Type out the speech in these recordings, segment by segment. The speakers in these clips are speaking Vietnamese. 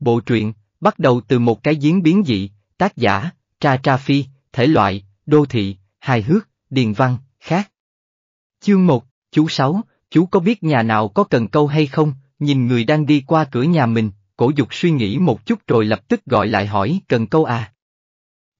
Bộ truyện, bắt đầu từ một cái diễn biến dị, tác giả, tra tra phi, thể loại, đô thị, hài hước, điền văn, khác. Chương 1, chú Sáu, chú có biết nhà nào có cần câu hay không, nhìn người đang đi qua cửa nhà mình, cổ dục suy nghĩ một chút rồi lập tức gọi lại hỏi cần câu à.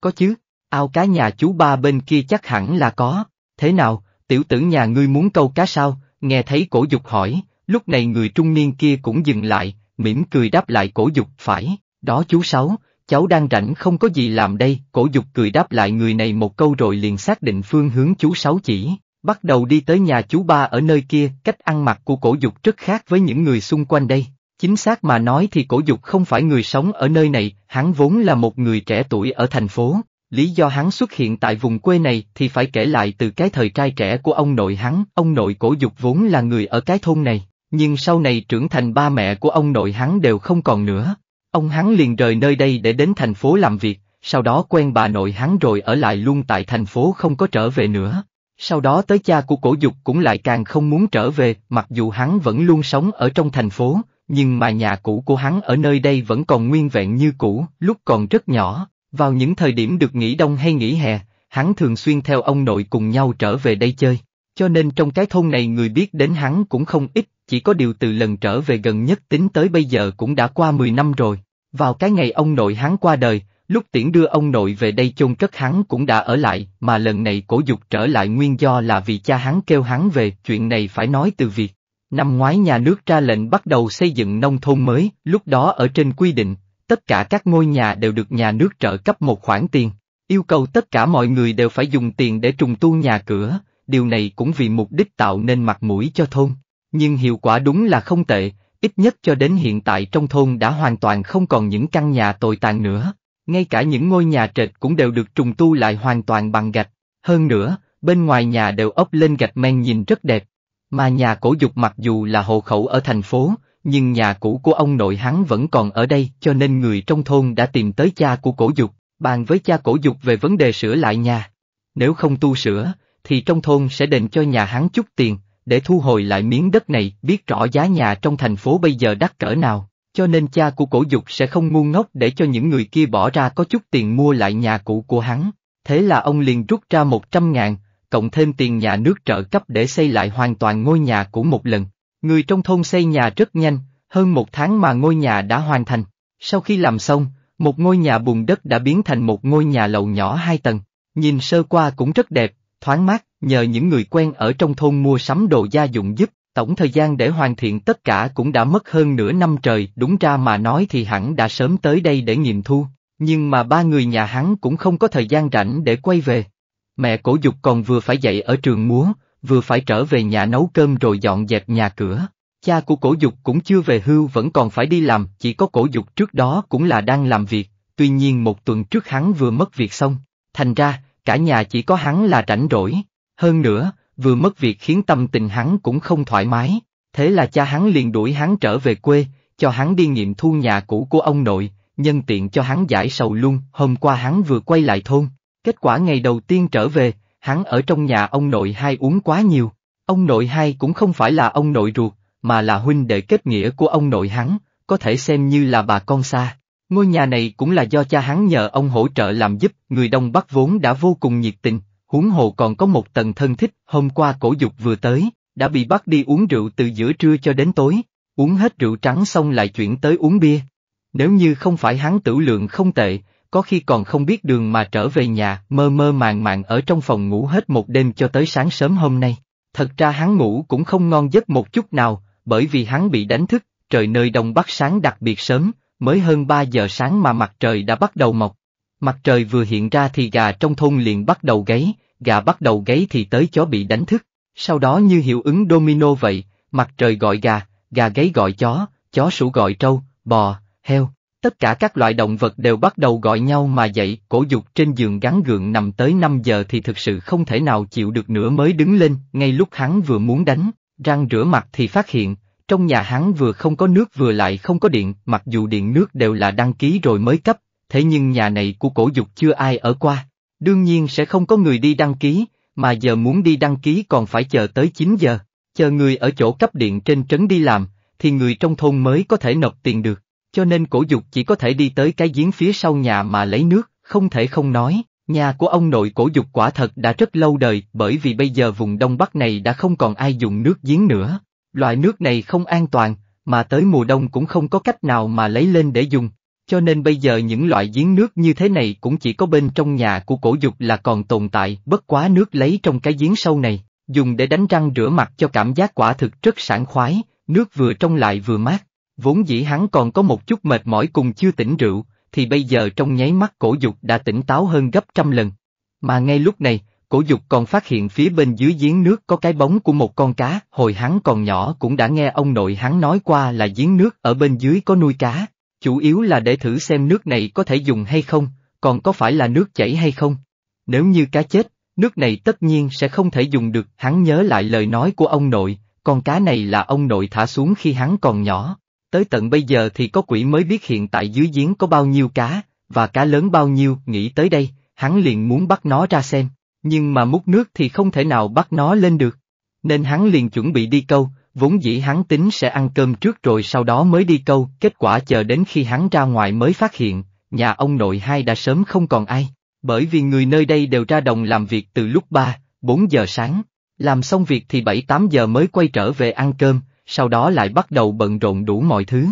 Có chứ, ao cá nhà chú ba bên kia chắc hẳn là có, thế nào, tiểu tử nhà ngươi muốn câu cá sao, nghe thấy cổ dục hỏi, lúc này người trung niên kia cũng dừng lại, mỉm cười đáp lại cổ dục phải, đó chú Sáu, cháu đang rảnh không có gì làm đây, cổ dục cười đáp lại người này một câu rồi liền xác định phương hướng chú Sáu chỉ, bắt đầu đi tới nhà chú ba ở nơi kia, cách ăn mặc của cổ dục rất khác với những người xung quanh đây. Chính xác mà nói thì cổ dục không phải người sống ở nơi này, hắn vốn là một người trẻ tuổi ở thành phố. Lý do hắn xuất hiện tại vùng quê này thì phải kể lại từ cái thời trai trẻ của ông nội hắn, ông nội cổ dục vốn là người ở cái thôn này, nhưng sau này trưởng thành ba mẹ của ông nội hắn đều không còn nữa. Ông hắn liền rời nơi đây để đến thành phố làm việc, sau đó quen bà nội hắn rồi ở lại luôn tại thành phố không có trở về nữa. Sau đó tới cha của cổ dục cũng lại càng không muốn trở về, mặc dù hắn vẫn luôn sống ở trong thành phố, nhưng mà nhà cũ của hắn ở nơi đây vẫn còn nguyên vẹn như cũ, lúc còn rất nhỏ, vào những thời điểm được nghỉ đông hay nghỉ hè, hắn thường xuyên theo ông nội cùng nhau trở về đây chơi. Cho nên trong cái thôn này người biết đến hắn cũng không ít, chỉ có điều từ lần trở về gần nhất tính tới bây giờ cũng đã qua 10 năm rồi. Vào cái ngày ông nội hắn qua đời, lúc tiễn đưa ông nội về đây chôn cất hắn cũng đã ở lại, mà lần này cổ dục trở lại nguyên do là vì cha hắn kêu hắn về, chuyện này phải nói từ việc. Năm ngoái nhà nước ra lệnh bắt đầu xây dựng nông thôn mới, lúc đó ở trên quy định, tất cả các ngôi nhà đều được nhà nước trợ cấp một khoản tiền, yêu cầu tất cả mọi người đều phải dùng tiền để trùng tu nhà cửa, điều này cũng vì mục đích tạo nên mặt mũi cho thôn. Nhưng hiệu quả đúng là không tệ, ít nhất cho đến hiện tại trong thôn đã hoàn toàn không còn những căn nhà tồi tàn nữa, ngay cả những ngôi nhà trệt cũng đều được trùng tu lại hoàn toàn bằng gạch, hơn nữa, bên ngoài nhà đều ốp lên gạch men nhìn rất đẹp. Mà nhà cổ dục mặc dù là hộ khẩu ở thành phố, nhưng nhà cũ của ông nội hắn vẫn còn ở đây cho nên người trong thôn đã tìm tới cha của cổ dục, bàn với cha cổ dục về vấn đề sửa lại nhà. Nếu không tu sửa, thì trong thôn sẽ đền cho nhà hắn chút tiền, để thu hồi lại miếng đất này, biết rõ giá nhà trong thành phố bây giờ đắt cỡ nào, cho nên cha của cổ dục sẽ không ngu ngốc để cho những người kia bỏ ra có chút tiền mua lại nhà cũ của hắn. Thế là ông liền rút ra một trăm ngàn, cộng thêm tiền nhà nước trợ cấp để xây lại hoàn toàn ngôi nhà cũ một lần. Người trong thôn xây nhà rất nhanh, hơn một tháng mà ngôi nhà đã hoàn thành. Sau khi làm xong, một ngôi nhà bùn đất đã biến thành một ngôi nhà lầu nhỏ hai tầng. Nhìn sơ qua cũng rất đẹp, thoáng mát, nhờ những người quen ở trong thôn mua sắm đồ gia dụng giúp, tổng thời gian để hoàn thiện tất cả cũng đã mất hơn nửa năm trời, đúng ra mà nói thì hẳn đã sớm tới đây để nghiệm thu, nhưng mà ba người nhà hắn cũng không có thời gian rảnh để quay về. Mẹ cổ dục còn vừa phải dạy ở trường múa, vừa phải trở về nhà nấu cơm rồi dọn dẹp nhà cửa. Cha của cổ dục cũng chưa về hưu vẫn còn phải đi làm, chỉ có cổ dục trước đó cũng là đang làm việc, tuy nhiên một tuần trước hắn vừa mất việc xong, thành ra, cả nhà chỉ có hắn là rảnh rỗi. Hơn nữa, vừa mất việc khiến tâm tình hắn cũng không thoải mái, thế là cha hắn liền đuổi hắn trở về quê, cho hắn đi nghiệm thu nhà cũ của ông nội, nhân tiện cho hắn giải sầu luôn, hôm qua hắn vừa quay lại thôn. Kết quả ngày đầu tiên trở về, hắn ở trong nhà ông nội hai uống quá nhiều. Ông nội hai cũng không phải là ông nội ruột, mà là huynh đệ kết nghĩa của ông nội hắn, có thể xem như là bà con xa. Ngôi nhà này cũng là do cha hắn nhờ ông hỗ trợ làm giúp, người Đông Bắc vốn đã vô cùng nhiệt tình, huống hồ còn có một tầng thân thích, hôm qua cổ dục vừa tới, đã bị bắt đi uống rượu từ giữa trưa cho đến tối, uống hết rượu trắng xong lại chuyển tới uống bia. Nếu như không phải hắn tử lượng không tệ, có khi còn không biết đường mà trở về nhà, mơ mơ màng màng ở trong phòng ngủ hết một đêm cho tới sáng sớm hôm nay. Thật ra hắn ngủ cũng không ngon giấc một chút nào, bởi vì hắn bị đánh thức, trời nơi đông bắc sáng đặc biệt sớm, mới hơn 3 giờ sáng mà mặt trời đã bắt đầu mọc. Mặt trời vừa hiện ra thì gà trong thôn liền bắt đầu gáy, gà bắt đầu gáy thì tới chó bị đánh thức. Sau đó như hiệu ứng domino vậy, mặt trời gọi gà, gà gáy gọi chó, chó sủ gọi trâu, bò, heo. Tất cả các loại động vật đều bắt đầu gọi nhau mà dậy, cổ dục trên giường gắn gượng nằm tới 5 giờ thì thực sự không thể nào chịu được nữa mới đứng lên, ngay lúc hắn vừa muốn đánh, răng rửa mặt thì phát hiện, trong nhà hắn vừa không có nước vừa lại không có điện, mặc dù điện nước đều là đăng ký rồi mới cấp, thế nhưng nhà này của cổ dục chưa ai ở qua. Đương nhiên sẽ không có người đi đăng ký, mà giờ muốn đi đăng ký còn phải chờ tới 9 giờ, chờ người ở chỗ cấp điện trên trấn đi làm, thì người trong thôn mới có thể nộp tiền được. cho nên cổ dục chỉ có thể đi tới cái giếng phía sau nhà mà lấy nước, không thể không nói, nhà của ông nội cổ dục quả thật đã rất lâu đời bởi vì bây giờ vùng Đông Bắc này đã không còn ai dùng nước giếng nữa. Loại nước này không an toàn, mà tới mùa đông cũng không có cách nào mà lấy lên để dùng. Cho nên bây giờ những loại giếng nước như thế này cũng chỉ có bên trong nhà của cổ dục là còn tồn tại, bất quá nước lấy trong cái giếng sâu này, dùng để đánh răng rửa mặt cho cảm giác quả thực rất sảng khoái, nước vừa trong lại vừa mát. Vốn dĩ hắn còn có một chút mệt mỏi cùng chưa tỉnh rượu, thì bây giờ trong nháy mắt cổ dục đã tỉnh táo hơn gấp trăm lần. Mà ngay lúc này, cổ dục còn phát hiện phía bên dưới giếng nước có cái bóng của một con cá, hồi hắn còn nhỏ cũng đã nghe ông nội hắn nói qua là giếng nước ở bên dưới có nuôi cá, chủ yếu là để thử xem nước này có thể dùng hay không, còn có phải là nước chảy hay không. Nếu như cá chết, nước này tất nhiên sẽ không thể dùng được, hắn nhớ lại lời nói của ông nội, con cá này là ông nội thả xuống khi hắn còn nhỏ. Tới tận bây giờ thì có quỷ mới biết hiện tại dưới giếng có bao nhiêu cá, và cá lớn bao nhiêu, nghĩ tới đây, hắn liền muốn bắt nó ra xem, nhưng mà múc nước thì không thể nào bắt nó lên được. Nên hắn liền chuẩn bị đi câu, vốn dĩ hắn tính sẽ ăn cơm trước rồi sau đó mới đi câu, kết quả chờ đến khi hắn ra ngoài mới phát hiện, nhà ông nội hai đã sớm không còn ai, bởi vì người nơi đây đều ra đồng làm việc từ lúc 3, 4 giờ sáng, làm xong việc thì 7-8 giờ mới quay trở về ăn cơm, sau đó lại bắt đầu bận rộn đủ mọi thứ.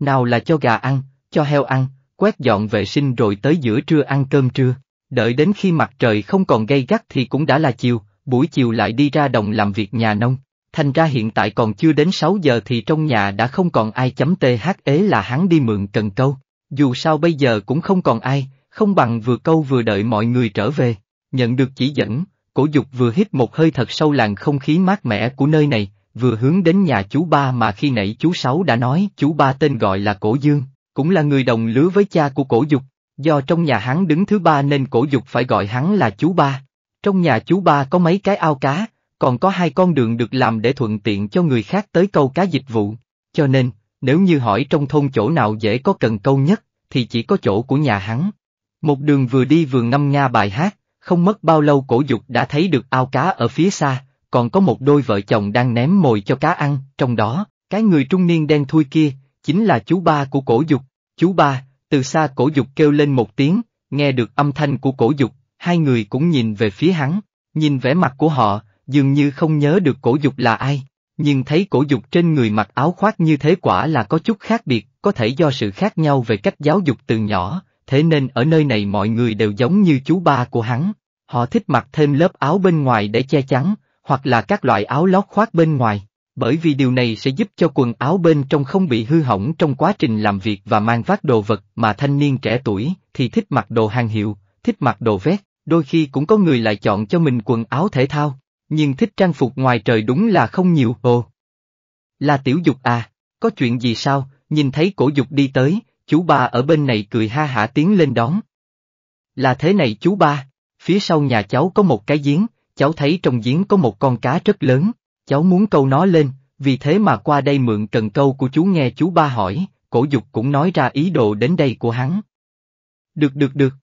Nào là cho gà ăn, cho heo ăn, quét dọn vệ sinh rồi tới giữa trưa ăn cơm trưa. Đợi đến khi mặt trời không còn gay gắt thì cũng đã là chiều, buổi chiều lại đi ra đồng làm việc nhà nông. Thành ra hiện tại còn chưa đến 6 giờ thì trong nhà đã không còn ai chấm tê ế là hắn đi mượn cần câu. Dù sao bây giờ cũng không còn ai, không bằng vừa câu vừa đợi mọi người trở về. Nhận được chỉ dẫn, cổ dục vừa hít một hơi thật sâu làn không khí mát mẻ của nơi này, vừa hướng đến nhà chú ba mà khi nãy chú Sáu đã nói chú ba tên gọi là Cổ Dương, cũng là người đồng lứa với cha của Cổ Dục, do trong nhà hắn đứng thứ ba nên Cổ Dục phải gọi hắn là chú ba. Trong nhà chú ba có mấy cái ao cá, còn có hai con đường được làm để thuận tiện cho người khác tới câu cá dịch vụ, cho nên, nếu như hỏi trong thôn chỗ nào dễ có cần câu nhất, thì chỉ có chỗ của nhà hắn. Một đường vừa đi vừa ngâm nga bài hát, không mất bao lâu cổ dục đã thấy được ao cá ở phía xa, còn có một đôi vợ chồng đang ném mồi cho cá ăn, trong đó, cái người trung niên đen thui kia, chính là chú ba của cổ dục. Chú ba, từ xa cổ dục kêu lên một tiếng, nghe được âm thanh của cổ dục, hai người cũng nhìn về phía hắn, nhìn vẻ mặt của họ, dường như không nhớ được cổ dục là ai, nhưng thấy cổ dục trên người mặc áo khoác như thế quả là có chút khác biệt, có thể do sự khác nhau về cách giáo dục từ nhỏ, thế nên ở nơi này mọi người đều giống như chú ba của hắn. Họ thích mặc thêm lớp áo bên ngoài để che chắn, hoặc là các loại áo lót khoác bên ngoài, bởi vì điều này sẽ giúp cho quần áo bên trong không bị hư hỏng trong quá trình làm việc và mang vác đồ vật mà thanh niên trẻ tuổi thì thích mặc đồ hàng hiệu, thích mặc đồ vét, đôi khi cũng có người lại chọn cho mình quần áo thể thao, nhưng thích trang phục ngoài trời đúng là không nhiều. Ồ! Là tiểu dục à, có chuyện gì sao, nhìn thấy cổ dục đi tới, chú ba ở bên này cười ha hả tiếng lên đón. Là thế này chú ba, phía sau nhà cháu có một cái giếng, cháu thấy trong giếng có một con cá rất lớn, cháu muốn câu nó lên, vì thế mà qua đây mượn cần câu của chú nghe chú ba hỏi, cổ dục cũng nói ra ý đồ đến đây của hắn. Được được được.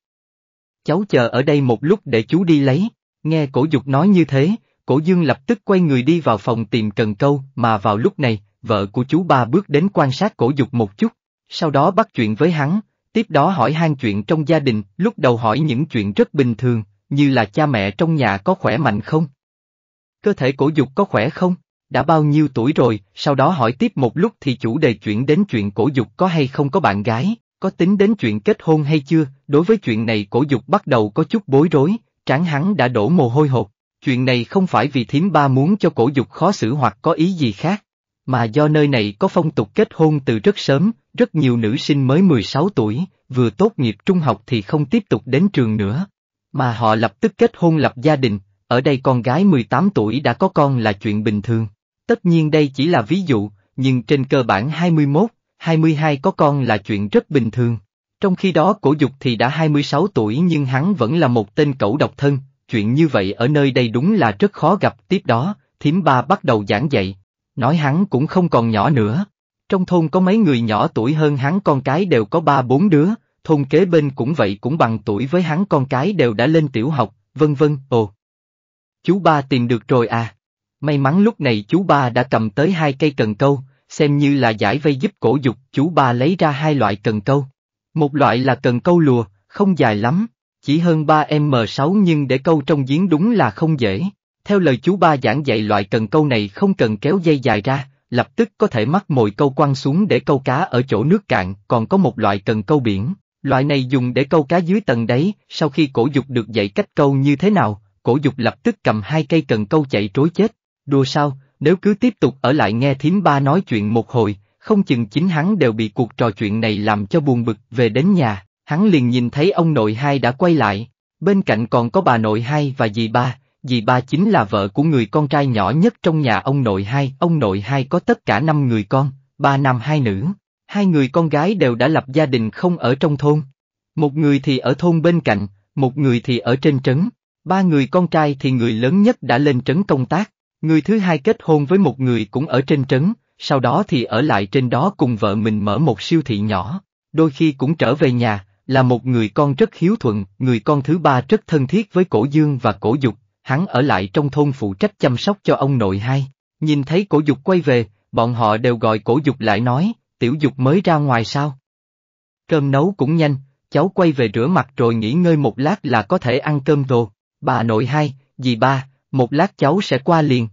Cháu chờ ở đây một lúc để chú đi lấy, nghe cổ dục nói như thế, cổ dương lập tức quay người đi vào phòng tìm cần câu, mà vào lúc này, vợ của chú ba bước đến quan sát cổ dục một chút, sau đó bắt chuyện với hắn, tiếp đó hỏi han chuyện trong gia đình, lúc đầu hỏi những chuyện rất bình thường, như là cha mẹ trong nhà có khỏe mạnh không? Cơ thể cổ dục có khỏe không? Đã bao nhiêu tuổi rồi, sau đó hỏi tiếp một lúc thì chủ đề chuyển đến chuyện cổ dục có hay không có bạn gái, có tính đến chuyện kết hôn hay chưa, đối với chuyện này cổ dục bắt đầu có chút bối rối, trán hắn đã đổ mồ hôi hột. Chuyện này không phải vì thím ba muốn cho cổ dục khó xử hoặc có ý gì khác, mà do nơi này có phong tục kết hôn từ rất sớm, rất nhiều nữ sinh mới 16 tuổi, vừa tốt nghiệp trung học thì không tiếp tục đến trường nữa mà họ lập tức kết hôn lập gia đình, ở đây con gái 18 tuổi đã có con là chuyện bình thường. Tất nhiên đây chỉ là ví dụ, nhưng trên cơ bản 21, 22 có con là chuyện rất bình thường. Trong khi đó cổ dục thì đã 26 tuổi nhưng hắn vẫn là một tên cẩu độc thân, chuyện như vậy ở nơi đây đúng là rất khó gặp. Tiếp đó, thím ba bắt đầu giảng dạy, nói hắn cũng không còn nhỏ nữa. Trong thôn có mấy người nhỏ tuổi hơn hắn con cái đều có ba bốn đứa, thôn kế bên cũng vậy cũng bằng tuổi với hắn con cái đều đã lên tiểu học, vân vân, ồ. Chú ba tìm được rồi à. May mắn lúc này chú ba đã cầm tới hai cây cần câu, xem như là giải vây giúp cổ dục chú ba lấy ra hai loại cần câu. Một loại là cần câu lùa, không dài lắm, chỉ hơn 3M6 nhưng để câu trong giếng đúng là không dễ. Theo lời chú ba giảng dạy loại cần câu này không cần kéo dây dài ra, lập tức có thể mắc mồi câu quăng xuống để câu cá ở chỗ nước cạn, còn có một loại cần câu biển. Loại này dùng để câu cá dưới tầng đáy, sau khi cổ dục được dạy cách câu như thế nào, cổ dục lập tức cầm hai cây cần câu chạy trối chết. Đùa sao, nếu cứ tiếp tục ở lại nghe thím ba nói chuyện một hồi, không chừng chính hắn đều bị cuộc trò chuyện này làm cho buồn bực về đến nhà, hắn liền nhìn thấy ông nội hai đã quay lại, bên cạnh còn có bà nội hai và dì ba, dì ba chính là vợ của người con trai nhỏ nhất trong nhà ông nội hai, ông nội hai có tất cả năm người con, ba nam hai nữ, hai người con gái đều đã lập gia đình không ở trong thôn. Một người thì ở thôn bên cạnh, một người thì ở trên trấn, ba người con trai thì người lớn nhất đã lên trấn công tác, người thứ hai kết hôn với một người cũng ở trên trấn, sau đó thì ở lại trên đó cùng vợ mình mở một siêu thị nhỏ, đôi khi cũng trở về nhà, là một người con rất hiếu thuận, người con thứ ba rất thân thiết với cổ dương và cổ dục, hắn ở lại trong thôn phụ trách chăm sóc cho ông nội hai. Nhìn thấy cổ dục quay về, bọn họ đều gọi cổ dục lại nói, tiểu dục mới ra ngoài sao? Cơm nấu cũng nhanh, cháu quay về rửa mặt rồi nghỉ ngơi một lát là có thể ăn cơm đồ. Bà nội hai, dì ba, một lát cháu sẽ qua liền.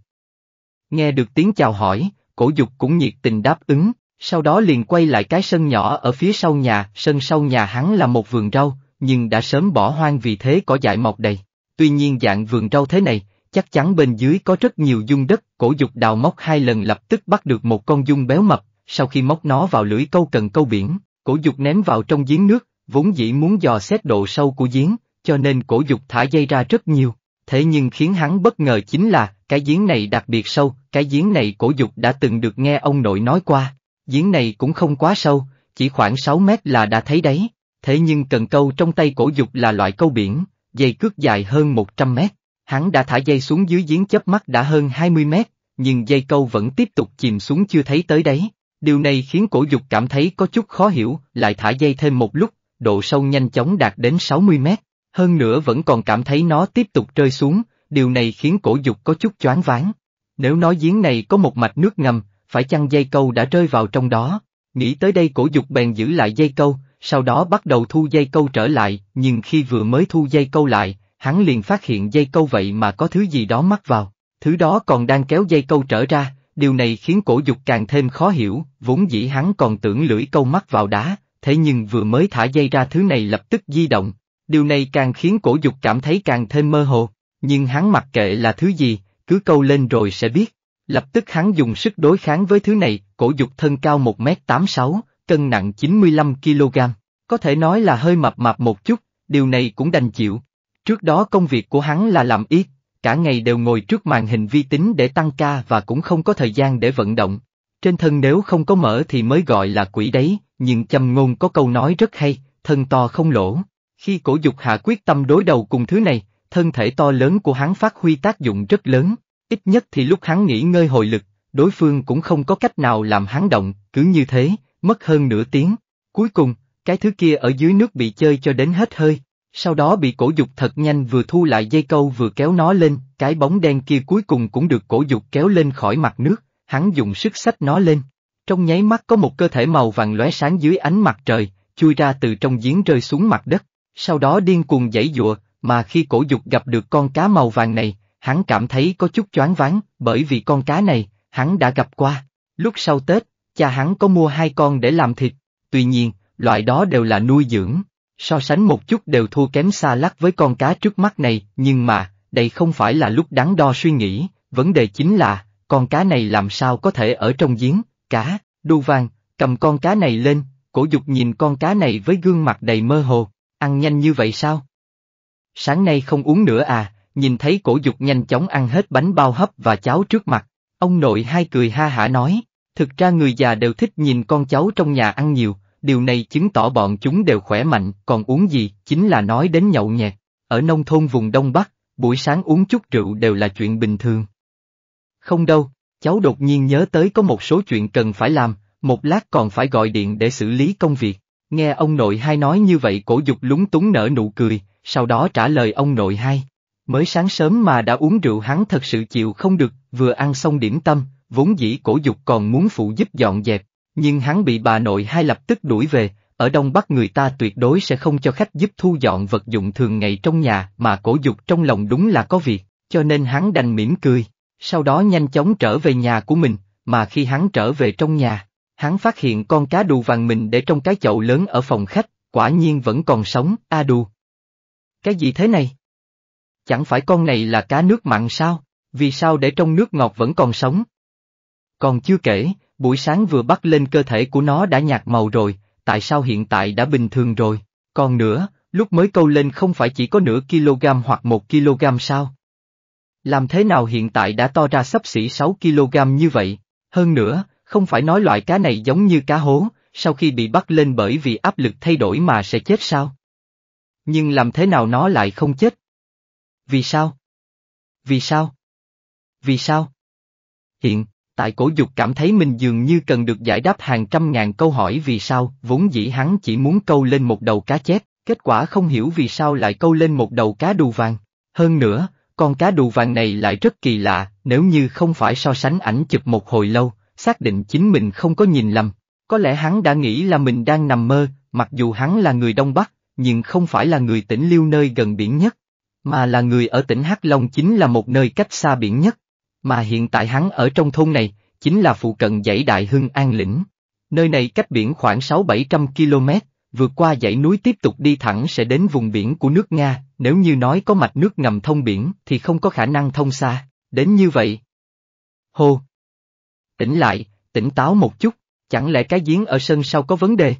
Nghe được tiếng chào hỏi, cổ dục cũng nhiệt tình đáp ứng, sau đó liền quay lại cái sân nhỏ ở phía sau nhà, sân sau nhà hắn là một vườn rau, nhưng đã sớm bỏ hoang vì thế có dại mọc đầy. Tuy nhiên dạng vườn rau thế này, chắc chắn bên dưới có rất nhiều dung đất, cổ dục đào móc hai lần lập tức bắt được một con dung béo mập, sau khi móc nó vào lưỡi câu cần câu biển, cổ dục ném vào trong giếng nước, vốn dĩ muốn dò xét độ sâu của giếng, cho nên cổ dục thả dây ra rất nhiều. Thế nhưng khiến hắn bất ngờ chính là, cái giếng này đặc biệt sâu, cái giếng này cổ dục đã từng được nghe ông nội nói qua. Giếng này cũng không quá sâu, chỉ khoảng 6 mét là đã thấy đấy. Thế nhưng cần câu trong tay cổ dục là loại câu biển, dây cước dài hơn 100 mét. Hắn đã thả dây xuống dưới giếng chớp mắt đã hơn 20 mét, nhưng dây câu vẫn tiếp tục chìm xuống chưa thấy tới đấy. Điều này khiến cổ dục cảm thấy có chút khó hiểu, lại thả dây thêm một lúc, độ sâu nhanh chóng đạt đến 60 mét, hơn nữa vẫn còn cảm thấy nó tiếp tục rơi xuống, điều này khiến cổ dục có chút choáng váng. Nếu nói giếng này có một mạch nước ngầm, phải chăng dây câu đã rơi vào trong đó? Nghĩ tới đây cổ dục bèn giữ lại dây câu, sau đó bắt đầu thu dây câu trở lại, nhưng khi vừa mới thu dây câu lại, hắn liền phát hiện dây câu vậy mà có thứ gì đó mắc vào, thứ đó còn đang kéo dây câu trở ra, điều này khiến cổ dục càng thêm khó hiểu, vốn dĩ hắn còn tưởng lưỡi câu mắc vào đá, thế nhưng vừa mới thả dây ra thứ này lập tức di động, điều này càng khiến cổ dục cảm thấy càng thêm mơ hồ, nhưng hắn mặc kệ là thứ gì, cứ câu lên rồi sẽ biết. Lập tức hắn dùng sức đối kháng với thứ này, cổ dục thân cao 1m86, cân nặng 95kg, có thể nói là hơi mập mạp một chút, điều này cũng đành chịu. Trước đó công việc của hắn là làm ít, cả ngày đều ngồi trước màn hình vi tính để tăng ca và cũng không có thời gian để vận động. Trên thân nếu không có mỡ thì mới gọi là quỷ đấy, nhưng châm ngôn có câu nói rất hay, thân to không lỗ. Khi cổ dục hạ quyết tâm đối đầu cùng thứ này, thân thể to lớn của hắn phát huy tác dụng rất lớn, ít nhất thì lúc hắn nghỉ ngơi hồi lực, đối phương cũng không có cách nào làm hắn động, cứ như thế, mất hơn nửa tiếng. Cuối cùng, cái thứ kia ở dưới nước bị chơi cho đến hết hơi, sau đó bị cổ dục thật nhanh vừa thu lại dây câu vừa kéo nó lên, cái bóng đen kia cuối cùng cũng được cổ dục kéo lên khỏi mặt nước, hắn dùng sức xách nó lên. Trong nháy mắt có một cơ thể màu vàng lóe sáng dưới ánh mặt trời, chui ra từ trong giếng rơi xuống mặt đất, sau đó điên cuồng giãy dụa, mà khi cổ dục gặp được con cá màu vàng này, hắn cảm thấy có chút choáng váng, bởi vì con cá này, hắn đã gặp qua. Lúc sau Tết, cha hắn có mua hai con để làm thịt, tuy nhiên, loại đó đều là nuôi dưỡng, so sánh một chút đều thua kém xa lắc với con cá trước mắt này, nhưng mà, đây không phải là lúc đắn đo suy nghĩ, vấn đề chính là, con cá này làm sao có thể ở trong giếng, cá, đu vàng, cầm con cá này lên, cổ dục nhìn con cá này với gương mặt đầy mơ hồ, ăn nhanh như vậy sao? Sáng nay không uống nữa à, nhìn thấy cổ dục nhanh chóng ăn hết bánh bao hấp và cháo trước mặt, ông nội hai cười ha hả nói, thực ra người già đều thích nhìn con cháu trong nhà ăn nhiều, điều này chứng tỏ bọn chúng đều khỏe mạnh, còn uống gì, chính là nói đến nhậu nhẹt. Ở nông thôn vùng Đông Bắc, buổi sáng uống chút rượu đều là chuyện bình thường. Không đâu, cháu đột nhiên nhớ tới có một số chuyện cần phải làm, một lát còn phải gọi điện để xử lý công việc. Nghe ông nội hai nói như vậy cổ dục lúng túng nở nụ cười, sau đó trả lời ông nội hai. Mới sáng sớm mà đã uống rượu hắn thật sự chịu không được, vừa ăn xong điểm tâm, vốn dĩ cổ dục còn muốn phụ giúp dọn dẹp, nhưng hắn bị bà nội hai lập tức đuổi về, ở Đông Bắc người ta tuyệt đối sẽ không cho khách giúp thu dọn vật dụng thường ngày trong nhà mà cổ dục trong lòng đúng là có việc, cho nên hắn đành mỉm cười, sau đó nhanh chóng trở về nhà của mình, mà khi hắn trở về trong nhà, hắn phát hiện con cá đù vàng mình để trong cái chậu lớn ở phòng khách, quả nhiên vẫn còn sống, a đù. Cái gì thế này? Chẳng phải con này là cá nước mặn sao, vì sao để trong nước ngọt vẫn còn sống? Còn chưa kể, buổi sáng vừa bắt lên cơ thể của nó đã nhạt màu rồi, tại sao hiện tại đã bình thường rồi? Còn nữa, lúc mới câu lên không phải chỉ có nửa kg hoặc một kg sao? Làm thế nào hiện tại đã to ra sắp xỉ 6 kg như vậy? Hơn nữa, không phải nói loại cá này giống như cá hố, sau khi bị bắt lên bởi vì áp lực thay đổi mà sẽ chết sao? Nhưng làm thế nào nó lại không chết? Vì sao? Vì sao? Vì sao? Hiện, tại cổ dục cảm thấy mình dường như cần được giải đáp hàng trăm ngàn câu hỏi vì sao, vốn dĩ hắn chỉ muốn câu lên một đầu cá chép, kết quả không hiểu vì sao lại câu lên một đầu cá đù vàng. Hơn nữa, con cá đù vàng này lại rất kỳ lạ, nếu như không phải so sánh ảnh chụp một hồi lâu, xác định chính mình không có nhìn lầm. Có lẽ hắn đã nghĩ là mình đang nằm mơ, mặc dù hắn là người Đông Bắc, nhưng không phải là người tỉnh Liêu nơi gần biển nhất, mà là người ở tỉnh Hắc Long chính là một nơi cách xa biển nhất. Mà hiện tại hắn ở trong thôn này, chính là phụ cận dãy Đại Hưng An Lĩnh. Nơi này cách biển khoảng 6-700 km, vượt qua dãy núi tiếp tục đi thẳng sẽ đến vùng biển của nước Nga, nếu như nói có mạch nước ngầm thông biển thì không có khả năng thông xa, đến như vậy. Hô! Tỉnh lại, tỉnh táo một chút, chẳng lẽ cái giếng ở sân sau có vấn đề?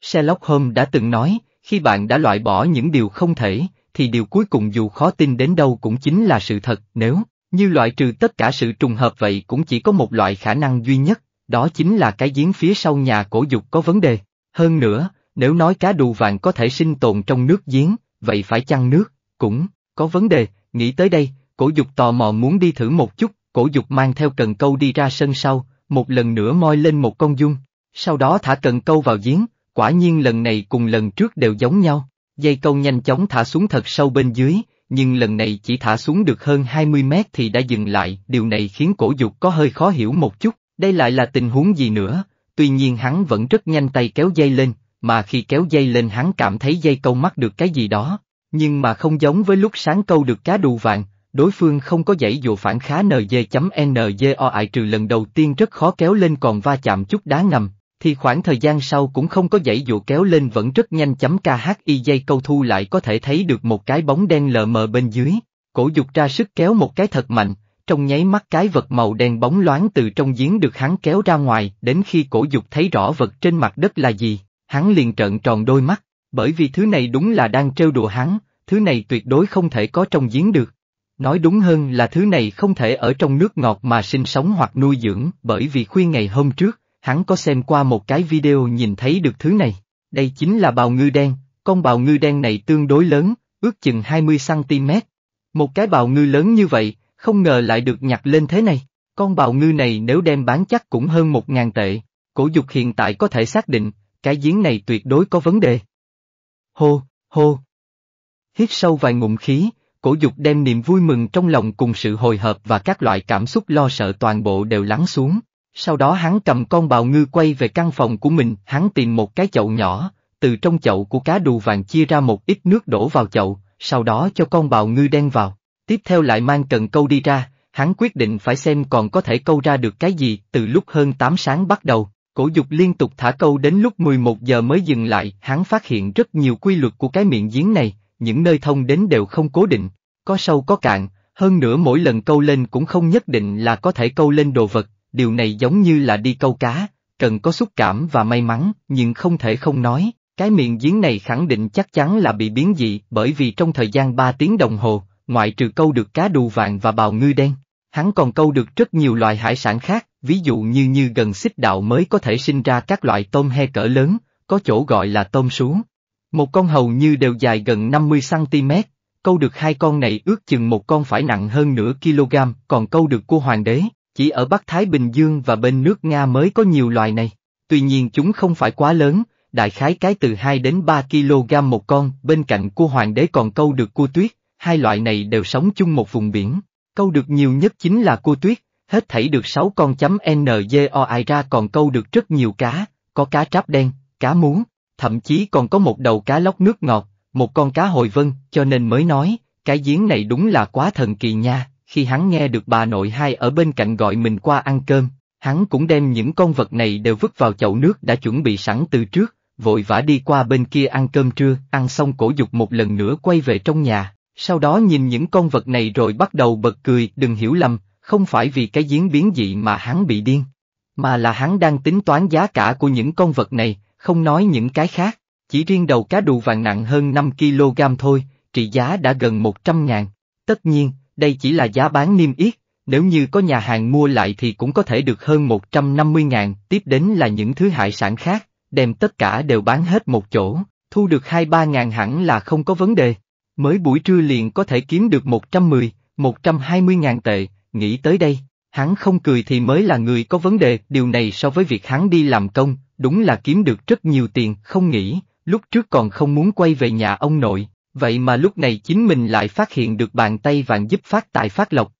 Sherlock Holmes đã từng nói, khi bạn đã loại bỏ những điều không thể, thì điều cuối cùng dù khó tin đến đâu cũng chính là sự thật, nếu, như loại trừ tất cả sự trùng hợp vậy cũng chỉ có một loại khả năng duy nhất, đó chính là cái giếng phía sau nhà cổ dục có vấn đề. Hơn nữa, nếu nói cá đù vàng có thể sinh tồn trong nước giếng, vậy phải chăng nước, cũng, có vấn đề, nghĩ tới đây, cổ dục tò mò muốn đi thử một chút, cổ dục mang theo cần câu đi ra sân sau, một lần nữa moi lên một con dung, sau đó thả cần câu vào giếng, quả nhiên lần này cùng lần trước đều giống nhau, dây câu nhanh chóng thả xuống thật sâu bên dưới, nhưng lần này chỉ thả xuống được hơn 20 mét thì đã dừng lại, điều này khiến cổ dục có hơi khó hiểu một chút, đây lại là tình huống gì nữa, tuy nhiên hắn vẫn rất nhanh tay kéo dây lên, mà khi kéo dây lên hắn cảm thấy dây câu mắc được cái gì đó, nhưng mà không giống với lúc sáng câu được cá đù vàng, đối phương không có dãy dụ phản khá NG.NGO ại trừ lần đầu tiên rất khó kéo lên còn va chạm chút đá ngầm, thì khoảng thời gian sau cũng không có dãy dụ kéo lên vẫn rất nhanh chấm KHI dây câu thu lại có thể thấy được một cái bóng đen lờ mờ bên dưới, cổ dục ra sức kéo một cái thật mạnh, trong nháy mắt cái vật màu đen bóng loáng từ trong giếng được hắn kéo ra ngoài, đến khi cổ dục thấy rõ vật trên mặt đất là gì, hắn liền trợn tròn đôi mắt, bởi vì thứ này đúng là đang trêu đùa hắn, thứ này tuyệt đối không thể có trong giếng được. Nói đúng hơn là thứ này không thể ở trong nước ngọt mà sinh sống hoặc nuôi dưỡng, bởi vì khuya ngày hôm trước, hắn có xem qua một cái video nhìn thấy được thứ này. Đây chính là bào ngư đen, con bào ngư đen này tương đối lớn, ước chừng 20cm. Một cái bào ngư lớn như vậy, không ngờ lại được nhặt lên thế này. Con bào ngư này nếu đem bán chắc cũng hơn một ngàn tệ. Cổ dục hiện tại có thể xác định, cái giếng này tuyệt đối có vấn đề. Hô, hô. Hít sâu vài ngụm khí, cổ dục đem niềm vui mừng trong lòng cùng sự hồi hộp và các loại cảm xúc lo sợ toàn bộ đều lắng xuống. Sau đó hắn cầm con bào ngư quay về căn phòng của mình, hắn tìm một cái chậu nhỏ, từ trong chậu của cá đù vàng chia ra một ít nước đổ vào chậu, sau đó cho con bào ngư đen vào. Tiếp theo lại mang cần câu đi ra, hắn quyết định phải xem còn có thể câu ra được cái gì, từ lúc hơn 8 sáng bắt đầu, cổ dục liên tục thả câu đến lúc 11 giờ mới dừng lại, hắn phát hiện rất nhiều quy luật của cái miệng giếng này, những nơi thông đến đều không cố định, có sâu có cạn, hơn nữa mỗi lần câu lên cũng không nhất định là có thể câu lên đồ vật, điều này giống như là đi câu cá, cần có xúc cảm và may mắn, nhưng không thể không nói, cái miệng giếng này khẳng định chắc chắn là bị biến dị bởi vì trong thời gian 3 tiếng đồng hồ, ngoại trừ câu được cá đù vàng và bào ngư đen, hắn còn câu được rất nhiều loại hải sản khác, ví dụ như như gần xích đạo mới có thể sinh ra các loại tôm he cỡ lớn, có chỗ gọi là tôm sú. Một con hầu như đều dài gần 50cm, câu được hai con này ước chừng một con phải nặng hơn nửa kg, còn câu được cua hoàng đế, chỉ ở Bắc Thái Bình Dương và bên nước Nga mới có nhiều loài này. Tuy nhiên chúng không phải quá lớn, đại khái cái từ 2 đến 3 kg một con, bên cạnh cua hoàng đế còn câu được cua tuyết, hai loại này đều sống chung một vùng biển. Câu được nhiều nhất chính là cua tuyết, Hết thảy được 6 con chấm NGOI ra còn câu được rất nhiều cá, có cá tráp đen, cá muống thậm chí còn có một đầu cá lóc nước ngọt, một con cá hồi vân, cho nên mới nói, cái giếng này đúng là quá thần kỳ nha, khi hắn nghe được bà nội hai ở bên cạnh gọi mình qua ăn cơm, hắn cũng đem những con vật này đều vứt vào chậu nước đã chuẩn bị sẵn từ trước, vội vã đi qua bên kia ăn cơm trưa, ăn xong cổ dục một lần nữa quay về trong nhà, sau đó nhìn những con vật này rồi bắt đầu bật cười, đừng hiểu lầm, không phải vì cái giếng biến dị mà hắn bị điên, mà là hắn đang tính toán giá cả của những con vật này, không nói những cái khác, chỉ riêng đầu cá đù vàng nặng hơn 5kg thôi, trị giá đã gần 100 ngàn. Tất nhiên, đây chỉ là giá bán niêm yết, nếu như có nhà hàng mua lại thì cũng có thể được hơn 150 ngàn, tiếp đến là những thứ hải sản khác, đem tất cả đều bán hết một chỗ, thu được 2-3 ngàn hẳn là không có vấn đề. Mới buổi trưa liền có thể kiếm được 110, 120 ngàn tệ, nghĩ tới đây, hắn không cười thì mới là người có vấn đề, điều này so với việc hắn đi làm công, đúng là kiếm được rất nhiều tiền, không nghĩ, lúc trước còn không muốn quay về nhà ông nội, vậy mà lúc này chính mình lại phát hiện được bàn tay vàng giúp phát tài phát lộc.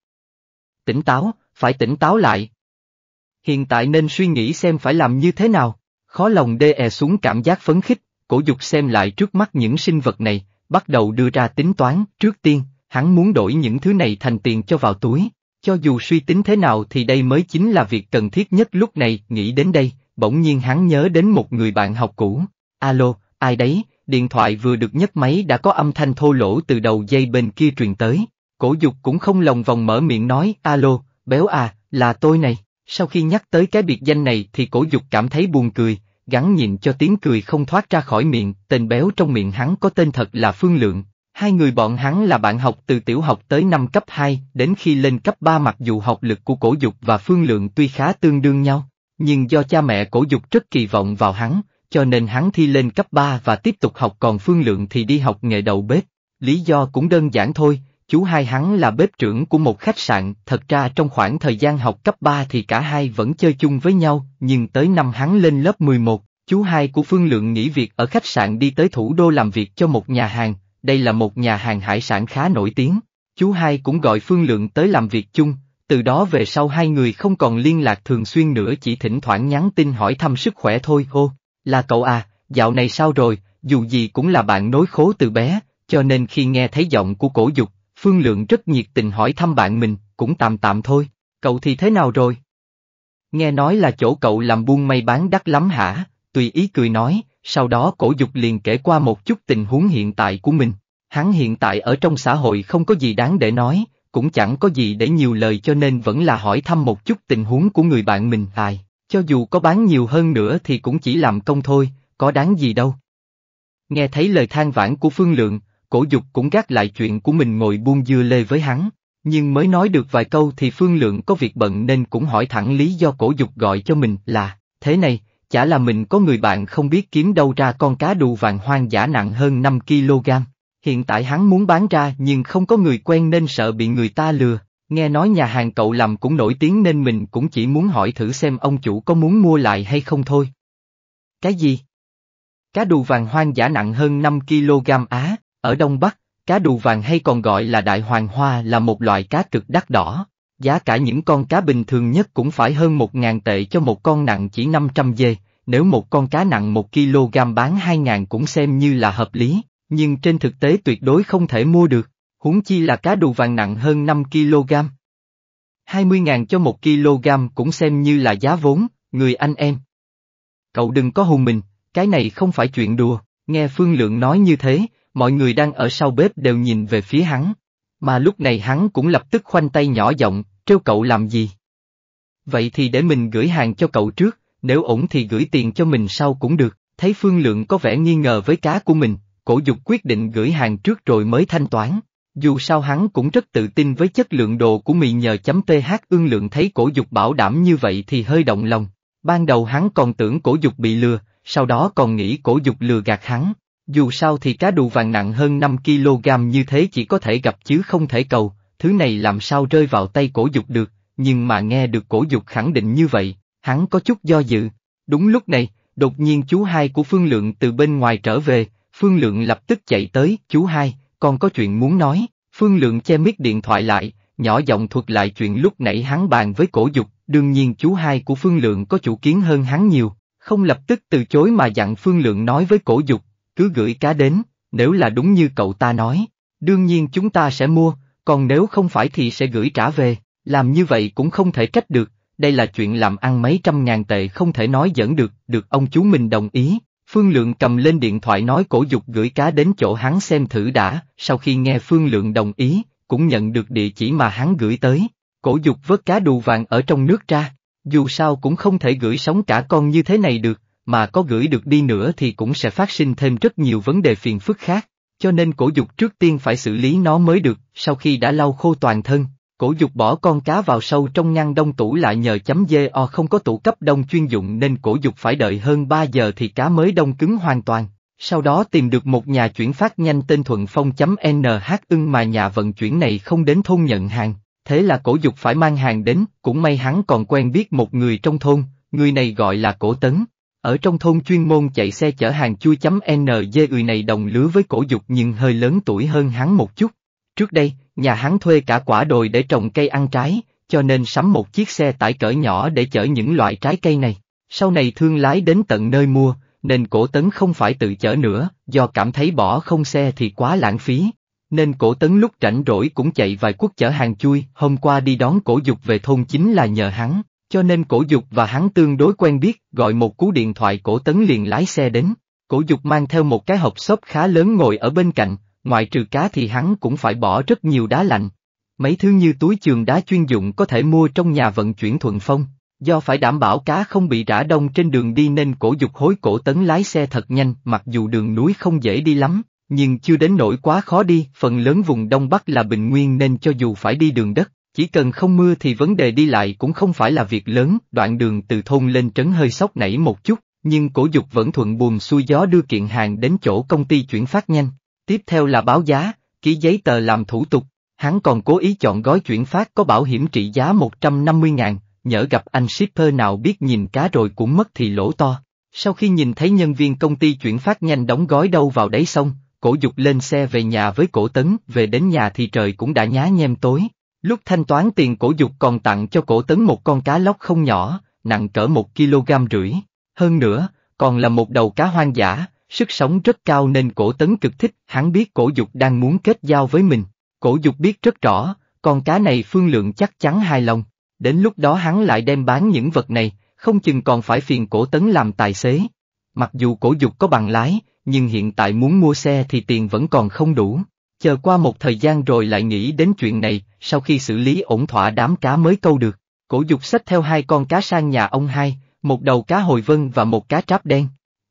Tỉnh táo, phải tỉnh táo lại. Hiện tại nên suy nghĩ xem phải làm như thế nào, khó lòng đê è xuống cảm giác phấn khích, cổ dục xem lại trước mắt những sinh vật này, bắt đầu đưa ra tính toán, trước tiên, hắn muốn đổi những thứ này thành tiền cho vào túi, cho dù suy tính thế nào thì đây mới chính là việc cần thiết nhất lúc này, nghĩ đến đây, bỗng nhiên hắn nhớ đến một người bạn học cũ. Alo, ai đấy, điện thoại vừa được nhấc máy đã có âm thanh thô lỗ từ đầu dây bên kia truyền tới. Cổ dục cũng không lòng vòng mở miệng nói, alo, béo à, là tôi này. Sau khi nhắc tới cái biệt danh này thì cổ dục cảm thấy buồn cười, gắn nhịn cho tiếng cười không thoát ra khỏi miệng, tên béo trong miệng hắn có tên thật là Phương Lượng. Hai người bọn hắn là bạn học từ tiểu học tới năm cấp 2, đến khi lên cấp 3 mặc dù học lực của cổ dục và Phương Lượng tuy khá tương đương nhau, nhưng do cha mẹ cổ dục rất kỳ vọng vào hắn, cho nên hắn thi lên cấp 3 và tiếp tục học còn Phương Lượng thì đi học nghề đầu bếp. Lý do cũng đơn giản thôi, chú hai hắn là bếp trưởng của một khách sạn, thật ra trong khoảng thời gian học cấp 3 thì cả hai vẫn chơi chung với nhau, nhưng tới năm hắn lên lớp 11, chú hai của Phương Lượng nghỉ việc ở khách sạn đi tới thủ đô làm việc cho một nhà hàng, đây là một nhà hàng hải sản khá nổi tiếng. Chú hai cũng gọi Phương Lượng tới làm việc chung, từ đó về sau hai người không còn liên lạc thường xuyên nữa chỉ thỉnh thoảng nhắn tin hỏi thăm sức khỏe thôi ô, là cậu à, dạo này sao rồi, dù gì cũng là bạn nối khố từ bé, cho nên khi nghe thấy giọng của cổ dục, Phương Lượng rất nhiệt tình hỏi thăm bạn mình, cũng tạm tạm thôi, cậu thì thế nào rồi? Nghe nói là chỗ cậu làm buôn may bán đắt lắm hả, tùy ý cười nói, sau đó cổ dục liền kể qua một chút tình huống hiện tại của mình. Hắn hiện tại ở trong xã hội không có gì đáng để nói, cũng chẳng có gì để nhiều lời cho nên vẫn là hỏi thăm một chút tình huống của người bạn mình ai, cho dù có bán nhiều hơn nữa thì cũng chỉ làm công thôi, có đáng gì đâu. Nghe thấy lời than vãn của Phương Lượng, cổ dục cũng gác lại chuyện của mình ngồi buông dưa lê với hắn, nhưng mới nói được vài câu thì Phương Lượng có việc bận nên cũng hỏi thẳng lý do cổ dục gọi cho mình là, thế này, chả là mình có người bạn không biết kiếm đâu ra con cá đù vàng hoang dã nặng hơn 5 kg. Hiện tại hắn muốn bán ra nhưng không có người quen nên sợ bị người ta lừa, nghe nói nhà hàng cậu làm cũng nổi tiếng nên mình cũng chỉ muốn hỏi thử xem ông chủ có muốn mua lại hay không thôi. Cái gì? Cá đù vàng hoang dã nặng hơn 5 kg Á, ở Đông Bắc, cá đù vàng hay còn gọi là đại hoàng hoa là một loại cá cực đắt đỏ. Giá cả những con cá bình thường nhất cũng phải hơn 1.000 tệ cho một con nặng chỉ 500 dê, nếu một con cá nặng 1 kg bán 2.000 cũng xem như là hợp lý nhưng trên thực tế tuyệt đối không thể mua được, huống chi là cá đù vàng nặng hơn 5 kg. 20.000 cho 1 kg cũng xem như là giá vốn, người anh em. Cậu đừng có hùng mình, cái này không phải chuyện đùa, nghe Phương Lượng nói như thế, mọi người đang ở sau bếp đều nhìn về phía hắn. Mà lúc này hắn cũng lập tức khoanh tay nhỏ giọng, trêu cậu làm gì? Vậy thì để mình gửi hàng cho cậu trước, nếu ổn thì gửi tiền cho mình sau cũng được, thấy Phương Lượng có vẻ nghi ngờ với cá của mình, cổ dục quyết định gửi hàng trước rồi mới thanh toán. Dù sao hắn cũng rất tự tin với chất lượng đồ của mì nhờ chấm TH ương lượng thấy cổ dục bảo đảm như vậy thì hơi động lòng. Ban đầu hắn còn tưởng cổ dục bị lừa, sau đó còn nghĩ cổ dục lừa gạt hắn. Dù sao thì cá đù vàng nặng hơn 5kg như thế chỉ có thể gặp chứ không thể cầu, thứ này làm sao rơi vào tay cổ dục được, nhưng mà nghe được cổ dục khẳng định như vậy, hắn có chút do dự. Đúng lúc này, đột nhiên chú hai của Phương Lượng từ bên ngoài trở về, Phương Lượng lập tức chạy tới, chú hai, con có chuyện muốn nói, Phương Lượng che miết điện thoại lại, nhỏ giọng thuật lại chuyện lúc nãy hắn bàn với cổ dục, đương nhiên chú hai của Phương Lượng có chủ kiến hơn hắn nhiều, không lập tức từ chối mà dặn Phương Lượng nói với cổ dục, cứ gửi cá đến, nếu là đúng như cậu ta nói, đương nhiên chúng ta sẽ mua, còn nếu không phải thì sẽ gửi trả về, làm như vậy cũng không thể trách được, đây là chuyện làm ăn mấy trăm ngàn tệ không thể nói dẫn được, được ông chú mình đồng ý. Phương Lượng cầm lên điện thoại nói cổ dục gửi cá đến chỗ hắn xem thử đã, sau khi nghe Phương Lượng đồng ý, cũng nhận được địa chỉ mà hắn gửi tới. Cổ dục vớt cá đù vàng ở trong nước ra, dù sao cũng không thể gửi sống cả con như thế này được, mà có gửi được đi nữa thì cũng sẽ phát sinh thêm rất nhiều vấn đề phiền phức khác, cho nên cổ dục trước tiên phải xử lý nó mới được, sau khi đã lau khô toàn thân, cổ dục bỏ con cá vào sâu trong ngăn đông tủ lại nhờ chấm dê o không có tủ cấp đông chuyên dụng nên cổ dục phải đợi hơn 3 giờ thì cá mới đông cứng hoàn toàn. Sau đó tìm được một nhà chuyển phát nhanh tên Thuận Phong.nh ưng mà nhà vận chuyển này không đến thôn nhận hàng, thế là cổ dục phải mang hàng đến, cũng may hắn còn quen biết một người trong thôn, người này gọi là cổ tấn. Ở trong thôn chuyên môn chạy xe chở hàng chui chấm NG người này đồng lứa với cổ dục nhưng hơi lớn tuổi hơn hắn một chút. Trước đây, nhà hắn thuê cả quả đồi để trồng cây ăn trái, cho nên sắm một chiếc xe tải cỡ nhỏ để chở những loại trái cây này. Sau này thương lái đến tận nơi mua, nên cổ tấn không phải tự chở nữa, do cảm thấy bỏ không xe thì quá lãng phí. Nên cổ tấn lúc rảnh rỗi cũng chạy vài quốc chở hàng chui, hôm qua đi đón cổ dục về thôn chính là nhờ hắn, cho nên cổ dục và hắn tương đối quen biết, gọi một cú điện thoại cổ tấn liền lái xe đến. Cổ dục mang theo một cái hộp xốp khá lớn ngồi ở bên cạnh, ngoại trừ cá thì hắn cũng phải bỏ rất nhiều đá lạnh. Mấy thứ như túi trường đá chuyên dụng có thể mua trong nhà vận chuyển thuận phong, do phải đảm bảo cá không bị rã đông trên đường đi nên cổ dục hối cổ tấn lái xe thật nhanh mặc dù đường núi không dễ đi lắm, nhưng chưa đến nỗi quá khó đi, phần lớn vùng Đông Bắc là bình nguyên nên cho dù phải đi đường đất, chỉ cần không mưa thì vấn đề đi lại cũng không phải là việc lớn, đoạn đường từ thôn lên trấn hơi sóc nảy một chút, nhưng cổ dục vẫn thuận buồm xuôi gió đưa kiện hàng đến chỗ công ty chuyển phát nhanh. Tiếp theo là báo giá, ký giấy tờ làm thủ tục, hắn còn cố ý chọn gói chuyển phát có bảo hiểm trị giá 150 ngàn, nhỡ gặp anh shipper nào biết nhìn cá rồi cũng mất thì lỗ to. Sau khi nhìn thấy nhân viên công ty chuyển phát nhanh đóng gói đâu vào đấy xong, cổ dục lên xe về nhà với cổ tấn, về đến nhà thì trời cũng đã nhá nhem tối. Lúc thanh toán tiền cổ dục còn tặng cho cổ tấn một con cá lóc không nhỏ, nặng cỡ một kg rưỡi. Hơn nữa, còn là một đầu cá hoang dã, sức sống rất cao nên cổ tấn cực thích, hắn biết cổ dục đang muốn kết giao với mình. Cổ dục biết rất rõ, con cá này phương lượng chắc chắn hài lòng. Đến lúc đó hắn lại đem bán những vật này, không chừng còn phải phiền cổ tấn làm tài xế. Mặc dù cổ dục có bằng lái, nhưng hiện tại muốn mua xe thì tiền vẫn còn không đủ. Chờ qua một thời gian rồi lại nghĩ đến chuyện này, sau khi xử lý ổn thỏa đám cá mới câu được. Cổ dục xách theo hai con cá sang nhà ông hai, một đầu cá hồi vân và một cá tráp đen.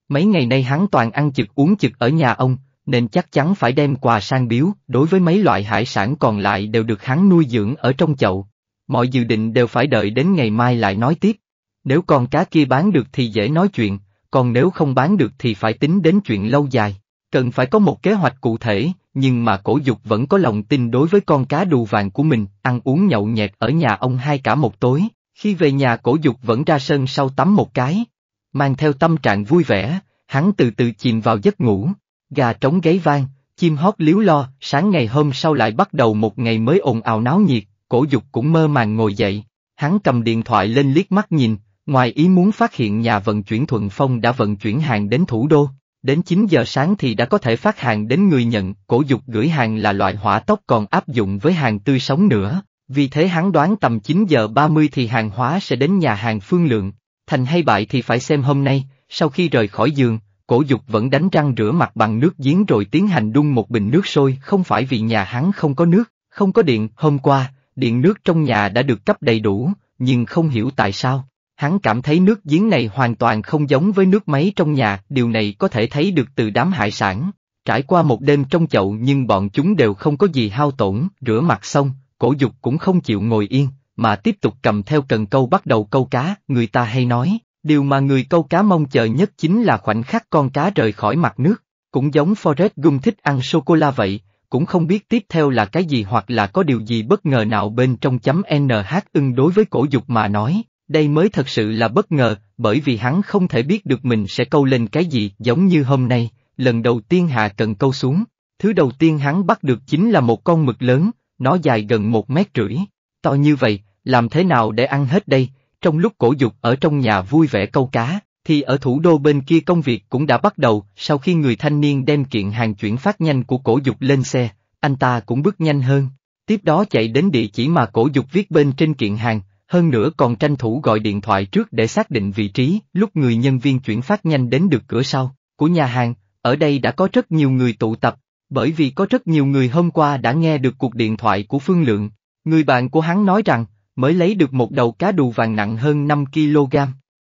Mấy ngày nay hắn toàn ăn chực uống chực ở nhà ông, nên chắc chắn phải đem quà sang biếu, đối với mấy loại hải sản còn lại đều được hắn nuôi dưỡng ở trong chậu. Mọi dự định đều phải đợi đến ngày mai lại nói tiếp. Nếu con cá kia bán được thì dễ nói chuyện, còn nếu không bán được thì phải tính đến chuyện lâu dài. Cần phải có một kế hoạch cụ thể, nhưng mà cổ dục vẫn có lòng tin đối với con cá đù vàng của mình, ăn uống nhậu nhẹt ở nhà ông hai cả một tối, khi về nhà cổ dục vẫn ra sân sau tắm một cái. Mang theo tâm trạng vui vẻ, hắn từ từ chìm vào giấc ngủ, gà trống gáy vang, chim hót liếu lo, sáng ngày hôm sau lại bắt đầu một ngày mới ồn ào náo nhiệt, cổ dục cũng mơ màng ngồi dậy, hắn cầm điện thoại lên liếc mắt nhìn, ngoài ý muốn phát hiện nhà vận chuyển Thuận Phong đã vận chuyển hàng đến thủ đô. Đến 9 giờ sáng thì đã có thể phát hàng đến người nhận, cổ dục gửi hàng là loại hỏa tốc còn áp dụng với hàng tươi sống nữa, vì thế hắn đoán tầm 9 giờ 30 thì hàng hóa sẽ đến nhà hàng phương lượng, thành hay bại thì phải xem hôm nay, sau khi rời khỏi giường, cổ dục vẫn đánh răng rửa mặt bằng nước giếng rồi tiến hành đun một bình nước sôi không phải vì nhà hắn không có nước, không có điện, hôm qua, điện nước trong nhà đã được cấp đầy đủ, nhưng không hiểu tại sao, Hắn cảm thấy nước giếng này hoàn toàn không giống với nước máy trong nhà, điều này có thể thấy được từ đám hải sản. Trải qua một đêm trong chậu nhưng bọn chúng đều không có gì hao tổn, rửa mặt xong, cổ dục cũng không chịu ngồi yên, mà tiếp tục cầm theo cần câu bắt đầu câu cá, người ta hay nói, điều mà người câu cá mong chờ nhất chính là khoảnh khắc con cá rời khỏi mặt nước, cũng giống Forrest Gump thích ăn sô-cô-la vậy, cũng không biết tiếp theo là cái gì hoặc là có điều gì bất ngờ nào bên trong chấm NH ưng đối với cổ dục mà nói, đây mới thật sự là bất ngờ, bởi vì hắn không thể biết được mình sẽ câu lên cái gì giống như hôm nay, lần đầu tiên hạ cần câu xuống. Thứ đầu tiên hắn bắt được chính là một con mực lớn, nó dài gần một mét rưỡi. To như vậy, làm thế nào để ăn hết đây? Trong lúc cổ dục ở trong nhà vui vẻ câu cá, thì ở thủ đô bên kia công việc cũng đã bắt đầu, sau khi người thanh niên đem kiện hàng chuyển phát nhanh của cổ dục lên xe, anh ta cũng bước nhanh hơn. Tiếp đó chạy đến địa chỉ mà cổ dục viết bên trên kiện hàng, hơn nữa còn tranh thủ gọi điện thoại trước để xác định vị trí, lúc người nhân viên chuyển phát nhanh đến được cửa sau, của nhà hàng, ở đây đã có rất nhiều người tụ tập, bởi vì có rất nhiều người hôm qua đã nghe được cuộc điện thoại của Phương Lượng. Người bạn của hắn nói rằng, mới lấy được một đầu cá đù vàng nặng hơn 5 kg.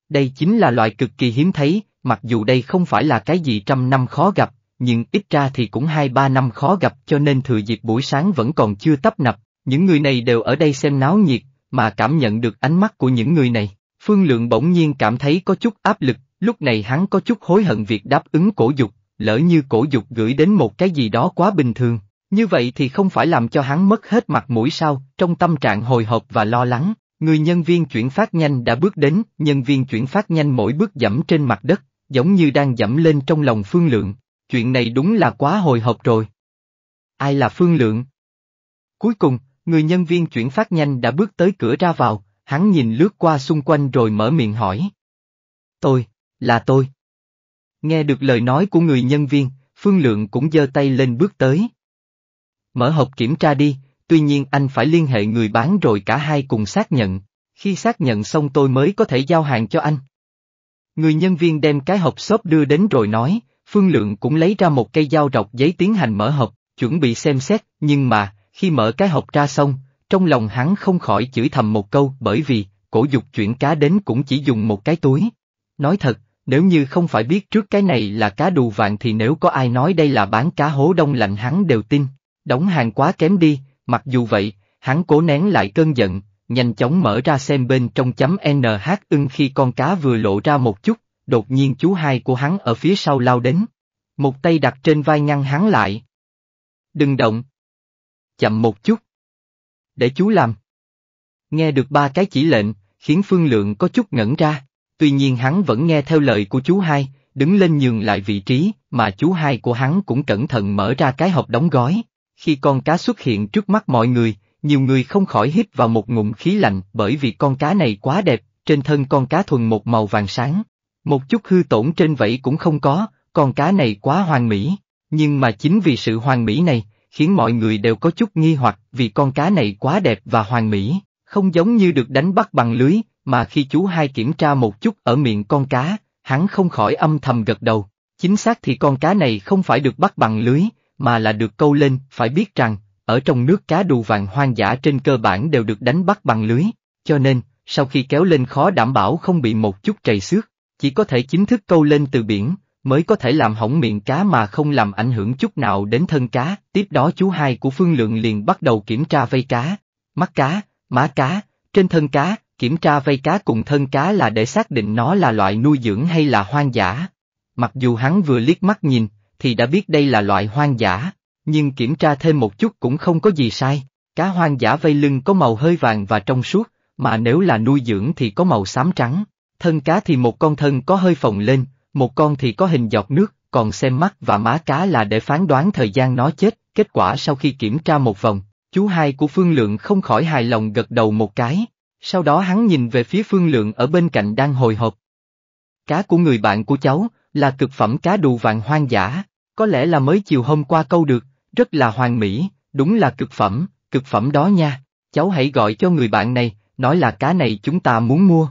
Đây chính là loại cực kỳ hiếm thấy, mặc dù đây không phải là cái gì trăm năm khó gặp, nhưng ít ra thì cũng hai ba năm khó gặp cho nên thừa dịp buổi sáng vẫn còn chưa tấp nập. Những người này đều ở đây xem náo nhiệt, mà cảm nhận được ánh mắt của những người này. Phương Lượng bỗng nhiên cảm thấy có chút áp lực, lúc này hắn có chút hối hận việc đáp ứng cổ dục, lỡ như cổ dục gửi đến một cái gì đó quá bình thường, như vậy thì không phải làm cho hắn mất hết mặt mũi sao, trong tâm trạng hồi hộp và lo lắng, người nhân viên chuyển phát nhanh đã bước đến, nhân viên chuyển phát nhanh mỗi bước dẫm trên mặt đất, giống như đang dẫm lên trong lòng Phương Lượng, chuyện này đúng là quá hồi hộp rồi. Ai là Phương Lượng? Cuối cùng, người nhân viên chuyển phát nhanh đã bước tới cửa ra vào, hắn nhìn lướt qua xung quanh rồi mở miệng hỏi. Tôi, là tôi. Nghe được lời nói của người nhân viên, Phương Lượng cũng giơ tay lên bước tới. Mở hộp kiểm tra đi, tuy nhiên anh phải liên hệ người bán rồi cả hai cùng xác nhận, khi xác nhận xong tôi mới có thể giao hàng cho anh. Người nhân viên đem cái hộp xốp đưa đến rồi nói, Phương Lượng cũng lấy ra một cây dao rọc giấy tiến hành mở hộp, chuẩn bị xem xét, nhưng mà, khi mở cái hộp ra xong, trong lòng hắn không khỏi chửi thầm một câu bởi vì, cổ dục chuyển cá đến cũng chỉ dùng một cái túi. Nói thật, nếu như không phải biết trước cái này là cá đù vàng thì nếu có ai nói đây là bán cá hố đông lạnh hắn đều tin. Đóng hàng quá kém đi, mặc dù vậy, hắn cố nén lại cơn giận, nhanh chóng mở ra xem bên trong chấm NH ưng khi con cá vừa lộ ra một chút, đột nhiên chú hai của hắn ở phía sau lao đến. Một tay đặt trên vai ngăn hắn lại. Đừng động. Chậm một chút. Để chú làm. Nghe được ba cái chỉ lệnh, khiến Phương Lượng có chút ngẩn ra tuy nhiên hắn vẫn nghe theo lời của chú hai, đứng lên nhường lại vị trí, mà chú hai của hắn cũng cẩn thận mở ra cái hộp đóng gói. Khi con cá xuất hiện trước mắt mọi người, nhiều người không khỏi hít vào một ngụm khí lạnh bởi vì con cá này quá đẹp, trên thân con cá thuần một màu vàng sáng. Một chút hư tổn trên vẫy cũng không có, con cá này quá hoàn mỹ. Nhưng mà chính vì sự hoàn mỹ này, khiến mọi người đều có chút nghi hoặc vì con cá này quá đẹp và hoàn mỹ, không giống như được đánh bắt bằng lưới, mà khi chú hai kiểm tra một chút ở miệng con cá, hắn không khỏi âm thầm gật đầu. Chính xác thì con cá này không phải được bắt bằng lưới, mà là được câu lên, phải biết rằng, ở trong nước cá đù vàng hoang dã trên cơ bản đều được đánh bắt bằng lưới, cho nên, sau khi kéo lên khó đảm bảo không bị một chút trầy xước, chỉ có thể chính thức câu lên từ biển, mới có thể làm hỏng miệng cá mà không làm ảnh hưởng chút nào đến thân cá. Tiếp đó chú hai của Phương Lượng liền bắt đầu kiểm tra vây cá, mắt cá, má cá, trên thân cá, Kiểm tra vây cá cùng thân cá là để xác định nó là loại nuôi dưỡng hay là hoang dã. Mặc dù hắn vừa liếc mắt nhìn, thì đã biết đây là loại hoang dã, nhưng kiểm tra thêm một chút cũng không có gì sai. Cá hoang dã vây lưng có màu hơi vàng và trong suốt, mà nếu là nuôi dưỡng thì có màu xám trắng. Thân cá thì một con thân có hơi phồng lên, một con thì có hình giọt nước, còn xem mắt và má cá là để phán đoán thời gian nó chết. Kết quả sau khi kiểm tra một vòng, chú hai của Phương Lượng không khỏi hài lòng gật đầu một cái. Sau đó hắn nhìn về phía phương lượng ở bên cạnh đang hồi hộp. Cá của người bạn của cháu, là cực phẩm cá đù vàng hoang dã, có lẽ là mới chiều hôm qua câu được, rất là hoàn mỹ, đúng là cực phẩm, cực phẩm đó nha, cháu hãy gọi cho người bạn này, nói là cá này chúng ta muốn mua.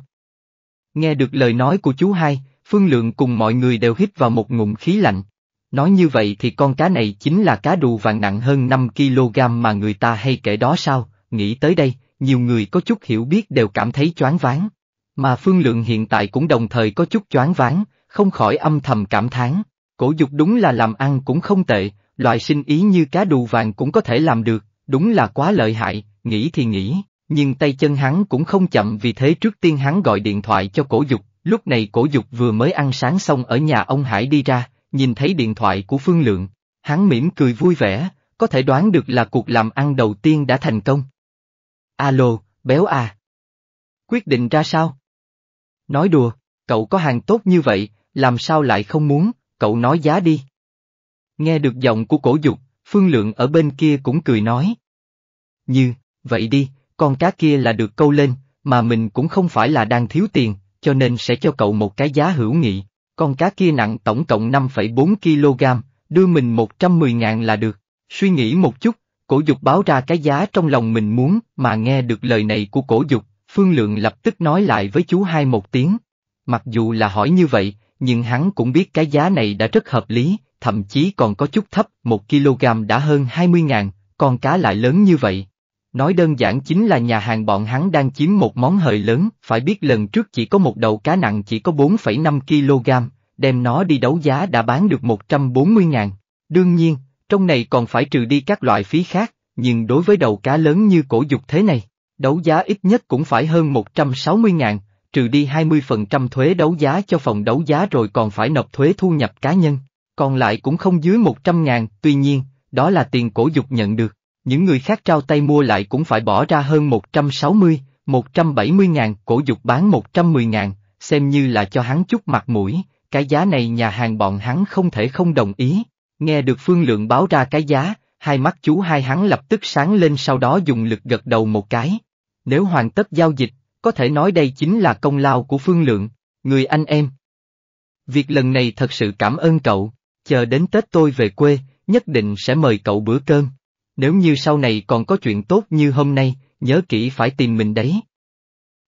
Nghe được lời nói của chú hai, Phương Lượng cùng mọi người đều hít vào một ngụm khí lạnh. Nói như vậy thì con cá này chính là cá đù vàng nặng hơn 5 kg mà người ta hay kể đó sao, nghĩ tới đây, nhiều người có chút hiểu biết đều cảm thấy choáng váng. Mà Phương Lượng hiện tại cũng đồng thời có chút choáng váng, không khỏi âm thầm cảm thán. Cổ dục đúng là làm ăn cũng không tệ, loại sinh ý như cá đù vàng cũng có thể làm được, đúng là quá lợi hại, nghĩ thì nghĩ, nhưng tay chân hắn cũng không chậm vì thế trước tiên hắn gọi điện thoại cho cổ dục, lúc này cổ dục vừa mới ăn sáng xong ở nhà ông Hải đi ra, nhìn thấy điện thoại của Phương Lượng, hắn mỉm cười vui vẻ, có thể đoán được là cuộc làm ăn đầu tiên đã thành công. Alo, béo à. Quyết định ra sao? Nói đùa, cậu có hàng tốt như vậy, làm sao lại không muốn, cậu nói giá đi. Nghe được giọng của cổ dục, Phương Lượng ở bên kia cũng cười nói. như, vậy đi, con cá kia là được câu lên, mà mình cũng không phải là đang thiếu tiền, cho nên sẽ cho cậu một cái giá hữu nghị. Con cá kia nặng tổng cộng 5,4 kg, đưa mình 110 ngàn là được. Suy nghĩ một chút, cổ dục báo ra cái giá trong lòng mình muốn, mà nghe được lời này của cổ dục, Phương Lượng lập tức nói lại với chú hai một tiếng. Mặc dù là hỏi như vậy, nhưng hắn cũng biết cái giá này đã rất hợp lý, thậm chí còn có chút thấp, một kg đã hơn 20 ngàn, con cá lại lớn như vậy. Nói đơn giản chính là nhà hàng bọn hắn đang chiếm một món hời lớn, phải biết lần trước chỉ có một đầu cá nặng chỉ có 4,5 kg, đem nó đi đấu giá đã bán được 140 ngàn. Đương nhiên, trong này còn phải trừ đi các loại phí khác, nhưng đối với đầu cá lớn như cổ dục thế này, đấu giá ít nhất cũng phải hơn 160 ngàn, trừ đi 20% thuế đấu giá cho phòng đấu giá rồi còn phải nộp thuế thu nhập cá nhân, còn lại cũng không dưới 100 ngàn, tuy nhiên, đó là tiền cổ dục nhận được, những người khác trao tay mua lại cũng phải bỏ ra hơn 160, 170 ngàn, cổ dục bán 110 ngàn, xem như là cho hắn chút mặt mũi, cái giá này nhà hàng bọn hắn không thể không đồng ý. Nghe được Phương Lượng báo ra cái giá, hai mắt chú hai hắn lập tức sáng lên sau đó dùng lực gật đầu một cái. Nếu hoàn tất giao dịch, có thể nói đây chính là công lao của Phương Lượng, người anh em. Việc lần này thật sự cảm ơn cậu, chờ đến Tết tôi về quê, nhất định sẽ mời cậu bữa cơm. Nếu như sau này còn có chuyện tốt như hôm nay, nhớ kỹ phải tìm mình đấy.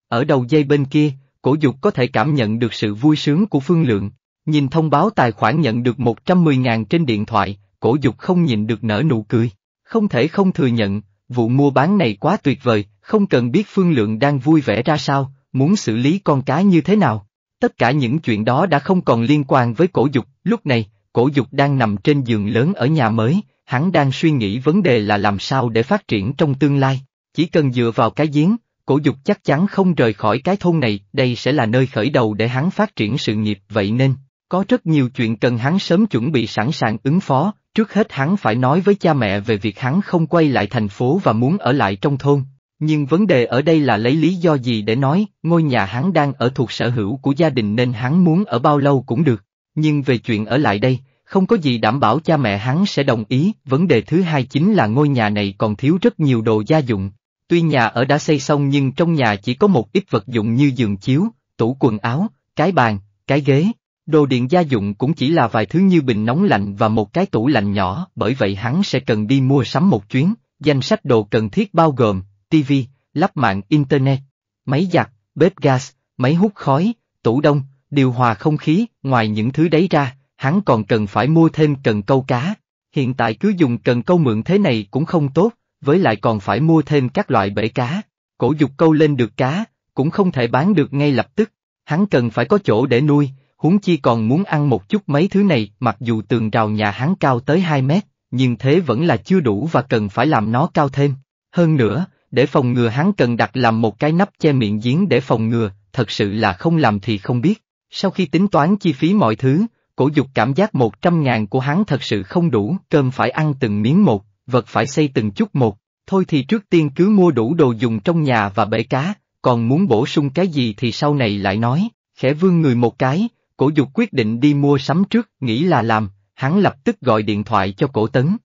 Ở đầu dây bên kia, cổ dục có thể cảm nhận được sự vui sướng của Phương Lượng, nhìn thông báo tài khoản nhận được 110.000 trên điện thoại, cổ dục không nhìn được nở nụ cười. Không thể không thừa nhận, vụ mua bán này quá tuyệt vời, không cần biết Phương Lượng đang vui vẻ ra sao, muốn xử lý con cá như thế nào. Tất cả những chuyện đó đã không còn liên quan với cổ dục, lúc này, cổ dục đang nằm trên giường lớn ở nhà mới, hắn đang suy nghĩ vấn đề là làm sao để phát triển trong tương lai. Chỉ cần dựa vào cái giếng, cổ dục chắc chắn không rời khỏi cái thôn này, đây sẽ là nơi khởi đầu để hắn phát triển sự nghiệp vậy nên, có rất nhiều chuyện cần hắn sớm chuẩn bị sẵn sàng ứng phó, trước hết hắn phải nói với cha mẹ về việc hắn không quay lại thành phố và muốn ở lại trong thôn. Nhưng vấn đề ở đây là lấy lý do gì để nói, ngôi nhà hắn đang ở thuộc sở hữu của gia đình nên hắn muốn ở bao lâu cũng được. Nhưng về chuyện ở lại đây, không có gì đảm bảo cha mẹ hắn sẽ đồng ý, vấn đề thứ hai chính là ngôi nhà này còn thiếu rất nhiều đồ gia dụng. Tuy nhà ở đã xây xong nhưng trong nhà chỉ có một ít vật dụng như giường chiếu, tủ quần áo, cái bàn, cái ghế. Đồ điện gia dụng cũng chỉ là vài thứ như bình nóng lạnh và một cái tủ lạnh nhỏ, bởi vậy hắn sẽ cần đi mua sắm một chuyến. Danh sách đồ cần thiết bao gồm, TV, lắp mạng Internet, máy giặt, bếp gas, máy hút khói, tủ đông, điều hòa không khí, ngoài những thứ đấy ra, hắn còn cần phải mua thêm cần câu cá. Hiện tại cứ dùng cần câu mượn thế này cũng không tốt, với lại còn phải mua thêm các loại bể cá. Cổ dục câu lên được cá, cũng không thể bán được ngay lập tức, hắn cần phải có chỗ để nuôi, huống chi còn muốn ăn một chút mấy thứ này, mặc dù tường rào nhà hắn cao tới 2 mét, nhưng thế vẫn là chưa đủ và cần phải làm nó cao thêm. Hơn nữa, để phòng ngừa hắn cần đặt làm một cái nắp che miệng giếng để phòng ngừa, thật sự là không làm thì không biết. Sau khi tính toán chi phí mọi thứ, cổ dục cảm giác một trăm ngàn của hắn thật sự không đủ, cơm phải ăn từng miếng một, vật phải xây từng chút một, thôi thì trước tiên cứ mua đủ đồ dùng trong nhà và bể cá, còn muốn bổ sung cái gì thì sau này lại nói, khẽ vương người một cái, cổ dục quyết định đi mua sắm trước, nghĩ là làm, hắn lập tức gọi điện thoại cho cổ tấn.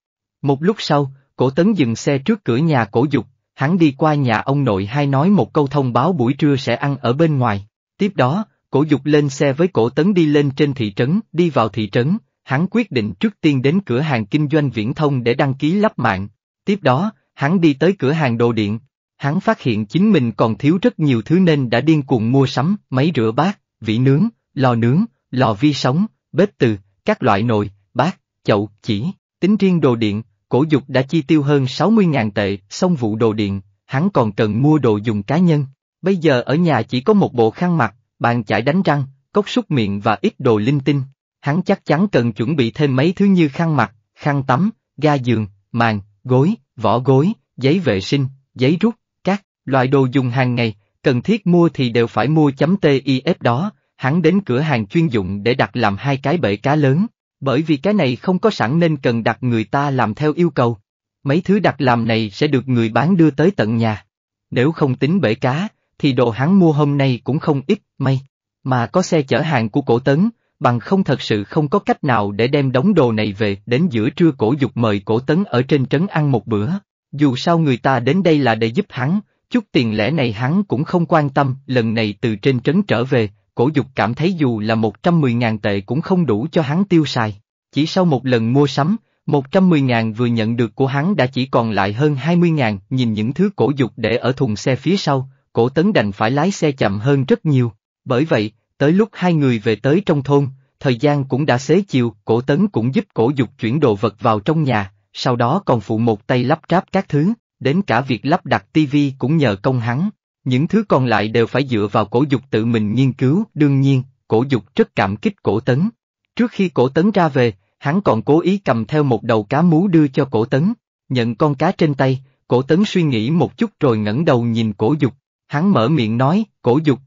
Một lúc sau, cổ tấn dừng xe trước cửa nhà cổ dục, hắn đi qua nhà ông nội hai nói một câu thông báo buổi trưa sẽ ăn ở bên ngoài. Tiếp đó, cổ dục lên xe với cổ tấn đi lên trên thị trấn, đi vào thị trấn, hắn quyết định trước tiên đến cửa hàng kinh doanh viễn thông để đăng ký lắp mạng. Tiếp đó, hắn đi tới cửa hàng đồ điện, hắn phát hiện chính mình còn thiếu rất nhiều thứ nên đã điên cuồng mua sắm, máy rửa bát, vỉ nướng, lò nướng, lò vi sóng, bếp từ, các loại nồi, bát, chậu, chỉ, tính riêng đồ điện, cổ dục đã chi tiêu hơn 60.000 tệ, xong vụ đồ điện, hắn còn cần mua đồ dùng cá nhân. Bây giờ ở nhà chỉ có một bộ khăn mặt, bàn chải đánh răng, cốc súc miệng và ít đồ linh tinh. Hắn chắc chắn cần chuẩn bị thêm mấy thứ như khăn mặt, khăn tắm, ga giường, màn, gối, vỏ gối, giấy vệ sinh, giấy rút, các loại đồ dùng hàng ngày, cần thiết mua thì đều phải mua chấm TIF đó, hắn đến cửa hàng chuyên dụng để đặt làm hai cái bể cá lớn, bởi vì cái này không có sẵn nên cần đặt người ta làm theo yêu cầu. Mấy thứ đặt làm này sẽ được người bán đưa tới tận nhà. Nếu không tính bể cá, thì đồ hắn mua hôm nay cũng không ít, may. Mà có xe chở hàng của cổ tấn, bằng không thật sự không có cách nào để đem đống đồ này về, đến giữa trưa cổ dục mời cổ tấn ở trên trấn ăn một bữa. Dù sao người ta đến đây là để giúp hắn, chút tiền lẻ này hắn cũng không quan tâm, lần này từ trên trấn trở về, cổ dục cảm thấy dù là 110.000 tệ cũng không đủ cho hắn tiêu xài. Chỉ sau một lần mua sắm, 110.000 vừa nhận được của hắn đã chỉ còn lại hơn 20.000, nhìn những thứ cổ dục để ở thùng xe phía sau, cổ tấn đành phải lái xe chậm hơn rất nhiều. Bởi vậy, tới lúc hai người về tới trong thôn, thời gian cũng đã xế chiều, cổ tấn cũng giúp cổ dục chuyển đồ vật vào trong nhà, sau đó còn phụ một tay lắp ráp các thứ, đến cả việc lắp đặt tivi cũng nhờ công hắn. Những thứ còn lại đều phải dựa vào cổ dục tự mình nghiên cứu, đương nhiên, cổ dục rất cảm kích cổ tấn. Trước khi cổ tấn ra về, hắn còn cố ý cầm theo một đầu cá mú đưa cho cổ tấn, nhận con cá trên tay, cổ tấn suy nghĩ một chút rồi ngẩng đầu nhìn cổ dục, hắn mở miệng nói, cổ dục.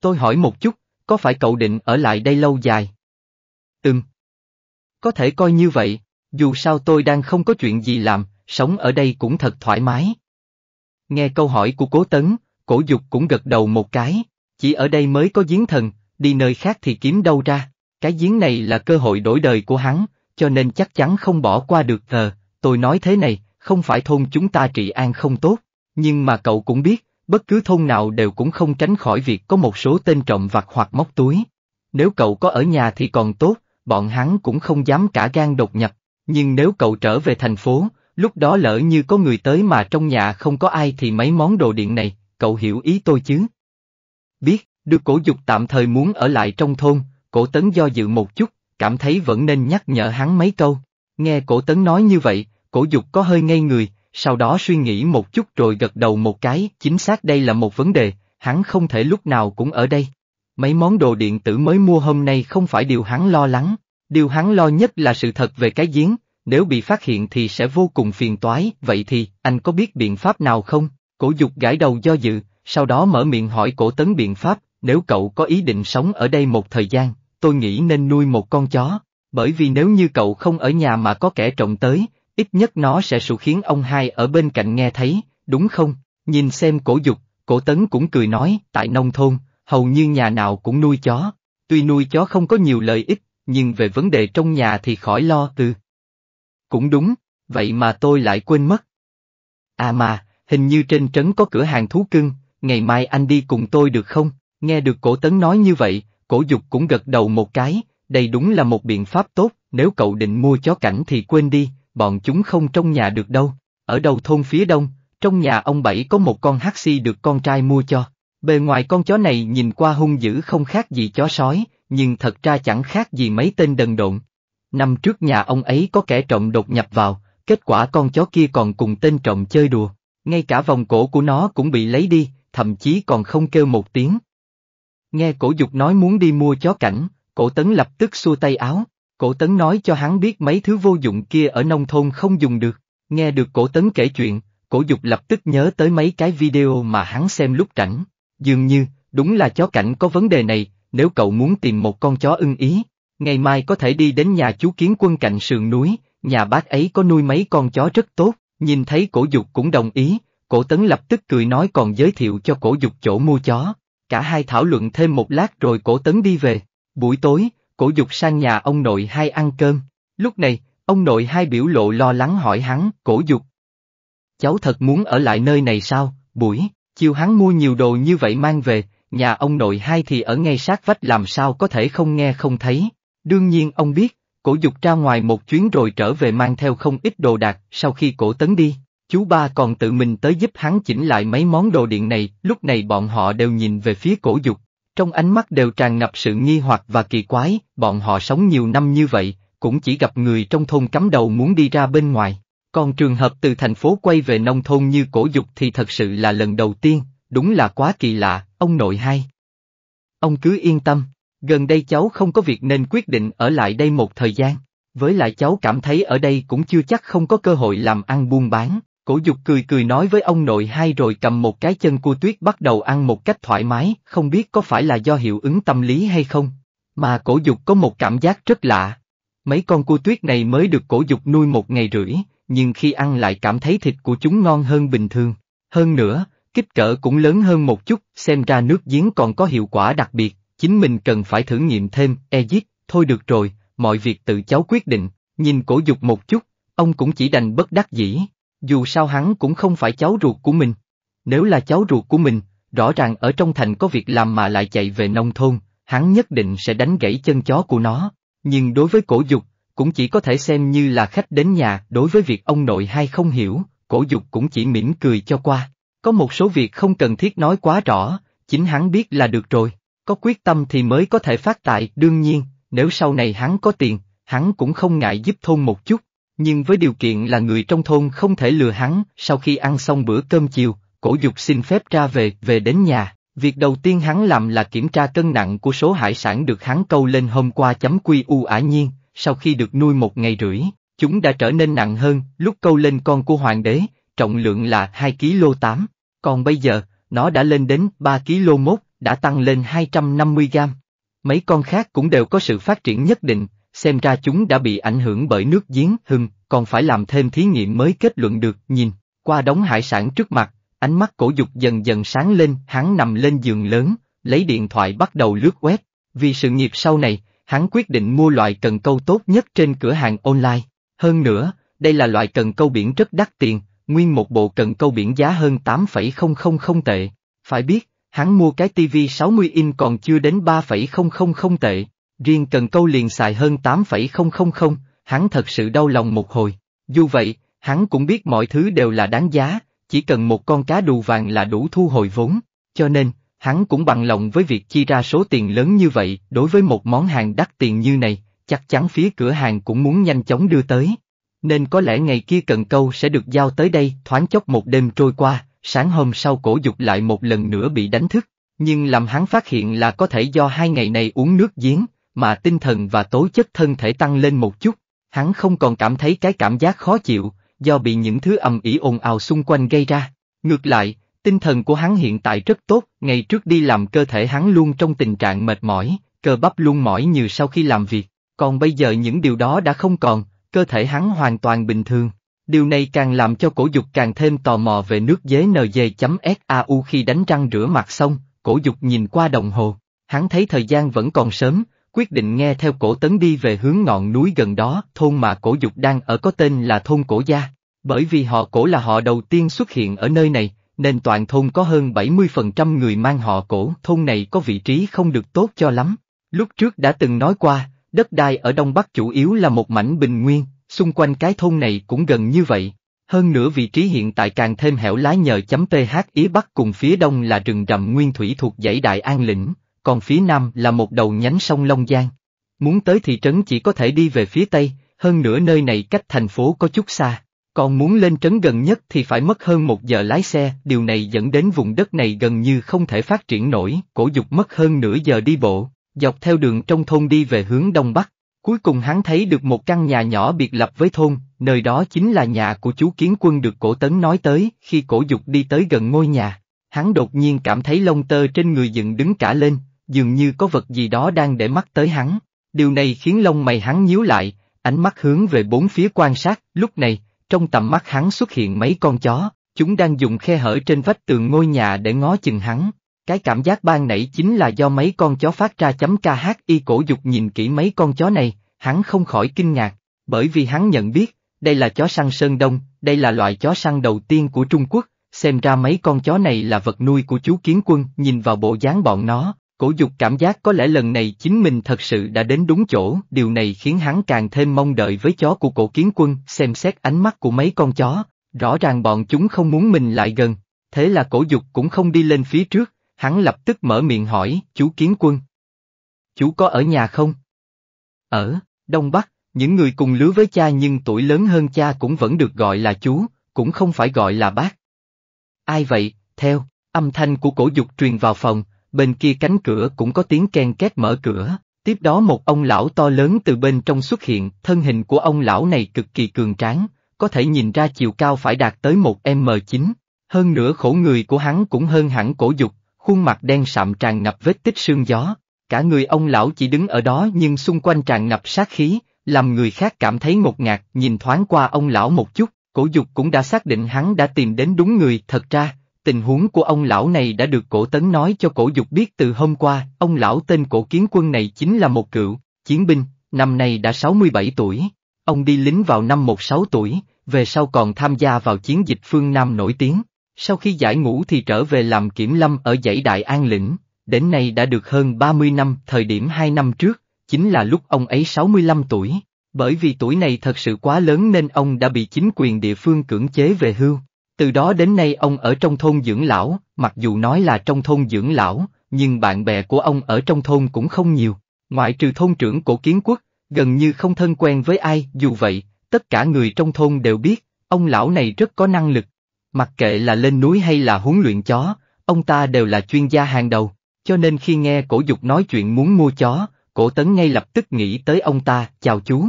Tôi hỏi một chút, có phải cậu định ở lại đây lâu dài? Ừm. Có thể coi như vậy, dù sao tôi đang không có chuyện gì làm, sống ở đây cũng thật thoải mái. Nghe câu hỏi của cố tấn, cổ dục cũng gật đầu một cái, chỉ ở đây mới có giếng thần, đi nơi khác thì kiếm đâu ra, cái giếng này là cơ hội đổi đời của hắn, cho nên chắc chắn không bỏ qua được thờ, tôi nói thế này, không phải thôn chúng ta trị an không tốt, nhưng mà cậu cũng biết, bất cứ thôn nào đều cũng không tránh khỏi việc có một số tên trộm vặt hoặc móc túi. Nếu cậu có ở nhà thì còn tốt, bọn hắn cũng không dám cả gan đột nhập, nhưng nếu cậu trở về thành phố, lúc đó lỡ như có người tới mà trong nhà không có ai thì mấy món đồ điện này, cậu hiểu ý tôi chứ? Biết, được cổ dục tạm thời muốn ở lại trong thôn, cổ tấn do dự một chút, cảm thấy vẫn nên nhắc nhở hắn mấy câu. Nghe cổ tấn nói như vậy, cổ dục có hơi ngây người, sau đó suy nghĩ một chút rồi gật đầu một cái, chính xác đây là một vấn đề, hắn không thể lúc nào cũng ở đây. Mấy món đồ điện tử mới mua hôm nay không phải điều hắn lo lắng, điều hắn lo nhất là sự thật về cái giếng, nếu bị phát hiện thì sẽ vô cùng phiền toái, vậy thì, anh có biết biện pháp nào không? Cổ dục gãi đầu do dự, sau đó mở miệng hỏi cổ tấn biện pháp, nếu cậu có ý định sống ở đây một thời gian, tôi nghĩ nên nuôi một con chó, bởi vì nếu như cậu không ở nhà mà có kẻ trộm tới, ít nhất nó sẽ sụ khiến ông hai ở bên cạnh nghe thấy, đúng không? Nhìn xem cổ dục, cổ tấn cũng cười nói, tại nông thôn, hầu như nhà nào cũng nuôi chó. Tuy nuôi chó không có nhiều lợi ích, nhưng về vấn đề trong nhà thì khỏi lo từ. Cũng đúng, vậy mà tôi lại quên mất. À mà, hình như trên trấn có cửa hàng thú cưng, ngày mai anh đi cùng tôi được không? Nghe được cổ tấn nói như vậy, cổ dục cũng gật đầu một cái, đây đúng là một biện pháp tốt, nếu cậu định mua chó cảnh thì quên đi, bọn chúng không trong nhà được đâu. Ở đầu thôn phía đông, trong nhà ông Bảy có một con hắc si được con trai mua cho. Bề ngoài con chó này nhìn qua hung dữ không khác gì chó sói, nhưng thật ra chẳng khác gì mấy tên đần độn. Năm trước nhà ông ấy có kẻ trộm đột nhập vào, kết quả con chó kia còn cùng tên trộm chơi đùa, ngay cả vòng cổ của nó cũng bị lấy đi, thậm chí còn không kêu một tiếng. Nghe cổ dục nói muốn đi mua chó cảnh, cổ tấn lập tức xua tay áo, cổ tấn nói cho hắn biết mấy thứ vô dụng kia ở nông thôn không dùng được, nghe được cổ tấn kể chuyện, cổ dục lập tức nhớ tới mấy cái video mà hắn xem lúc rảnh, dường như, đúng là chó cảnh có vấn đề này, nếu cậu muốn tìm một con chó ưng ý, ngày mai có thể đi đến nhà chú kiến quân cạnh sườn núi, nhà bác ấy có nuôi mấy con chó rất tốt, nhìn thấy cổ dục cũng đồng ý, cổ tấn lập tức cười nói còn giới thiệu cho cổ dục chỗ mua chó. Cả hai thảo luận thêm một lát rồi cổ tấn đi về. Buổi tối, cổ dục sang nhà ông nội hai ăn cơm. Lúc này, ông nội hai biểu lộ lo lắng hỏi hắn, cổ dục. Cháu thật muốn ở lại nơi này sao, buổi, chiều hắn mua nhiều đồ như vậy mang về, nhà ông nội hai thì ở ngay sát vách làm sao có thể không nghe không thấy. Đương nhiên ông biết, cổ dục ra ngoài một chuyến rồi trở về mang theo không ít đồ đạc, sau khi cổ tấn đi, chú ba còn tự mình tới giúp hắn chỉnh lại mấy món đồ điện này, lúc này bọn họ đều nhìn về phía cổ dục, trong ánh mắt đều tràn ngập sự nghi hoặc và kỳ quái, bọn họ sống nhiều năm như vậy, cũng chỉ gặp người trong thôn cắm đầu muốn đi ra bên ngoài. Còn trường hợp từ thành phố quay về nông thôn như cổ dục thì thật sự là lần đầu tiên, đúng là quá kỳ lạ, ông nội hay. Ông cứ yên tâm, gần đây cháu không có việc nên quyết định ở lại đây một thời gian, với lại cháu cảm thấy ở đây cũng chưa chắc không có cơ hội làm ăn buôn bán. Cổ dục cười cười nói với ông nội hai rồi cầm một cái chân cua tuyết bắt đầu ăn một cách thoải mái, không biết có phải là do hiệu ứng tâm lý hay không. Mà cổ dục có một cảm giác rất lạ. Mấy con cua tuyết này mới được cổ dục nuôi một ngày rưỡi, nhưng khi ăn lại cảm thấy thịt của chúng ngon hơn bình thường. Hơn nữa, kích cỡ cũng lớn hơn một chút, xem ra nước giếng còn có hiệu quả đặc biệt, chính mình cần phải thử nghiệm thêm, E giết, thôi được rồi, mọi việc tự cháu quyết định, nhìn cổ dục một chút, ông cũng chỉ đành bất đắc dĩ. dù sao hắn cũng không phải cháu ruột của mình. Nếu là cháu ruột của mình, rõ ràng ở trong thành có việc làm mà lại chạy về nông thôn, hắn nhất định sẽ đánh gãy chân chó của nó. Nhưng đối với cổ dục, cũng chỉ có thể xem như là khách đến nhà, đối với việc ông nội hay không hiểu, cổ dục cũng chỉ mỉm cười cho qua. Có một số việc không cần thiết nói quá rõ, chính hắn biết là được rồi, có quyết tâm thì mới có thể phát tại, đương nhiên, nếu sau này hắn có tiền, hắn cũng không ngại giúp thôn một chút, nhưng với điều kiện là người trong thôn không thể lừa hắn, sau khi ăn xong bữa cơm chiều, cổ dục xin phép ra về, về đến nhà, việc đầu tiên hắn làm là kiểm tra cân nặng của số hải sản được hắn câu lên hôm qua chấm quy u ả nhiên, sau khi được nuôi một ngày rưỡi, chúng đã trở nên nặng hơn, lúc câu lên con của hoàng đế, trọng lượng là 2 kg 8, còn bây giờ, nó đã lên đến 3 kg 1, đã tăng lên 250 gram. Mấy con khác cũng đều có sự phát triển nhất định, xem ra chúng đã bị ảnh hưởng bởi nước giếng, hừng. còn phải làm thêm thí nghiệm mới kết luận được, nhìn, qua đống hải sản trước mặt, ánh mắt cổ dục dần dần sáng lên, hắn nằm lên giường lớn, lấy điện thoại bắt đầu lướt web, vì sự nghiệp sau này, hắn quyết định mua loại cần câu tốt nhất trên cửa hàng online. Hơn nữa, đây là loại cần câu biển rất đắt tiền, nguyên một bộ cần câu biển giá hơn 8,000 tệ. Phải biết, hắn mua cái TV 60 inch còn chưa đến 3,000 tệ, riêng cần câu liền xài hơn 8,000, hắn thật sự đau lòng một hồi. Dù vậy, hắn cũng biết mọi thứ đều là đáng giá, chỉ cần một con cá đù vàng là đủ thu hồi vốn, cho nên, hắn cũng bằng lòng với việc chi ra số tiền lớn như vậy, đối với một món hàng đắt tiền như này, chắc chắn phía cửa hàng cũng muốn nhanh chóng đưa tới. Nên có lẽ ngày kia cần câu sẽ được giao tới đây, thoáng chốc một đêm trôi qua, sáng hôm sau cổ dục lại một lần nữa bị đánh thức, nhưng làm hắn phát hiện là có thể do hai ngày này uống nước giếng, mà tinh thần và tố chất thân thể tăng lên một chút, hắn không còn cảm thấy cái cảm giác khó chịu, do bị những thứ ầm ĩ ồn ào xung quanh gây ra. Ngược lại, tinh thần của hắn hiện tại rất tốt, ngày trước đi làm cơ thể hắn luôn trong tình trạng mệt mỏi, cơ bắp luôn mỏi như sau khi làm việc, còn bây giờ những điều đó đã không còn, cơ thể hắn hoàn toàn bình thường. Điều này càng làm cho cổ dục càng thêm tò mò về nước dế NG.SAU khi đánh răng rửa mặt xong, cổ dục nhìn qua đồng hồ, hắn thấy thời gian vẫn còn sớm, quyết định nghe theo cổ tấn đi về hướng ngọn núi gần đó, thôn mà cổ dục đang ở có tên là thôn cổ gia. Bởi vì họ cổ là họ đầu tiên xuất hiện ở nơi này, nên toàn thôn có hơn 70% người mang họ cổ. Thôn này có vị trí không được tốt cho lắm. Lúc trước đã từng nói qua, đất đai ở Đông Bắc chủ yếu là một mảnh bình nguyên, xung quanh cái thôn này cũng gần như vậy. Hơn nữa vị trí hiện tại càng thêm hẻo lái nhờ chấm PH Ý Bắc cùng phía đông là rừng rậm nguyên thủy thuộc dãy Đại An Lĩnh, còn phía nam là một đầu nhánh sông Long Giang. Muốn tới thị trấn chỉ có thể đi về phía tây, hơn nữa nơi này cách thành phố có chút xa. Còn muốn lên trấn gần nhất thì phải mất hơn một giờ lái xe, điều này dẫn đến vùng đất này gần như không thể phát triển nổi, cổ dục mất hơn nửa giờ đi bộ, dọc theo đường trong thôn đi về hướng đông bắc. Cuối cùng hắn thấy được một căn nhà nhỏ biệt lập với thôn, nơi đó chính là nhà của chú kiến quân được cổ tấn nói tới, khi cổ dục đi tới gần ngôi nhà. Hắn đột nhiên cảm thấy lông tơ trên người dựng đứng cả lên, dường như có vật gì đó đang để mắt tới hắn. Điều này khiến lông mày hắn nhíu lại, ánh mắt hướng về bốn phía quan sát, lúc này, trong tầm mắt hắn xuất hiện mấy con chó, chúng đang dùng khe hở trên vách tường ngôi nhà để ngó chừng hắn. Cái cảm giác ban nãy chính là do mấy con chó phát ra chấm ca hát y cổ dục nhìn kỹ mấy con chó này, hắn không khỏi kinh ngạc, bởi vì hắn nhận biết, đây là chó săn Sơn Đông, đây là loại chó săn đầu tiên của Trung Quốc, xem ra mấy con chó này là vật nuôi của chú kiến quân, nhìn vào bộ dáng bọn nó, cổ dục cảm giác có lẽ lần này chính mình thật sự đã đến đúng chỗ, điều này khiến hắn càng thêm mong đợi với chó của cổ kiến quân, xem xét ánh mắt của mấy con chó, rõ ràng bọn chúng không muốn mình lại gần, thế là cổ dục cũng không đi lên phía trước, hắn lập tức mở miệng hỏi, chú kiến quân. Chú có ở nhà không? Ở, Đông Bắc, những người cùng lứa với cha nhưng tuổi lớn hơn cha cũng vẫn được gọi là chú, cũng không phải gọi là bác. Ai vậy, theo, âm thanh của cổ dục truyền vào phòng, bên kia cánh cửa cũng có tiếng ken két mở cửa, tiếp đó một ông lão to lớn từ bên trong xuất hiện, thân hình của ông lão này cực kỳ cường tráng, có thể nhìn ra chiều cao phải đạt tới một M9, hơn nữa khổ người của hắn cũng hơn hẳn cổ dục, khuôn mặt đen sạm tràn ngập vết tích sương gió, cả người ông lão chỉ đứng ở đó nhưng xung quanh tràn ngập sát khí, làm người khác cảm thấy ngột ngạt, nhìn thoáng qua ông lão một chút, cổ dục cũng đã xác định hắn đã tìm đến đúng người, thật ra, tình huống của ông lão này đã được cổ tấn nói cho cổ dục biết từ hôm qua, ông lão tên cổ kiến quân này chính là một cựu, chiến binh, năm nay đã 67 tuổi. Ông đi lính vào năm 16 tuổi, về sau còn tham gia vào chiến dịch phương Nam nổi tiếng. Sau khi giải ngũ thì trở về làm kiểm lâm ở dãy Đại An Lĩnh, đến nay đã được hơn 30 năm, thời điểm 2 năm trước, chính là lúc ông ấy 65 tuổi. Bởi vì tuổi này thật sự quá lớn nên ông đã bị chính quyền địa phương cưỡng chế về hưu. Từ đó đến nay ông ở trong thôn dưỡng lão, mặc dù nói là trong thôn dưỡng lão, nhưng bạn bè của ông ở trong thôn cũng không nhiều. Ngoại trừ thôn trưởng cổ kiến quốc, gần như không thân quen với ai, dù vậy, tất cả người trong thôn đều biết, ông lão này rất có năng lực. Mặc kệ là lên núi hay là huấn luyện chó, ông ta đều là chuyên gia hàng đầu, cho nên khi nghe cổ dục nói chuyện muốn mua chó, cổ tấn ngay lập tức nghĩ tới ông ta, chào chú.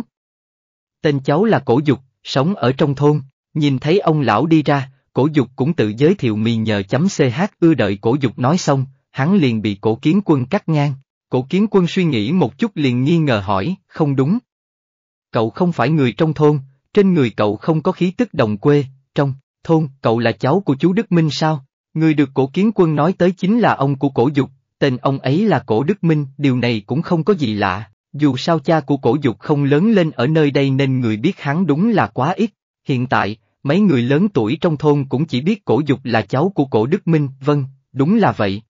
Tên cháu là cổ dục, sống ở trong thôn, nhìn thấy ông lão đi ra, cổ dục cũng tự giới thiệu mì nhờ chấm ch ưa đợi cổ dục nói xong, hắn liền bị cổ kiến quân cắt ngang. Cổ kiến quân suy nghĩ một chút liền nghi ngờ hỏi, không đúng. Cậu không phải người trong thôn, trên người cậu không có khí tức đồng quê, trong thôn, cậu là cháu của chú Đức Minh sao? Người được cổ kiến quân nói tới chính là ông của cổ dục, tên ông ấy là cổ Đức Minh, điều này cũng không có gì lạ, dù sao cha của cổ dục không lớn lên ở nơi đây nên người biết hắn đúng là quá ít. Hiện tại, mấy người lớn tuổi trong thôn cũng chỉ biết cổ dục là cháu của cổ Đức Minh, vâng, đúng là vậy.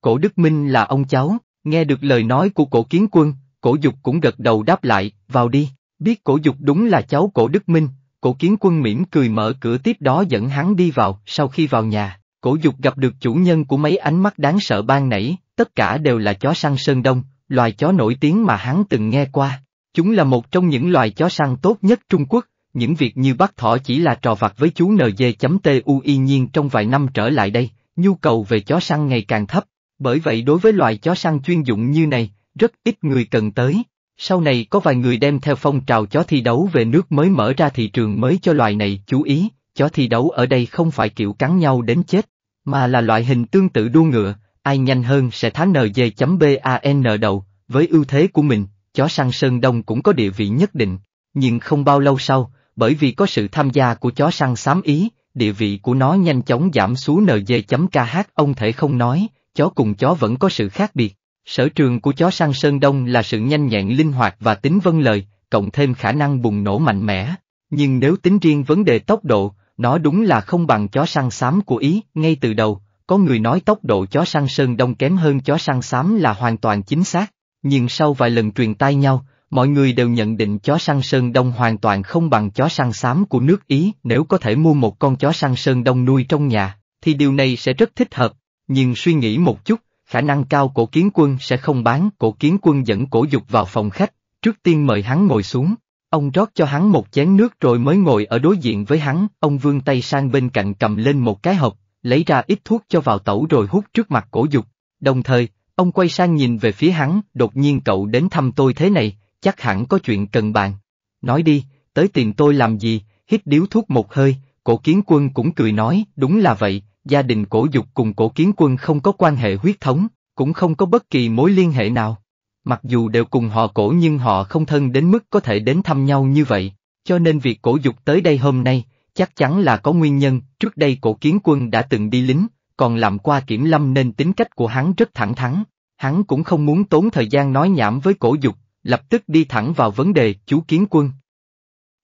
Cổ Đức Minh là ông cháu, nghe được lời nói của cổ kiến quân, cổ dục cũng gật đầu đáp lại, vào đi, biết cổ dục đúng là cháu cổ Đức Minh, cổ kiến quân mỉm cười mở cửa tiếp đó dẫn hắn đi vào, sau khi vào nhà, cổ dục gặp được chủ nhân của mấy ánh mắt đáng sợ ban nãy, tất cả đều là chó săn Sơn Đông, loài chó nổi tiếng mà hắn từng nghe qua. Chúng là một trong những loài chó săn tốt nhất Trung Quốc, những việc như bắt thỏ chỉ là trò vặt với chú NG.TUI nhiên trong vài năm trở lại đây, nhu cầu về chó săn ngày càng thấp, bởi vậy đối với loài chó săn chuyên dụng như này, rất ít người cần tới. Sau này có vài người đem theo phong trào chó thi đấu về nước mới mở ra thị trường mới cho loài này, chú ý, chó thi đấu ở đây không phải kiểu cắn nhau đến chết, mà là loại hình tương tự đua ngựa, ai nhanh hơn sẽ thá NG.BAN đầu, với ưu thế của mình, chó săn Sơn Đông cũng có địa vị nhất định, nhưng không bao lâu sau, bởi vì có sự tham gia của chó săn xám ý, địa vị của nó nhanh chóng giảm xuống NG.KH ông thể không nói, chó cùng chó vẫn có sự khác biệt. Sở trường của chó săn Sơn Đông là sự nhanh nhẹn linh hoạt và tính vân lời, cộng thêm khả năng bùng nổ mạnh mẽ. Nhưng nếu tính riêng vấn đề tốc độ, nó đúng là không bằng chó săn xám của Ý, ngay từ đầu, có người nói tốc độ chó săn Sơn Đông kém hơn chó săn xám là hoàn toàn chính xác, nhưng sau vài lần truyền tai nhau, mọi người đều nhận định chó săn Sơn Đông hoàn toàn không bằng chó săn xám của nước Ý, nếu có thể mua một con chó săn Sơn Đông nuôi trong nhà, thì điều này sẽ rất thích hợp, nhưng suy nghĩ một chút, khả năng cao cổ kiến quân sẽ không bán, cổ kiến quân dẫn cổ dục vào phòng khách, trước tiên mời hắn ngồi xuống. Ông rót cho hắn một chén nước rồi mới ngồi ở đối diện với hắn, ông vươn tay sang bên cạnh cầm lên một cái hộp, lấy ra ít thuốc cho vào tẩu rồi hút trước mặt cổ dục. Đồng thời, ông quay sang nhìn về phía hắn, đột nhiên cậu đến thăm tôi thế này, chắc hẳn có chuyện cần bàn. Nói đi, tới tìm tôi làm gì, hít điếu thuốc một hơi, cổ kiến quân cũng cười nói, đúng là vậy, gia đình cổ dục cùng cổ kiến quân không có quan hệ huyết thống, cũng không có bất kỳ mối liên hệ nào. Mặc dù đều cùng họ cổ nhưng họ không thân đến mức có thể đến thăm nhau như vậy, cho nên việc cổ dục tới đây hôm nay, chắc chắn là có nguyên nhân, trước đây cổ kiến quân đã từng đi lính, còn làm qua kiểm lâm nên tính cách của hắn rất thẳng thắn, hắn cũng không muốn tốn thời gian nói nhảm với cổ dục, lập tức đi thẳng vào vấn đề, chú kiến quân.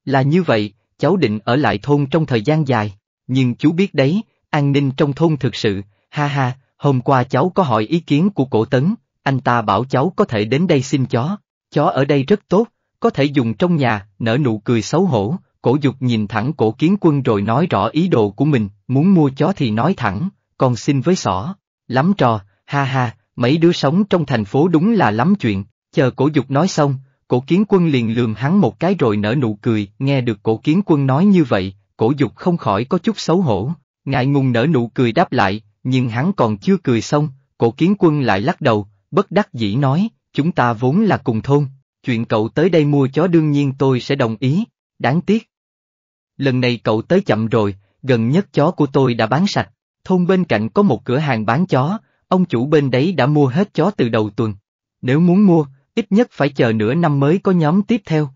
Là như vậy, cháu định ở lại thôn trong thời gian dài, nhưng chú biết đấy, an ninh trong thôn thực sự, ha ha, hôm qua cháu có hỏi ý kiến của cổ tấn, anh ta bảo cháu có thể đến đây xin chó, chó ở đây rất tốt, có thể dùng trong nhà, nở nụ cười xấu hổ, cổ dục nhìn thẳng cổ kiến quân rồi nói rõ ý đồ của mình, muốn mua chó thì nói thẳng, còn xin với sỏ, lắm trò, ha ha, mấy đứa sống trong thành phố đúng là lắm chuyện, chờ cổ dục nói xong, cổ kiến quân liền lườm hắn một cái rồi nở nụ cười, nghe được cổ kiến quân nói như vậy, cổ dục không khỏi có chút xấu hổ, ngại ngùng nở nụ cười đáp lại, nhưng hắn còn chưa cười xong, cổ kiến quân lại lắc đầu, bất đắc dĩ nói, chúng ta vốn là cùng thôn, chuyện cậu tới đây mua chó đương nhiên tôi sẽ đồng ý, đáng tiếc. Lần này cậu tới chậm rồi, gần nhất chó của tôi đã bán sạch, thôn bên cạnh có một cửa hàng bán chó, ông chủ bên đấy đã mua hết chó từ đầu tuần. Nếu muốn mua, ít nhất phải chờ nửa năm mới có nhóm tiếp theo.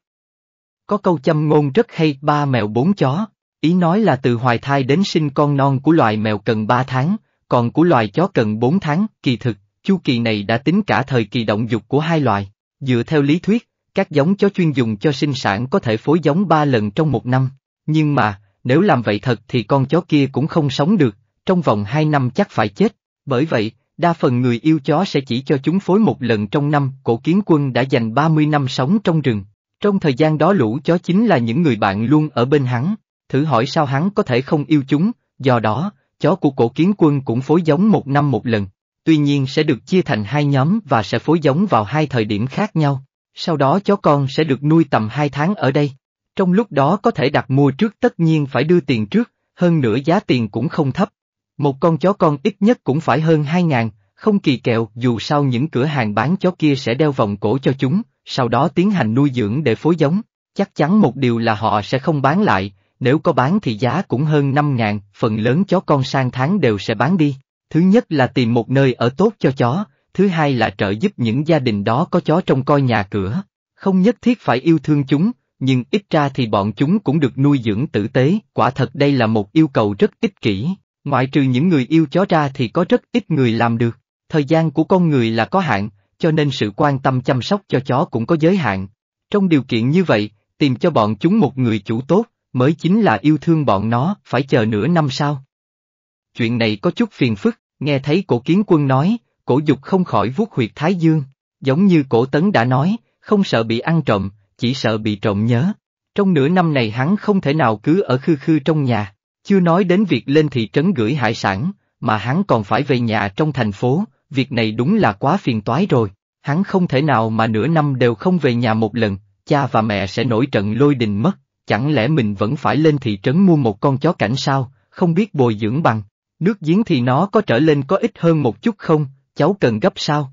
Có câu châm ngôn rất hay ba mèo bốn chó, ý nói là từ hoài thai đến sinh con non của loài mèo cần ba tháng, còn của loài chó cần bốn tháng, kỳ thực, chu kỳ này đã tính cả thời kỳ động dục của hai loài. Dựa theo lý thuyết, các giống chó chuyên dùng cho sinh sản có thể phối giống ba lần trong một năm. Nhưng mà, nếu làm vậy thật thì con chó kia cũng không sống được, trong vòng hai năm chắc phải chết. Bởi vậy, đa phần người yêu chó sẽ chỉ cho chúng phối một lần trong năm, cổ kiến quân đã dành 30 năm sống trong rừng. Trong thời gian đó lũ chó chính là những người bạn luôn ở bên hắn, thử hỏi sao hắn có thể không yêu chúng, do đó, chó của cổ kiến quân cũng phối giống một năm một lần. Tuy nhiên sẽ được chia thành hai nhóm và sẽ phối giống vào hai thời điểm khác nhau. Sau đó chó con sẽ được nuôi tầm hai tháng ở đây. Trong lúc đó có thể đặt mua trước tất nhiên phải đưa tiền trước, hơn nữa giá tiền cũng không thấp. Một con chó con ít nhất cũng phải hơn 2 ngàn, không kỳ kẹo dù sao những cửa hàng bán chó kia sẽ đeo vòng cổ cho chúng, sau đó tiến hành nuôi dưỡng để phối giống. Chắc chắn một điều là họ sẽ không bán lại, nếu có bán thì giá cũng hơn 5 ngàn, phần lớn chó con sang tháng đều sẽ bán đi. Thứ nhất là tìm một nơi ở tốt cho chó, thứ hai là trợ giúp những gia đình đó có chó trông coi nhà cửa. Không nhất thiết phải yêu thương chúng, nhưng ít ra thì bọn chúng cũng được nuôi dưỡng tử tế, quả thật đây là một yêu cầu rất ích kỷ. Ngoại trừ những người yêu chó ra thì có rất ít người làm được. Thời gian của con người là có hạn, cho nên sự quan tâm chăm sóc cho chó cũng có giới hạn. Trong điều kiện như vậy, tìm cho bọn chúng một người chủ tốt, mới chính là yêu thương bọn nó, phải chờ nửa năm sau. Chuyện này có chút phiền phức, nghe thấy cổ kiến quân nói, cổ dục không khỏi vuốt huyệt thái dương, giống như cổ tấn đã nói, không sợ bị ăn trộm, chỉ sợ bị trộm nhớ. Trong nửa năm này hắn không thể nào cứ ở khư khư trong nhà, chưa nói đến việc lên thị trấn gửi hải sản, mà hắn còn phải về nhà trong thành phố, việc này đúng là quá phiền toái rồi. Hắn không thể nào mà nửa năm đều không về nhà một lần, cha và mẹ sẽ nổi trận lôi đình mất, chẳng lẽ mình vẫn phải lên thị trấn mua một con chó cảnh sao, không biết bồi dưỡng bằng. Nước giếng thì nó có trở lên có ít hơn một chút không, cháu cần gấp sao?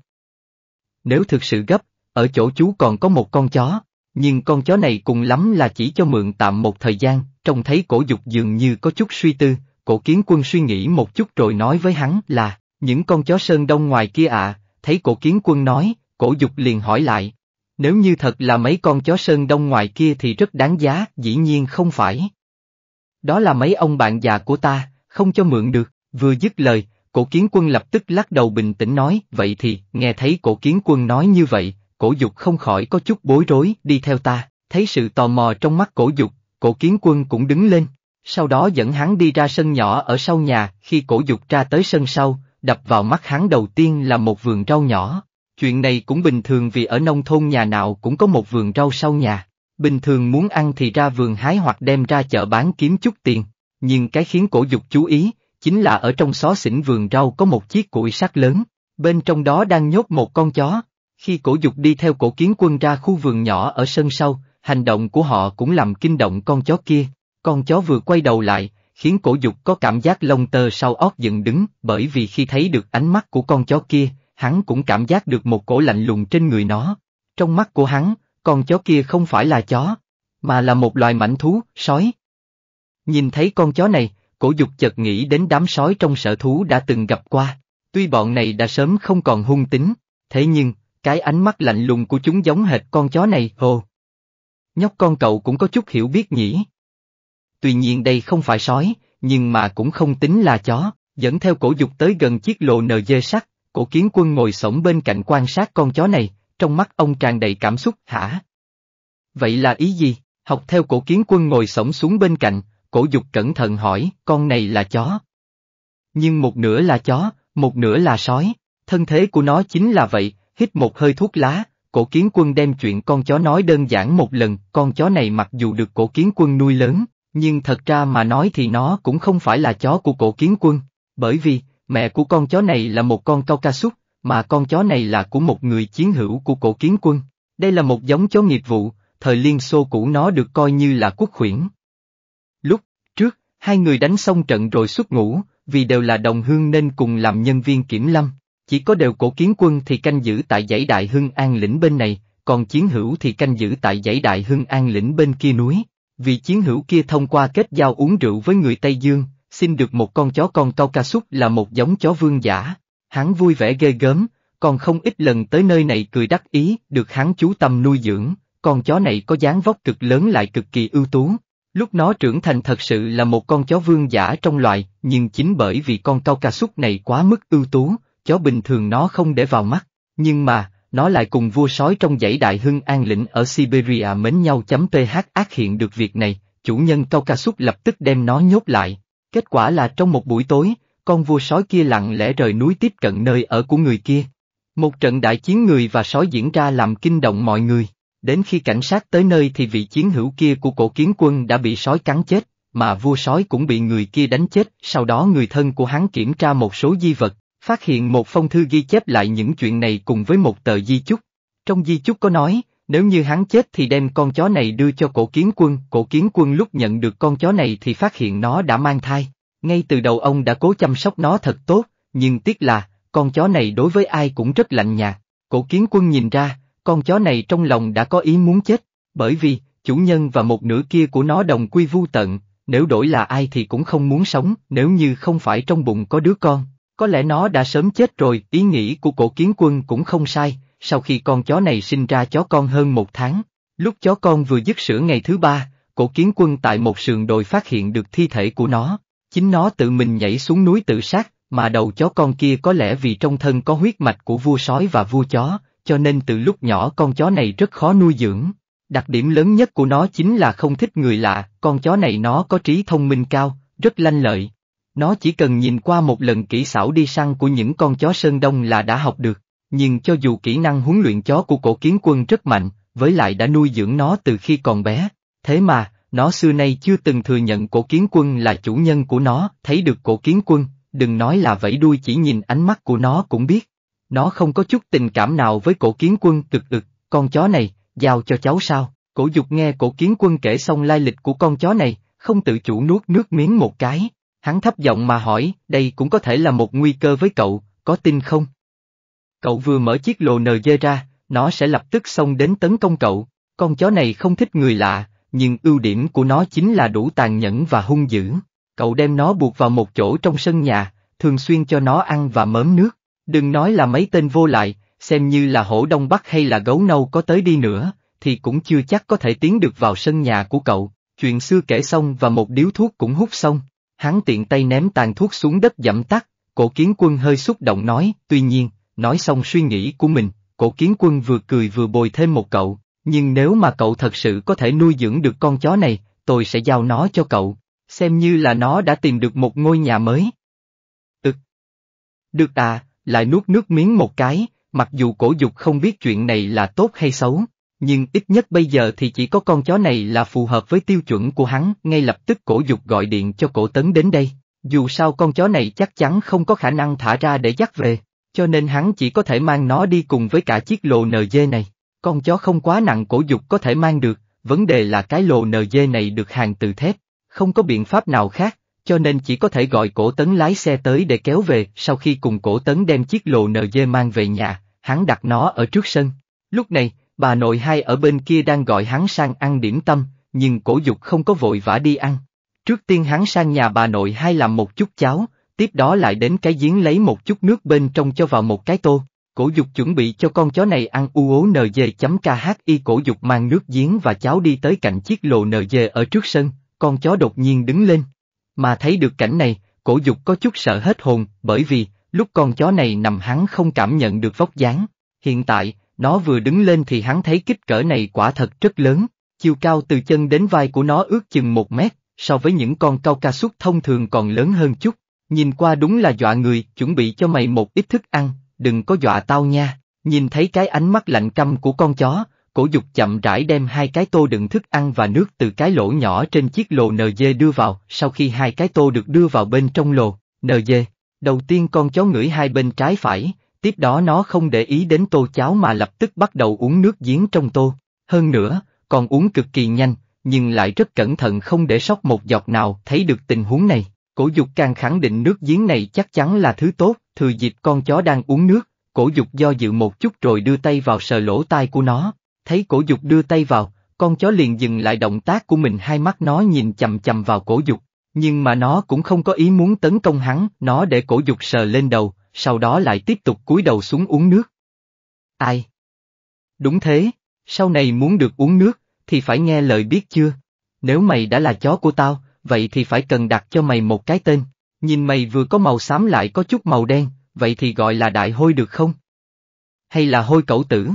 Nếu thực sự gấp, ở chỗ chú còn có một con chó, nhưng con chó này cùng lắm là chỉ cho mượn tạm một thời gian, trông thấy cổ dục dường như có chút suy tư, cổ kiến quân suy nghĩ một chút rồi nói với hắn là, những con chó sơn đông ngoài kia ạ, thấy cổ kiến quân nói, cổ dục liền hỏi lại. Nếu như thật là mấy con chó sơn đông ngoài kia thì rất đáng giá, dĩ nhiên không phải. Đó là mấy ông bạn già của ta, không cho mượn được, vừa dứt lời, cổ kiến quân lập tức lắc đầu bình tĩnh nói, vậy thì, nghe thấy cổ kiến quân nói như vậy, cổ dục không khỏi có chút bối rối, đi theo ta, thấy sự tò mò trong mắt cổ dục, cổ kiến quân cũng đứng lên, sau đó dẫn hắn đi ra sân nhỏ ở sau nhà, khi cổ dục ra tới sân sau, đập vào mắt hắn đầu tiên là một vườn rau nhỏ. Chuyện này cũng bình thường vì ở nông thôn nhà nào cũng có một vườn rau sau nhà. Bình thường muốn ăn thì ra vườn hái hoặc đem ra chợ bán kiếm chút tiền. Nhưng cái khiến cổ dục chú ý, chính là ở trong xó xỉnh vườn rau có một chiếc củi sắt lớn, bên trong đó đang nhốt một con chó. Khi cổ dục đi theo cổ kiến quân ra khu vườn nhỏ ở sân sau, hành động của họ cũng làm kinh động con chó kia. Con chó vừa quay đầu lại, khiến cổ dục có cảm giác lông tơ sau óc dựng đứng, bởi vì khi thấy được ánh mắt của con chó kia, hắn cũng cảm giác được một cổ lạnh lùng trên người nó. Trong mắt của hắn, con chó kia không phải là chó, mà là một loài mảnh thú, sói. Nhìn thấy con chó này, cổ dục chợt nghĩ đến đám sói trong sở thú đã từng gặp qua. Tuy bọn này đã sớm không còn hung tính, thế nhưng, cái ánh mắt lạnh lùng của chúng giống hệt con chó này, hồ. Nhóc con cậu cũng có chút hiểu biết nhỉ. Tuy nhiên đây không phải sói, nhưng mà cũng không tính là chó, dẫn theo cổ dục tới gần chiếc lồ nờ dê sắt, cổ kiến quân ngồi sổng bên cạnh quan sát con chó này, trong mắt ông tràn đầy cảm xúc, hả? Vậy là ý gì? Học theo cổ kiến quân ngồi sổng xuống bên cạnh, cổ dục cẩn thận hỏi, con này là chó. Nhưng một nửa là chó, một nửa là sói, thân thế của nó chính là vậy, hít một hơi thuốc lá, cổ kiến quân đem chuyện con chó nói đơn giản một lần, con chó này mặc dù được cổ kiến quân nuôi lớn, nhưng thật ra mà nói thì nó cũng không phải là chó của cổ kiến quân, bởi vì, mẹ của con chó này là một con cao ca súc, mà con chó này là của một người chiến hữu của cổ kiến quân. Đây là một giống chó nghiệp vụ, thời Liên Xô cũ nó được coi như là quốc khuyển. Lúc trước, hai người đánh xong trận rồi xuất ngũ, vì đều là đồng hương nên cùng làm nhân viên kiểm lâm. Chỉ có đều cổ kiến quân thì canh giữ tại dãy Đại Hưng An lĩnh bên này, còn chiến hữu thì canh giữ tại dãy Đại Hưng An lĩnh bên kia núi. Vì chiến hữu kia thông qua kết giao uống rượu với người Tây Dương, xin được một con chó con cao ca súc là một giống chó vương giả. Hắn vui vẻ ghê gớm, còn không ít lần tới nơi này cười đắc ý, được hắn chú tâm nuôi dưỡng, con chó này có dáng vóc cực lớn lại cực kỳ ưu tú. Lúc nó trưởng thành thật sự là một con chó vương giả trong loài, nhưng chính bởi vì con cao ca súc này quá mức ưu tú, chó bình thường nó không để vào mắt. Nhưng mà, nó lại cùng vua sói trong dãy đại hưng an lĩnh ở Siberia mến nhau chấm ph ác hiện được việc này, chủ nhân cao ca súc lập tức đem nó nhốt lại. Kết quả là trong một buổi tối, con vua sói kia lặng lẽ rời núi tiếp cận nơi ở của người kia. Một trận đại chiến người và sói diễn ra làm kinh động mọi người. Đến khi cảnh sát tới nơi thì vị chiến hữu kia của cổ kiến quân đã bị sói cắn chết, mà vua sói cũng bị người kia đánh chết. Sau đó người thân của hắn kiểm tra một số di vật, phát hiện một phong thư ghi chép lại những chuyện này cùng với một tờ di chúc. Trong di chúc có nói, nếu như hắn chết thì đem con chó này đưa cho cổ kiến quân, cổ kiến quân lúc nhận được con chó này thì phát hiện nó đã mang thai. Ngay từ đầu ông đã cố chăm sóc nó thật tốt, nhưng tiếc là, con chó này đối với ai cũng rất lạnh nhạt. Cổ kiến quân nhìn ra, con chó này trong lòng đã có ý muốn chết, bởi vì, chủ nhân và một nửa kia của nó đồng quy vu tận, nếu đổi là ai thì cũng không muốn sống, nếu như không phải trong bụng có đứa con, có lẽ nó đã sớm chết rồi, ý nghĩ của cổ kiến quân cũng không sai, sau khi con chó này sinh ra chó con hơn một tháng, lúc chó con vừa dứt sữa ngày thứ ba, cổ kiến quân tại một sườn đồi phát hiện được thi thể của nó, chính nó tự mình nhảy xuống núi tự sát, mà đầu chó con kia có lẽ vì trong thân có huyết mạch của vua sói và vua chó, cho nên từ lúc nhỏ con chó này rất khó nuôi dưỡng. Đặc điểm lớn nhất của nó chính là không thích người lạ, con chó này nó có trí thông minh cao, rất lanh lợi. Nó chỉ cần nhìn qua một lần kỹ xảo đi săn của những con chó sơn đông là đã học được, nhưng cho dù kỹ năng huấn luyện chó của cổ kiến quân rất mạnh, với lại đã nuôi dưỡng nó từ khi còn bé, thế mà, nó xưa nay chưa từng thừa nhận cổ kiến quân là chủ nhân của nó, thấy được cổ kiến quân, đừng nói là vẫy đuôi chỉ nhìn ánh mắt của nó cũng biết. Nó không có chút tình cảm nào với cổ kiến quân cực ực, con chó này, giao cho cháu sao, cổ dục nghe cổ kiến quân kể xong lai lịch của con chó này, không tự chủ nuốt nước miếng một cái, hắn thấp giọng mà hỏi, đây cũng có thể là một nguy cơ với cậu, có tin không? Cậu vừa mở chiếc lồ NG ra, nó sẽ lập tức xông đến tấn công cậu, con chó này không thích người lạ, nhưng ưu điểm của nó chính là đủ tàn nhẫn và hung dữ. Cậu đem nó buộc vào một chỗ trong sân nhà, thường xuyên cho nó ăn và mớm nước. Đừng nói là mấy tên vô lại, xem như là hổ đông bắc hay là gấu nâu có tới đi nữa, thì cũng chưa chắc có thể tiến được vào sân nhà của cậu. Chuyện xưa kể xong và một điếu thuốc cũng hút xong. Hắn tiện tay ném tàn thuốc xuống đất dẫm tắt, cổ kiến quân hơi xúc động nói, tuy nhiên, nói xong suy nghĩ của mình, cổ kiến quân vừa cười vừa bồi thêm một cậu, nhưng nếu mà cậu thật sự có thể nuôi dưỡng được con chó này, tôi sẽ giao nó cho cậu, xem như là nó đã tìm được một ngôi nhà mới. Ực. Được à, lại nuốt nước miếng một cái, mặc dù cổ dục không biết chuyện này là tốt hay xấu, nhưng ít nhất bây giờ thì chỉ có con chó này là phù hợp với tiêu chuẩn của hắn, ngay lập tức cổ dục gọi điện cho cổ tấn đến đây, dù sao con chó này chắc chắn không có khả năng thả ra để dắt về, cho nên hắn chỉ có thể mang nó đi cùng với cả chiếc lồ NG này, con chó không quá nặng cổ dục có thể mang được, vấn đề là cái lồ NG này được hàng từ thép, không có biện pháp nào khác, cho nên chỉ có thể gọi cổ tấn lái xe tới để kéo về, sau khi cùng cổ tấn đem chiếc lồ NG mang về nhà, hắn đặt nó ở trước sân. Lúc này, bà nội hai ở bên kia đang gọi hắn sang ăn điểm tâm, nhưng cổ dục không có vội vã đi ăn. Trước tiên hắn sang nhà bà nội hai làm một chút cháo, tiếp đó lại đến cái giếng lấy một chút nước bên trong cho vào một cái tô. Cổ dục chuẩn bị cho con chó này ăn u ố nj.khi cổ dục mang nước giếng và cháo đi tới cạnh chiếc lồ nj ở trước sân, con chó đột nhiên đứng lên. Mà thấy được cảnh này, cổ dục có chút sợ hết hồn, bởi vì, lúc con chó này nằm hắn không cảm nhận được vóc dáng. Hiện tại, nó vừa đứng lên thì hắn thấy kích cỡ này quả thật rất lớn, chiều cao từ chân đến vai của nó ước chừng một mét, so với những con cao ca súc thông thường còn lớn hơn chút. Nhìn qua đúng là dọa người, chuẩn bị cho mày một ít thức ăn, đừng có dọa tao nha. Nhìn thấy cái ánh mắt lạnh căm của con chó, cổ dục chậm rãi đem hai cái tô đựng thức ăn và nước từ cái lỗ nhỏ trên chiếc lồ NG đưa vào, sau khi hai cái tô được đưa vào bên trong lồ, NG, đầu tiên con chó ngửi hai bên trái phải, tiếp đó nó không để ý đến tô cháo mà lập tức bắt đầu uống nước giếng trong tô, hơn nữa, còn uống cực kỳ nhanh, nhưng lại rất cẩn thận không để sót một giọt nào thấy được tình huống này. Cổ dục càng khẳng định nước giếng này chắc chắn là thứ tốt, thừa dịp con chó đang uống nước, cổ dục do dự một chút rồi đưa tay vào sờ lỗ tai của nó, thấy cổ dục đưa tay vào, con chó liền dừng lại động tác của mình hai mắt nó nhìn chầm chầm vào cổ dục, nhưng mà nó cũng không có ý muốn tấn công hắn, nó để cổ dục sờ lên đầu, sau đó lại tiếp tục cúi đầu xuống uống nước. Ai? Đúng thế, sau này muốn được uống nước, thì phải nghe lời biết chưa? Nếu mày đã là chó của tao, vậy thì phải cần đặt cho mày một cái tên. Nhìn mày vừa có màu xám lại có chút màu đen, vậy thì gọi là đại hôi được không? Hay là hôi cẩu tử?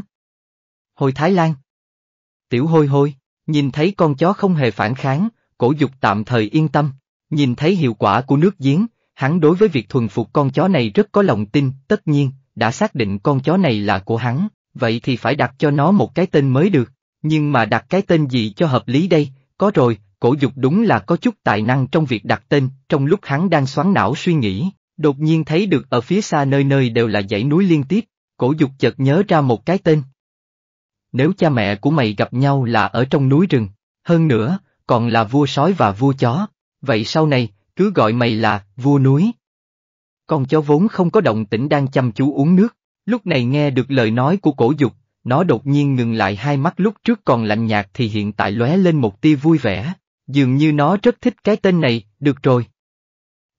Hôi Thái Lan? Tiểu hôi hôi, nhìn thấy con chó không hề phản kháng, cổ dục tạm thời yên tâm. Nhìn thấy hiệu quả của nước giếng, hắn đối với việc thuần phục con chó này rất có lòng tin, tất nhiên, đã xác định con chó này là của hắn, vậy thì phải đặt cho nó một cái tên mới được. Nhưng mà đặt cái tên gì cho hợp lý đây, có rồi, cổ dục đúng là có chút tài năng trong việc đặt tên, trong lúc hắn đang xoắn não suy nghĩ, đột nhiên thấy được ở phía xa nơi nơi đều là dãy núi liên tiếp, cổ dục chợt nhớ ra một cái tên. Nếu cha mẹ của mày gặp nhau là ở trong núi rừng, hơn nữa, còn là vua sói và vua chó, vậy sau này, cứ gọi mày là vua núi. Con chó vốn không có động tĩnh đang chăm chú uống nước, lúc này nghe được lời nói của cổ dục, nó đột nhiên ngừng lại hai mắt lúc trước còn lạnh nhạt thì hiện tại lóe lên một tia vui vẻ, dường như nó rất thích cái tên này, được rồi.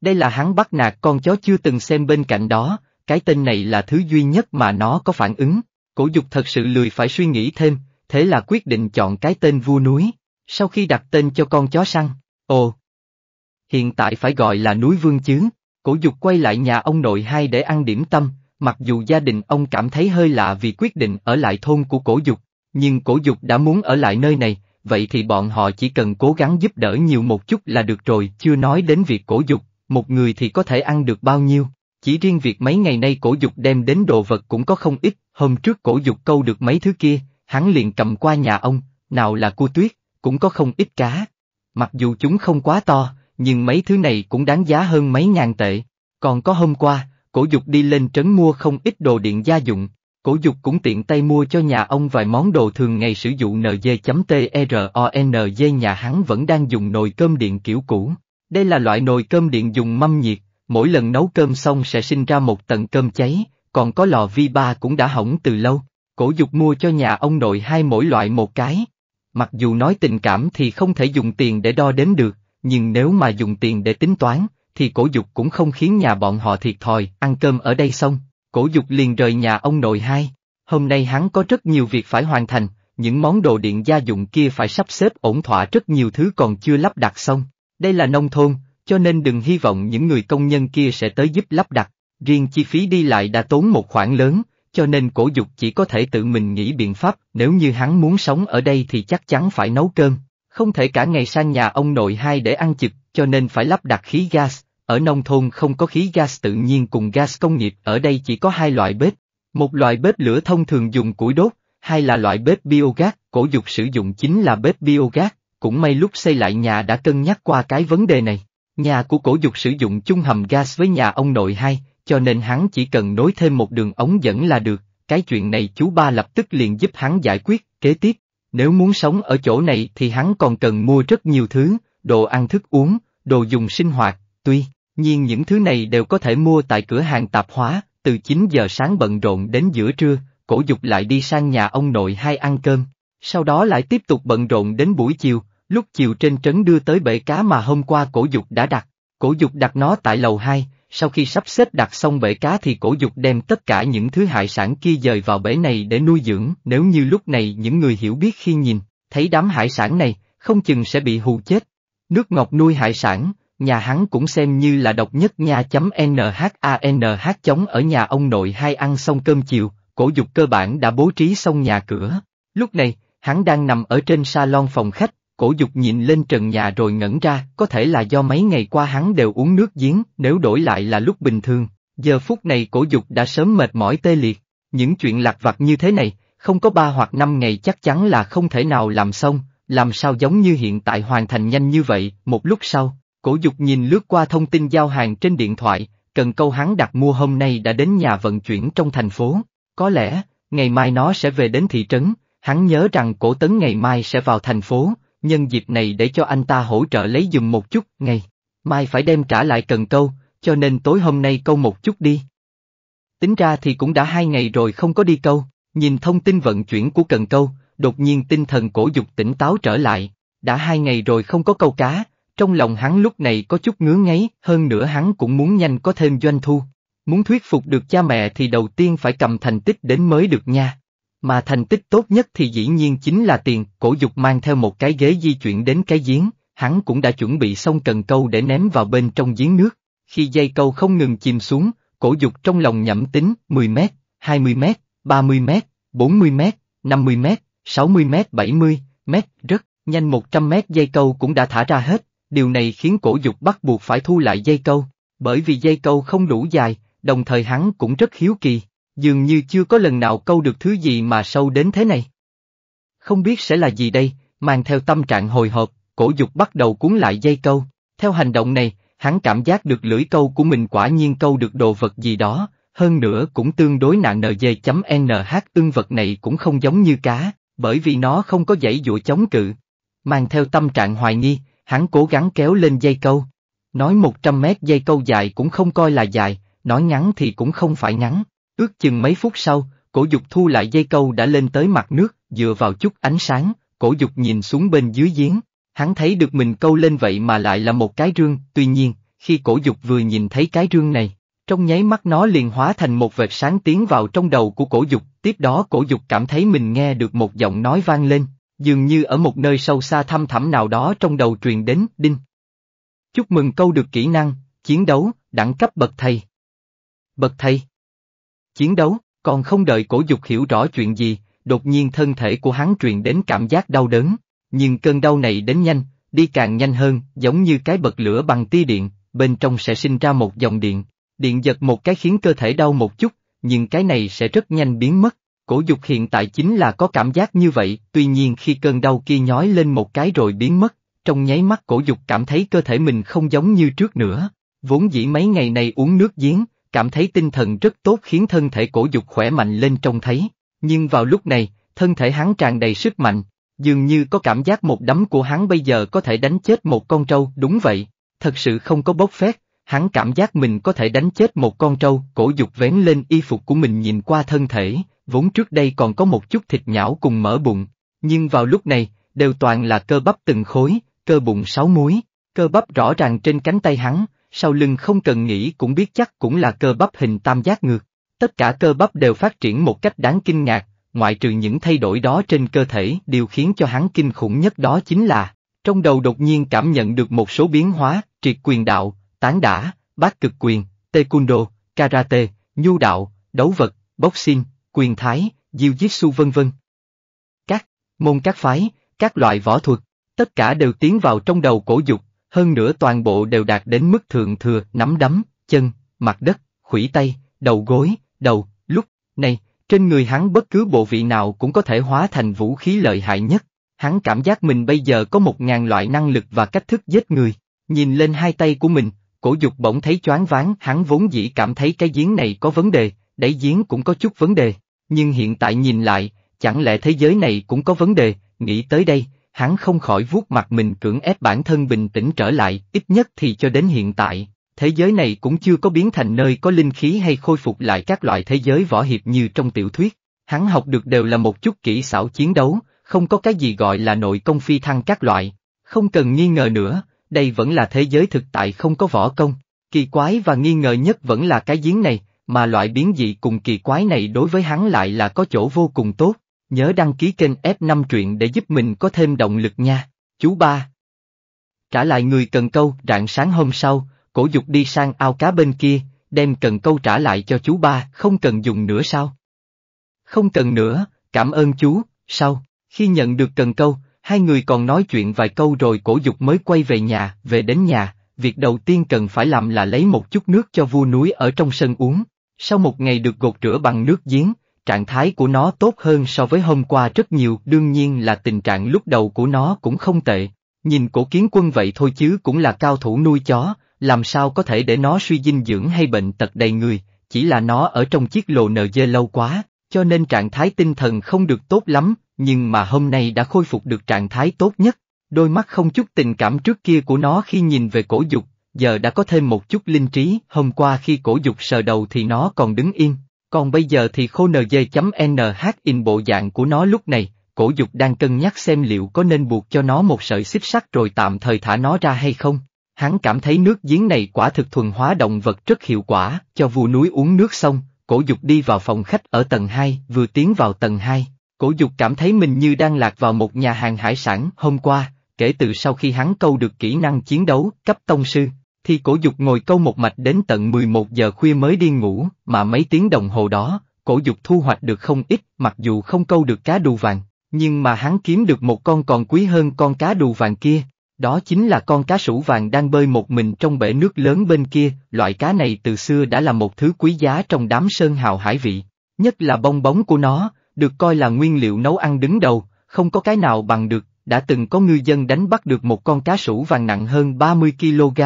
Đây là hắn bắt nạt con chó chưa từng xem bên cạnh đó, cái tên này là thứ duy nhất mà nó có phản ứng, cổ dục thật sự lười phải suy nghĩ thêm, thế là quyết định chọn cái tên vua núi, sau khi đặt tên cho con chó săn, ồ. Hiện tại phải gọi là núi vương chứ, cổ dục quay lại nhà ông nội hai để ăn điểm tâm, mặc dù gia đình ông cảm thấy hơi lạ vì quyết định ở lại thôn của cổ dục, nhưng cổ dục đã muốn ở lại nơi này, vậy thì bọn họ chỉ cần cố gắng giúp đỡ nhiều một chút là được rồi, chưa nói đến việc cổ dục, một người thì có thể ăn được bao nhiêu. Chỉ riêng việc mấy ngày nay cổ dục đem đến đồ vật cũng có không ít, hôm trước cổ dục câu được mấy thứ kia, hắn liền cầm qua nhà ông, nào là cua tuyết, cũng có không ít cá. Mặc dù chúng không quá to, nhưng mấy thứ này cũng đáng giá hơn mấy ngàn tệ. Còn có hôm qua, cổ dục đi lên trấn mua không ít đồ điện gia dụng, cổ dục cũng tiện tay mua cho nhà ông vài món đồ thường ngày sử dụng NG.TRONG nhà hắn vẫn đang dùng nồi cơm điện kiểu cũ. Đây là loại nồi cơm điện dùng mâm nhiệt, mỗi lần nấu cơm xong sẽ sinh ra một tầng cơm cháy, còn có lò vi ba cũng đã hỏng từ lâu. Cổ dục mua cho nhà ông nội hai mỗi loại một cái. Mặc dù nói tình cảm thì không thể dùng tiền để đo đếm được, nhưng nếu mà dùng tiền để tính toán, thì cổ dục cũng không khiến nhà bọn họ thiệt thòi, ăn cơm ở đây xong, cổ dục liền rời nhà ông nội hai. Hôm nay hắn có rất nhiều việc phải hoàn thành, những món đồ điện gia dụng kia phải sắp xếp ổn thỏa rất nhiều thứ còn chưa lắp đặt xong. Đây là nông thôn, cho nên đừng hy vọng những người công nhân kia sẽ tới giúp lắp đặt, riêng chi phí đi lại đã tốn một khoản lớn, cho nên cổ dục chỉ có thể tự mình nghĩ biện pháp, nếu như hắn muốn sống ở đây thì chắc chắn phải nấu cơm, không thể cả ngày sang nhà ông nội hai để ăn chực, cho nên phải lắp đặt khí gas, ở nông thôn không có khí gas tự nhiên cùng gas công nghiệp, ở đây chỉ có hai loại bếp, một loại bếp lửa thông thường dùng củi đốt, hai là loại bếp biogas, cổ dục sử dụng chính là bếp biogas, cũng may lúc xây lại nhà đã cân nhắc qua cái vấn đề này. Nhà của cổ dục sử dụng chung hầm gas với nhà ông nội hai, cho nên hắn chỉ cần nối thêm một đường ống dẫn là được, cái chuyện này chú ba lập tức liền giúp hắn giải quyết, kế tiếp, nếu muốn sống ở chỗ này thì hắn còn cần mua rất nhiều thứ, đồ ăn thức uống, đồ dùng sinh hoạt, tuy nhiên những thứ này đều có thể mua tại cửa hàng tạp hóa, từ 9 giờ sáng bận rộn đến giữa trưa, cổ dục lại đi sang nhà ông nội hai ăn cơm, sau đó lại tiếp tục bận rộn đến buổi chiều, lúc chiều trên trấn đưa tới bể cá mà hôm qua cổ dục đã đặt, cổ dục đặt nó tại lầu 2, sau khi sắp xếp đặt xong bể cá thì cổ dục đem tất cả những thứ hải sản kia dời vào bể này để nuôi dưỡng, nếu như lúc này những người hiểu biết khi nhìn, thấy đám hải sản này, không chừng sẽ bị hù chết. Nước ngọt nuôi hải sản, nhà hắn cũng xem như là độc nhất nha chấm NHANH chống ở nhà ông nội hai ăn xong cơm chiều, cổ dục cơ bản đã bố trí xong nhà cửa. Lúc này, hắn đang nằm ở trên salon phòng khách, cổ dục nhìn lên trần nhà rồi ngẩn ra, có thể là do mấy ngày qua hắn đều uống nước giếng, nếu đổi lại là lúc bình thường, giờ phút này cổ dục đã sớm mệt mỏi tê liệt, những chuyện lạc vặt như thế này, không có ba hoặc năm ngày chắc chắn là không thể nào làm xong, làm sao giống như hiện tại hoàn thành nhanh như vậy, một lúc sau, cổ dục nhìn lướt qua thông tin giao hàng trên điện thoại, cần câu hắn đặt mua hôm nay đã đến nhà vận chuyển trong thành phố, có lẽ, ngày mai nó sẽ về đến thị trấn, hắn nhớ rằng cổ tấn ngày mai sẽ vào thành phố, nhân dịp này để cho anh ta hỗ trợ lấy dùm một chút, ngày mai phải đem trả lại cần câu, cho nên tối hôm nay câu một chút đi. Tính ra thì cũng đã hai ngày rồi không có đi câu, nhìn thông tin vận chuyển của cần câu, đột nhiên tinh thần cổ dục tỉnh táo trở lại, đã hai ngày rồi không có câu cá, trong lòng hắn lúc này có chút ngứa ngáy, hơn nữa hắn cũng muốn nhanh có thêm doanh thu. Muốn thuyết phục được cha mẹ thì đầu tiên phải cầm thành tích đến mới được nha. Mà thành tích tốt nhất thì dĩ nhiên chính là tiền, cổ dục mang theo một cái ghế di chuyển đến cái giếng, hắn cũng đã chuẩn bị xong cần câu để ném vào bên trong giếng nước. Khi dây câu không ngừng chìm xuống, cổ dục trong lòng nhẩm tính 10 mét, 20 mét, 30 mét, 40 mét, 50 mét, 60 mét, 70 mét, rất nhanh 100 mét dây câu cũng đã thả ra hết, điều này khiến cổ dục bắt buộc phải thu lại dây câu, bởi vì dây câu không đủ dài, đồng thời hắn cũng rất hiếu kỳ, dường như chưa có lần nào câu được thứ gì mà sâu đến thế này. Không biết sẽ là gì đây, mang theo tâm trạng hồi hộp, cổ dục bắt đầu cuốn lại dây câu, theo hành động này, hắn cảm giác được lưỡi câu của mình quả nhiên câu được đồ vật gì đó, hơn nữa cũng tương đối nặng NG.NH ưng vật này cũng không giống như cá, bởi vì nó không có dãy dụa chống cự. Mang theo tâm trạng hoài nghi, hắn cố gắng kéo lên dây câu. Nói 100 mét dây câu dài cũng không coi là dài, nói ngắn thì cũng không phải ngắn. Ước chừng mấy phút sau, cổ dục thu lại dây câu đã lên tới mặt nước, dựa vào chút ánh sáng, cổ dục nhìn xuống bên dưới giếng. Hắn thấy được mình câu lên vậy mà lại là một cái rương, tuy nhiên, khi cổ dục vừa nhìn thấy cái rương này, trong nháy mắt nó liền hóa thành một vệt sáng tiến vào trong đầu của cổ dục, tiếp đó cổ dục cảm thấy mình nghe được một giọng nói vang lên, dường như ở một nơi sâu xa thăm thẳm nào đó trong đầu truyền đến, đinh. Chúc mừng câu được kỹ năng, chiến đấu, đẳng cấp bậc thầy. Bậc thầy. Chiến đấu, còn không đợi cổ dục hiểu rõ chuyện gì, đột nhiên thân thể của hắn truyền đến cảm giác đau đớn, nhưng cơn đau này đến nhanh, đi càng nhanh hơn, giống như cái bật lửa bằng tia điện, bên trong sẽ sinh ra một dòng điện, điện giật một cái khiến cơ thể đau một chút, nhưng cái này sẽ rất nhanh biến mất. Cổ dục hiện tại chính là có cảm giác như vậy, tuy nhiên khi cơn đau kia nhói lên một cái rồi biến mất, trong nháy mắt cổ dục cảm thấy cơ thể mình không giống như trước nữa. Vốn dĩ mấy ngày này uống nước giếng, cảm thấy tinh thần rất tốt khiến thân thể cổ dục khỏe mạnh lên trông thấy. Nhưng vào lúc này, thân thể hắn tràn đầy sức mạnh, dường như có cảm giác một đấm của hắn bây giờ có thể đánh chết một con trâu, đúng vậy, thật sự không có bốc phét, hắn cảm giác mình có thể đánh chết một con trâu, cổ dục vén lên y phục của mình nhìn qua thân thể, vốn trước đây còn có một chút thịt nhão cùng mỡ bụng, nhưng vào lúc này, đều toàn là cơ bắp từng khối, cơ bụng sáu múi, cơ bắp rõ ràng trên cánh tay hắn, sau lưng không cần nghĩ cũng biết chắc cũng là cơ bắp hình tam giác ngược. Tất cả cơ bắp đều phát triển một cách đáng kinh ngạc, ngoại trừ những thay đổi đó trên cơ thể, điều khiến cho hắn kinh khủng nhất đó chính là, trong đầu đột nhiên cảm nhận được một số biến hóa, triệt quyền đạo, tán đả, bát cực quyền, taekwondo, karate, nhu đạo, đấu vật, boxing, quyền thái, diêu jitsu vân vân. Các môn các phái, các loại võ thuật, tất cả đều tiến vào trong đầu cổ dục, hơn nữa toàn bộ đều đạt đến mức thượng thừa, nắm đấm, chân, mặt đất, khủy tay, đầu gối, đầu, lúc, này, trên người hắn bất cứ bộ vị nào cũng có thể hóa thành vũ khí lợi hại nhất. Hắn cảm giác mình bây giờ có một ngàn loại năng lực và cách thức giết người. Nhìn lên hai tay của mình, cổ dục bỗng thấy choáng váng, hắn vốn dĩ cảm thấy cái giếng này có vấn đề, đáy giếng cũng có chút vấn đề. Nhưng hiện tại nhìn lại, chẳng lẽ thế giới này cũng có vấn đề, nghĩ tới đây, hắn không khỏi vuốt mặt mình cưỡng ép bản thân bình tĩnh trở lại, ít nhất thì cho đến hiện tại, thế giới này cũng chưa có biến thành nơi có linh khí hay khôi phục lại các loại thế giới võ hiệp như trong tiểu thuyết. Hắn học được đều là một chút kỹ xảo chiến đấu, không có cái gì gọi là nội công phi thăng các loại. Không cần nghi ngờ nữa, đây vẫn là thế giới thực tại không có võ công. Kỳ quái và nghi ngờ nhất vẫn là cái giếng này, mà loại biến dị cùng kỳ quái này đối với hắn lại là có chỗ vô cùng tốt. Nhớ đăng ký kênh F5 truyện để giúp mình có thêm động lực nha. Chú ba. Trả lại người cần câu, rạng sáng hôm sau, cổ dục đi sang ao cá bên kia, đem cần câu trả lại cho chú ba, không cần dùng nữa sao? Không cần nữa, cảm ơn chú, sau, khi nhận được cần câu, hai người còn nói chuyện vài câu rồi cổ dục mới quay về nhà, về đến nhà, việc đầu tiên cần phải làm là lấy một chút nước cho vua núi ở trong sân uống. Sau một ngày được gột rửa bằng nước giếng, trạng thái của nó tốt hơn so với hôm qua rất nhiều, đương nhiên là tình trạng lúc đầu của nó cũng không tệ. Nhìn cổ kiến quân vậy thôi chứ cũng là cao thủ nuôi chó, làm sao có thể để nó suy dinh dưỡng hay bệnh tật đầy người, chỉ là nó ở trong chiếc lồ nờ dê lâu quá, cho nên trạng thái tinh thần không được tốt lắm, nhưng mà hôm nay đã khôi phục được trạng thái tốt nhất. Đôi mắt không chút tình cảm trước kia của nó khi nhìn về cổ dục, giờ đã có thêm một chút linh trí, hôm qua khi cổ dục sờ đầu thì nó còn đứng yên, còn bây giờ thì khô nh in bộ dạng của nó lúc này, cổ dục đang cân nhắc xem liệu có nên buộc cho nó một sợi xích sắt rồi tạm thời thả nó ra hay không. Hắn cảm thấy nước giếng này quả thực thuần hóa động vật rất hiệu quả, cho vua núi uống nước xong, cổ dục đi vào phòng khách ở tầng 2, vừa tiến vào tầng 2, cổ dục cảm thấy mình như đang lạc vào một nhà hàng hải sản hôm qua, kể từ sau khi hắn câu được kỹ năng chiến đấu, cấp tông sư, thì cổ dục ngồi câu một mạch đến tận 11 giờ khuya mới đi ngủ, mà mấy tiếng đồng hồ đó, cổ dục thu hoạch được không ít, mặc dù không câu được cá đu vàng, nhưng mà hắn kiếm được một con còn quý hơn con cá đù vàng kia. Đó chính là con cá sủ vàng đang bơi một mình trong bể nước lớn bên kia, loại cá này từ xưa đã là một thứ quý giá trong đám sơn hào hải vị. Nhất là bong bóng của nó, được coi là nguyên liệu nấu ăn đứng đầu, không có cái nào bằng được, đã từng có ngư dân đánh bắt được một con cá sủ vàng nặng hơn 30 kg.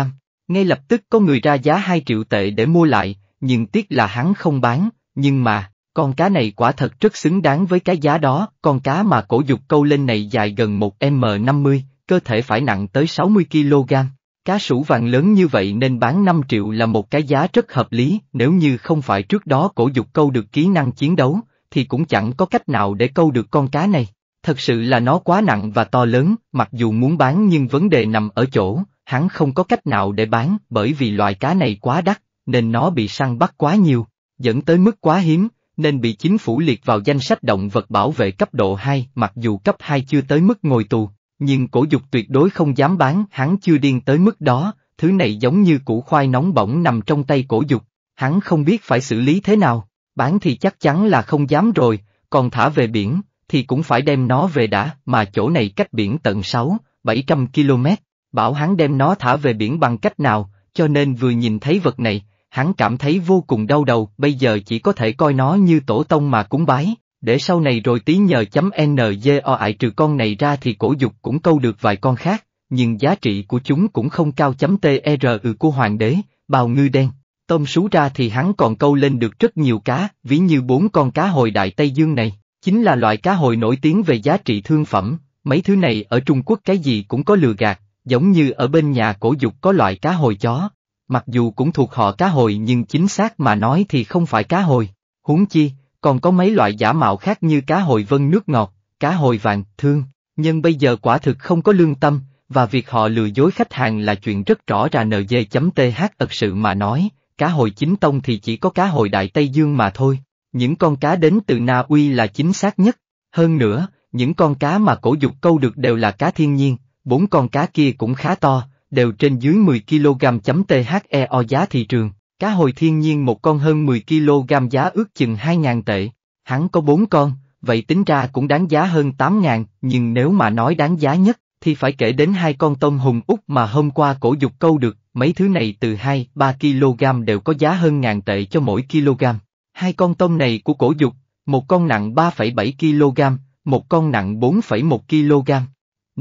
Ngay lập tức có người ra giá 2 triệu tệ để mua lại, nhưng tiếc là hắn không bán, nhưng mà, con cá này quả thật rất xứng đáng với cái giá đó, con cá mà cổ dục câu lên này dài gần 1m50, cơ thể phải nặng tới 60 kg. Cá sủ vàng lớn như vậy nên bán 5 triệu là một cái giá rất hợp lý, nếu như không phải trước đó cổ dục câu được kỹ năng chiến đấu, thì cũng chẳng có cách nào để câu được con cá này. Thật sự là nó quá nặng và to lớn, mặc dù muốn bán nhưng vấn đề nằm ở chỗ, hắn không có cách nào để bán bởi vì loài cá này quá đắt, nên nó bị săn bắt quá nhiều, dẫn tới mức quá hiếm, nên bị chính phủ liệt vào danh sách động vật bảo vệ cấp độ 2, mặc dù cấp 2 chưa tới mức ngồi tù, nhưng cổ dục tuyệt đối không dám bán, hắn chưa điên tới mức đó, thứ này giống như củ khoai nóng bỏng nằm trong tay cổ dục, hắn không biết phải xử lý thế nào, bán thì chắc chắn là không dám rồi, còn thả về biển, thì cũng phải đem nó về đã, mà chỗ này cách biển tận 6, 700 km, bảo hắn đem nó thả về biển bằng cách nào, cho nên vừa nhìn thấy vật này, hắn cảm thấy vô cùng đau đầu, bây giờ chỉ có thể coi nó như tổ tông mà cúng bái, để sau này rồi tí nhờ chấm NGO ại trừ con này ra thì cổ dục cũng câu được vài con khác, nhưng giá trị của chúng cũng không cao chấm TR ừ của hoàng đế, bào ngư đen. Tôm sú ra thì hắn còn câu lên được rất nhiều cá, ví như bốn con cá hồi đại Tây Dương này, chính là loại cá hồi nổi tiếng về giá trị thương phẩm, mấy thứ này ở Trung Quốc cái gì cũng có lừa gạt, giống như ở bên nhà cổ dục có loại cá hồi chó, mặc dù cũng thuộc họ cá hồi nhưng chính xác mà nói thì không phải cá hồi, huống chi, còn có mấy loại giả mạo khác như cá hồi vân nước ngọt, cá hồi vàng, thương, nhưng bây giờ quả thực không có lương tâm, và việc họ lừa dối khách hàng là chuyện rất rõ ra NG.th thật sự mà nói, cá hồi chính tông thì chỉ có cá hồi Đại Tây Dương mà thôi, những con cá đến từ Na Uy là chính xác nhất, hơn nữa, những con cá mà cổ dục câu được đều là cá thiên nhiên, bốn con cá kia cũng khá to, đều trên dưới 10 kg chấm THEO giá thị trường. Cá hồi thiên nhiên một con hơn 10 kg giá ước chừng 2.000 tệ. Hắn có bốn con, vậy tính ra cũng đáng giá hơn 8.000, nhưng nếu mà nói đáng giá nhất, thì phải kể đến hai con tôm hùng út mà hôm qua cổ dục câu được, mấy thứ này từ 2-3 kg đều có giá hơn ngàn tệ cho mỗi kg. Hai con tôm này của cổ dục, một con nặng 3,7 kg, một con nặng 4,1 kg.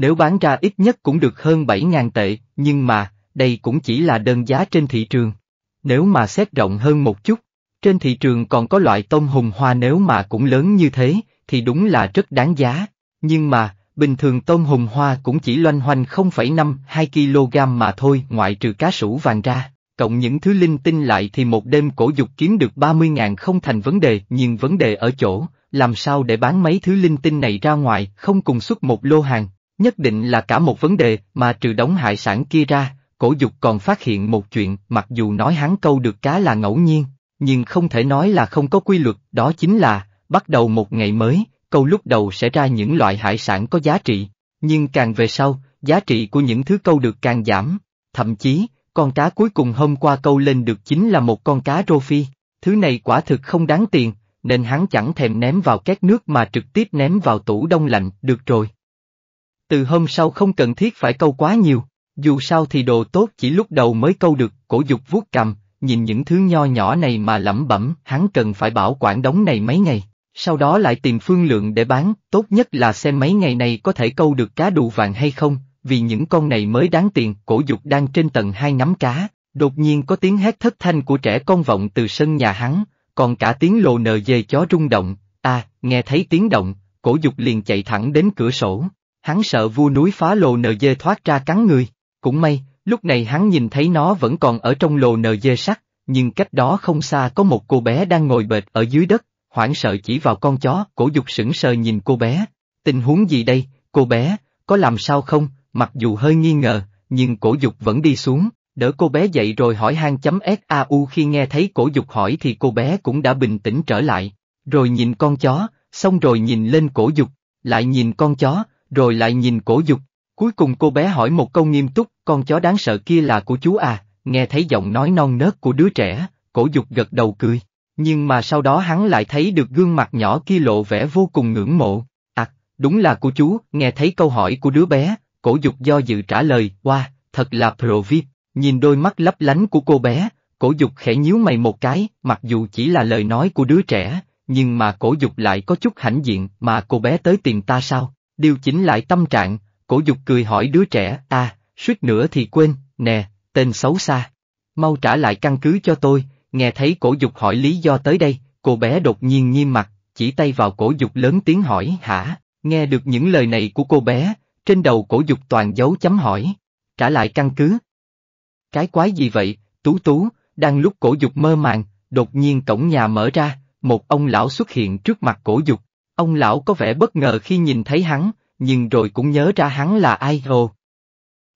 Nếu bán ra ít nhất cũng được hơn 7.000 tệ, nhưng mà, đây cũng chỉ là đơn giá trên thị trường. Nếu mà xét rộng hơn một chút, trên thị trường còn có loại tôm hùm hoa nếu mà cũng lớn như thế, thì đúng là rất đáng giá. Nhưng mà, bình thường tôm hùm hoa cũng chỉ loanh hoanh 0,5-2 kg mà thôi ngoại trừ cá sủ vàng ra. Cộng những thứ linh tinh lại thì một đêm cổ dục kiếm được 30.000 không thành vấn đề, nhưng vấn đề ở chỗ, làm sao để bán mấy thứ linh tinh này ra ngoài, không cùng xuất một lô hàng, nhất định là cả một vấn đề, mà trừ đóng hải sản kia ra, cổ dục còn phát hiện một chuyện, mặc dù nói hắn câu được cá là ngẫu nhiên, nhưng không thể nói là không có quy luật, đó chính là, bắt đầu một ngày mới, câu lúc đầu sẽ ra những loại hải sản có giá trị, nhưng càng về sau, giá trị của những thứ câu được càng giảm, thậm chí, con cá cuối cùng hôm qua câu lên được chính là một con cá rô phi, thứ này quả thực không đáng tiền, nên hắn chẳng thèm ném vào két nước mà trực tiếp ném vào tủ đông lạnh, được rồi. Từ hôm sau không cần thiết phải câu quá nhiều, dù sao thì đồ tốt chỉ lúc đầu mới câu được, cổ dục vuốt cầm, nhìn những thứ nho nhỏ này mà lẩm bẩm, hắn cần phải bảo quản đống này mấy ngày, sau đó lại tìm phương lượng để bán, tốt nhất là xem mấy ngày này có thể câu được cá đụ vàng hay không, vì những con này mới đáng tiền, cổ dục đang trên tầng hai nắm cá, đột nhiên có tiếng hét thất thanh của trẻ con vọng từ sân nhà hắn, còn cả tiếng lồ nờ dê chó rung động, à, nghe thấy tiếng động, cổ dục liền chạy thẳng đến cửa sổ, hắn sợ vua núi phá lồ nờ dê thoát ra cắn người. Cũng may, lúc này hắn nhìn thấy nó vẫn còn ở trong lồ nờ dê sắt, nhưng cách đó không xa có một cô bé đang ngồi bệt ở dưới đất, hoảng sợ chỉ vào con chó, cổ dục sững sờ nhìn cô bé. Tình huống gì đây, cô bé, có làm sao không, mặc dù hơi nghi ngờ, nhưng cổ dục vẫn đi xuống, đỡ cô bé dậy rồi hỏi hang chấm SAU khi nghe thấy cổ dục hỏi thì cô bé cũng đã bình tĩnh trở lại, rồi nhìn con chó, xong rồi nhìn lên cổ dục, lại nhìn con chó, rồi lại nhìn cổ dục, Cuối cùng cô bé hỏi một câu nghiêm túc, con chó đáng sợ kia là của chú à, nghe thấy giọng nói non nớt của đứa trẻ, cổ dục gật đầu cười. Nhưng mà sau đó hắn lại thấy được gương mặt nhỏ kia lộ vẻ vô cùng ngưỡng mộ. À, đúng là của chú, nghe thấy câu hỏi của đứa bé, cổ dục do dự trả lời, wow, thật là pro VIP, nhìn đôi mắt lấp lánh của cô bé, cổ dục khẽ nhíu mày một cái, mặc dù chỉ là lời nói của đứa trẻ, nhưng mà cổ dục lại có chút hãnh diện mà cô bé tới tìm ta sao, điều chỉnh lại tâm trạng, cổ dục cười hỏi đứa trẻ, à, suýt nữa thì quên, nè, tên xấu xa. Mau trả lại căn cứ cho tôi, nghe thấy cổ dục hỏi lý do tới đây, cô bé đột nhiên nghiêm mặt, chỉ tay vào cổ dục lớn tiếng hỏi hả, nghe được những lời này của cô bé, trên đầu cổ dục toàn dấu chấm hỏi, trả lại căn cứ. Cái quái gì vậy, tú tú, đang lúc cổ dục mơ màng, đột nhiên cổng nhà mở ra, một ông lão xuất hiện trước mặt cổ dục. Ông lão có vẻ bất ngờ khi nhìn thấy hắn, nhưng rồi cũng nhớ ra hắn là ai hồ.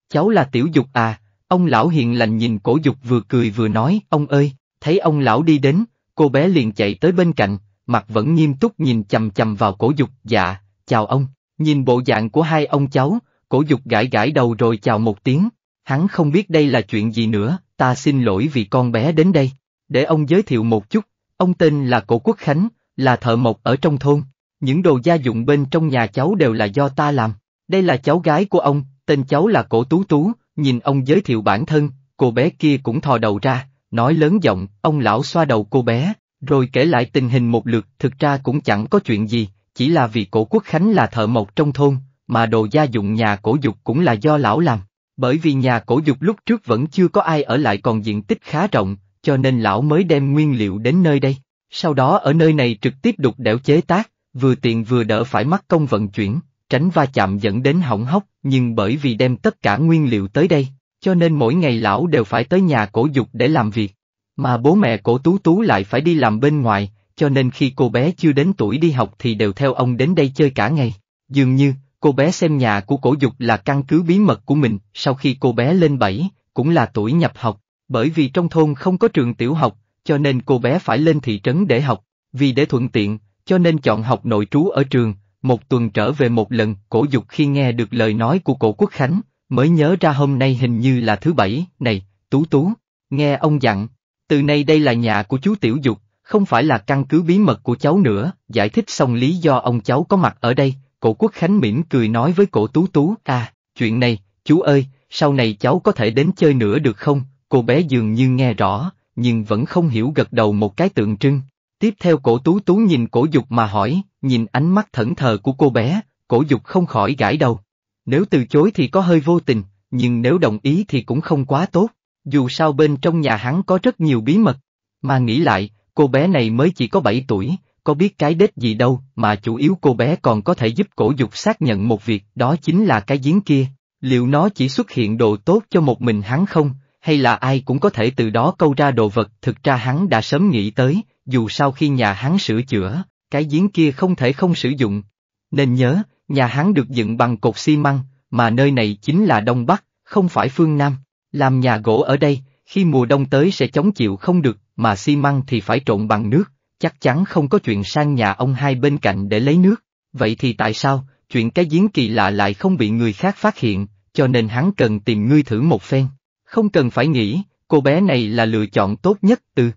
Cháu là tiểu dục à, ông lão hiền lành nhìn cổ dục vừa cười vừa nói, ông ơi, thấy ông lão đi đến, cô bé liền chạy tới bên cạnh, mặt vẫn nghiêm túc nhìn chầm chầm vào cổ dục, dạ, chào ông, nhìn bộ dạng của hai ông cháu, cổ dục gãi gãi đầu rồi chào một tiếng, hắn không biết đây là chuyện gì nữa, ta xin lỗi vì con bé đến đây, để ông giới thiệu một chút, ông tên là Cổ Quốc Khánh, là thợ mộc ở trong thôn, những đồ gia dụng bên trong nhà cháu đều là do ta làm, đây là cháu gái của ông, tên cháu là Cổ Tú Tú, nhìn ông giới thiệu bản thân, cô bé kia cũng thò đầu ra, nói lớn giọng, ông lão xoa đầu cô bé, rồi kể lại tình hình một lượt, thực ra cũng chẳng có chuyện gì, chỉ là vì cổ quốc khánh là thợ mộc trong thôn, mà đồ gia dụng nhà cổ dục cũng là do lão làm. Bởi vì nhà cổ dục lúc trước vẫn chưa có ai ở lại còn diện tích khá rộng, cho nên lão mới đem nguyên liệu đến nơi đây. Sau đó ở nơi này trực tiếp đục đẽo chế tác, vừa tiện vừa đỡ phải mắc công vận chuyển, tránh va chạm dẫn đến hỏng hóc, nhưng bởi vì đem tất cả nguyên liệu tới đây, cho nên mỗi ngày lão đều phải tới nhà cổ dục để làm việc. Mà bố mẹ cổ tú tú lại phải đi làm bên ngoài, cho nên khi cô bé chưa đến tuổi đi học thì đều theo ông đến đây chơi cả ngày. Dường như, cô bé xem nhà của cổ dục là căn cứ bí mật của mình, sau khi cô bé lên 7, cũng là tuổi nhập học, bởi vì trong thôn không có trường tiểu học, cho nên cô bé phải lên thị trấn để học, vì để thuận tiện, cho nên chọn học nội trú ở trường, một tuần trở về một lần, cổ dục khi nghe được lời nói của cổ quốc khánh, mới nhớ ra hôm nay hình như là thứ bảy, này, tú tú, nghe ông dặn, từ nay đây là nhà của chú tiểu dục, không phải là căn cứ bí mật của cháu nữa, giải thích xong lý do ông cháu có mặt ở đây, cổ quốc khánh mỉm cười nói với cổ tú tú, à, chuyện này, chú ơi, sau này cháu có thể đến chơi nữa được không, cô bé dường như nghe rõ, nhưng vẫn không hiểu gật đầu một cái tượng trưng. Tiếp theo cổ tú tú nhìn cổ dục mà hỏi, nhìn ánh mắt thẫn thờ của cô bé, cổ dục không khỏi gãi đầu. Nếu từ chối thì có hơi vô tình, nhưng nếu đồng ý thì cũng không quá tốt, dù sao bên trong nhà hắn có rất nhiều bí mật. Mà nghĩ lại, cô bé này mới chỉ có 7 tuổi, có biết cái đết gì đâu, mà chủ yếu cô bé còn có thể giúp cổ dục xác nhận một việc, đó chính là cái giếng kia. Liệu nó chỉ xuất hiện đồ tốt cho một mình hắn không, hay là ai cũng có thể từ đó câu ra đồ vật, thực ra hắn đã sớm nghĩ tới, dù sau khi nhà hắn sửa chữa, cái giếng kia không thể không sử dụng. Nên nhớ, nhà hắn được dựng bằng cột xi măng, mà nơi này chính là Đông Bắc, không phải phương Nam. Làm nhà gỗ ở đây, khi mùa đông tới sẽ chống chịu không được, mà xi măng thì phải trộn bằng nước, chắc chắn không có chuyện sang nhà ông hai bên cạnh để lấy nước. Vậy thì tại sao, chuyện cái giếng kỳ lạ lại không bị người khác phát hiện, cho nên hắn cần tìm ngươi thử một phen. Không cần phải nghĩ, cô bé này là lựa chọn tốt nhất từ.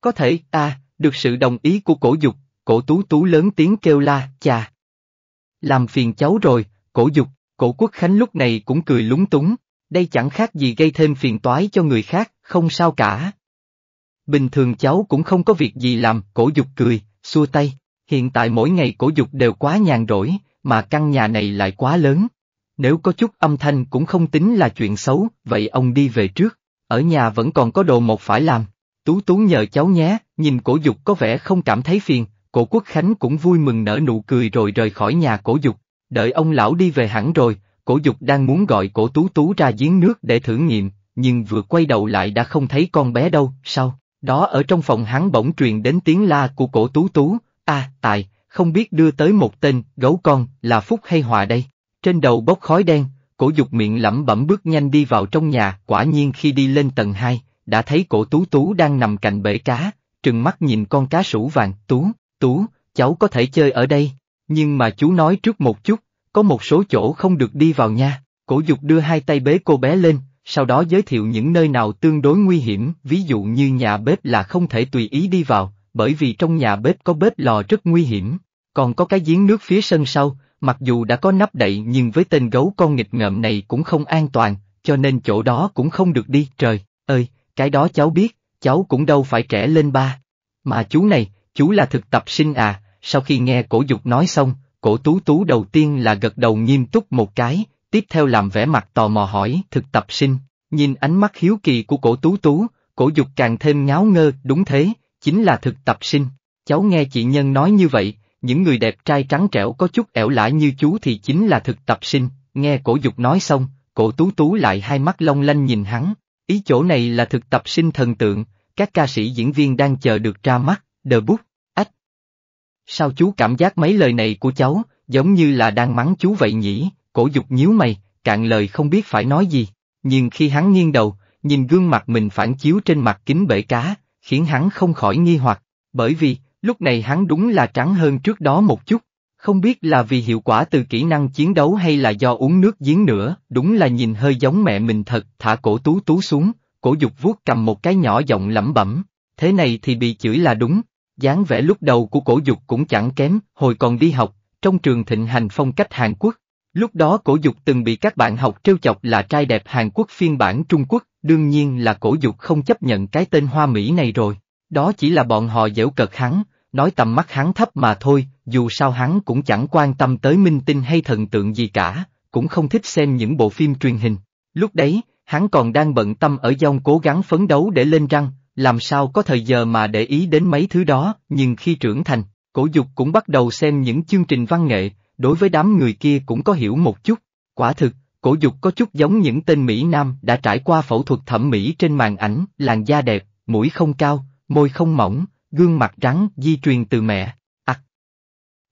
Có thể, à, được sự đồng ý của cổ dục, cổ tú tú lớn tiếng kêu la, chà. Làm phiền cháu rồi, cổ dục, cổ quốc khánh lúc này cũng cười lúng túng, đây chẳng khác gì gây thêm phiền toái cho người khác, không sao cả. Bình thường cháu cũng không có việc gì làm, cổ dục cười, xua tay, hiện tại mỗi ngày cổ dục đều quá nhàn rỗi, mà căn nhà này lại quá lớn. Nếu có chút âm thanh cũng không tính là chuyện xấu, vậy ông đi về trước, ở nhà vẫn còn có đồ một phải làm. Tú tú nhờ cháu nhé, nhìn cổ dục có vẻ không cảm thấy phiền, cổ quốc khánh cũng vui mừng nở nụ cười rồi rời khỏi nhà cổ dục, đợi ông lão đi về hẳn rồi, cổ dục đang muốn gọi cổ tú tú ra giếng nước để thử nghiệm, nhưng vừa quay đầu lại đã không thấy con bé đâu, sao? Đó ở trong phòng hắn bỗng truyền đến tiếng la của cổ tú tú, a tài, không biết đưa tới một tên, gấu con, là Phúc hay Hòa đây. Trên đầu bốc khói đen, cổ dục miệng lẩm bẩm bước nhanh đi vào trong nhà, quả nhiên khi đi lên tầng 2, đã thấy cổ tú tú đang nằm cạnh bể cá, trừng mắt nhìn con cá sủ vàng, tú, tú, cháu có thể chơi ở đây, nhưng mà chú nói trước một chút, có một số chỗ không được đi vào nha, cổ dục đưa hai tay bế cô bé lên, sau đó giới thiệu những nơi nào tương đối nguy hiểm, ví dụ như nhà bếp là không thể tùy ý đi vào, bởi vì trong nhà bếp có bếp lò rất nguy hiểm, còn có cái giếng nước phía sân sau, mặc dù đã có nắp đậy nhưng với tên gấu con nghịch ngợm này cũng không an toàn, cho nên chỗ đó cũng không được đi, trời, ơi, cái đó cháu biết, cháu cũng đâu phải trẻ lên ba. Mà chú này, chú là thực tập sinh à, sau khi nghe cổ dục nói xong, cổ tú tú đầu tiên là gật đầu nghiêm túc một cái, tiếp theo làm vẻ mặt tò mò hỏi thực tập sinh, nhìn ánh mắt hiếu kỳ của cổ tú tú, cổ dục càng thêm ngáo ngơ, đúng thế, chính là thực tập sinh. Cháu nghe chị Nhân nói như vậy, những người đẹp trai trắng trẻo có chút ẻo lả như chú thì chính là thực tập sinh, nghe cổ dục nói xong, cổ tú tú lại hai mắt long lanh nhìn hắn, ý chỗ này là thực tập sinh thần tượng, các ca sĩ diễn viên đang chờ được ra mắt, đờ bút, ách. Sao chú cảm giác mấy lời này của cháu, giống như là đang mắng chú vậy nhỉ, cổ dục nhíu mày, cạn lời không biết phải nói gì, nhưng khi hắn nghiêng đầu, nhìn gương mặt mình phản chiếu trên mặt kính bể cá, khiến hắn không khỏi nghi hoặc, bởi vì, lúc này hắn đúng là trắng hơn trước đó một chút, không biết là vì hiệu quả từ kỹ năng chiến đấu hay là do uống nước giếng nữa, đúng là nhìn hơi giống mẹ mình thật, thả cổ tú tú xuống, cổ dục vuốt cầm một cái nhỏ giọng lẩm bẩm, thế này thì bị chửi là đúng, dáng vẻ lúc đầu của cổ dục cũng chẳng kém, hồi còn đi học, trong trường thịnh hành phong cách Hàn Quốc. Lúc đó cổ dục từng bị các bạn học trêu chọc là trai đẹp Hàn Quốc phiên bản Trung Quốc, đương nhiên là cổ dục không chấp nhận cái tên hoa Mỹ này rồi. Đó chỉ là bọn họ dễu cợt hắn, nói tầm mắt hắn thấp mà thôi, dù sao hắn cũng chẳng quan tâm tới minh tinh hay thần tượng gì cả, cũng không thích xem những bộ phim truyền hình. Lúc đấy, hắn còn đang bận tâm ở dòng cố gắng phấn đấu để lên răng, làm sao có thời giờ mà để ý đến mấy thứ đó, nhưng khi trưởng thành, cổ dục cũng bắt đầu xem những chương trình văn nghệ, đối với đám người kia cũng có hiểu một chút. Quả thực, cổ dục có chút giống những tên Mỹ Nam đã trải qua phẫu thuật thẩm mỹ trên màn ảnh, làn da đẹp, mũi không cao, môi không mỏng, gương mặt trắng di truyền từ mẹ.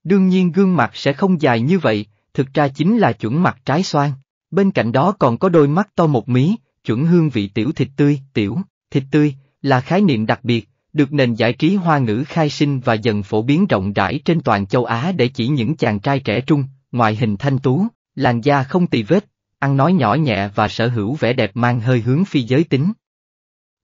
Đương nhiên gương mặt sẽ không dài như vậy, thực ra chính là chuẩn mặt trái xoan. Bên cạnh đó còn có đôi mắt to một mí, chuẩn hương vị tiểu thịt tươi, tiểu, thịt tươi, là khái niệm đặc biệt, được nền giải trí hoa ngữ khai sinh và dần phổ biến rộng rãi trên toàn châu Á để chỉ những chàng trai trẻ trung, ngoại hình thanh tú, làn da không tì vết, ăn nói nhỏ nhẹ và sở hữu vẻ đẹp mang hơi hướng phi giới tính.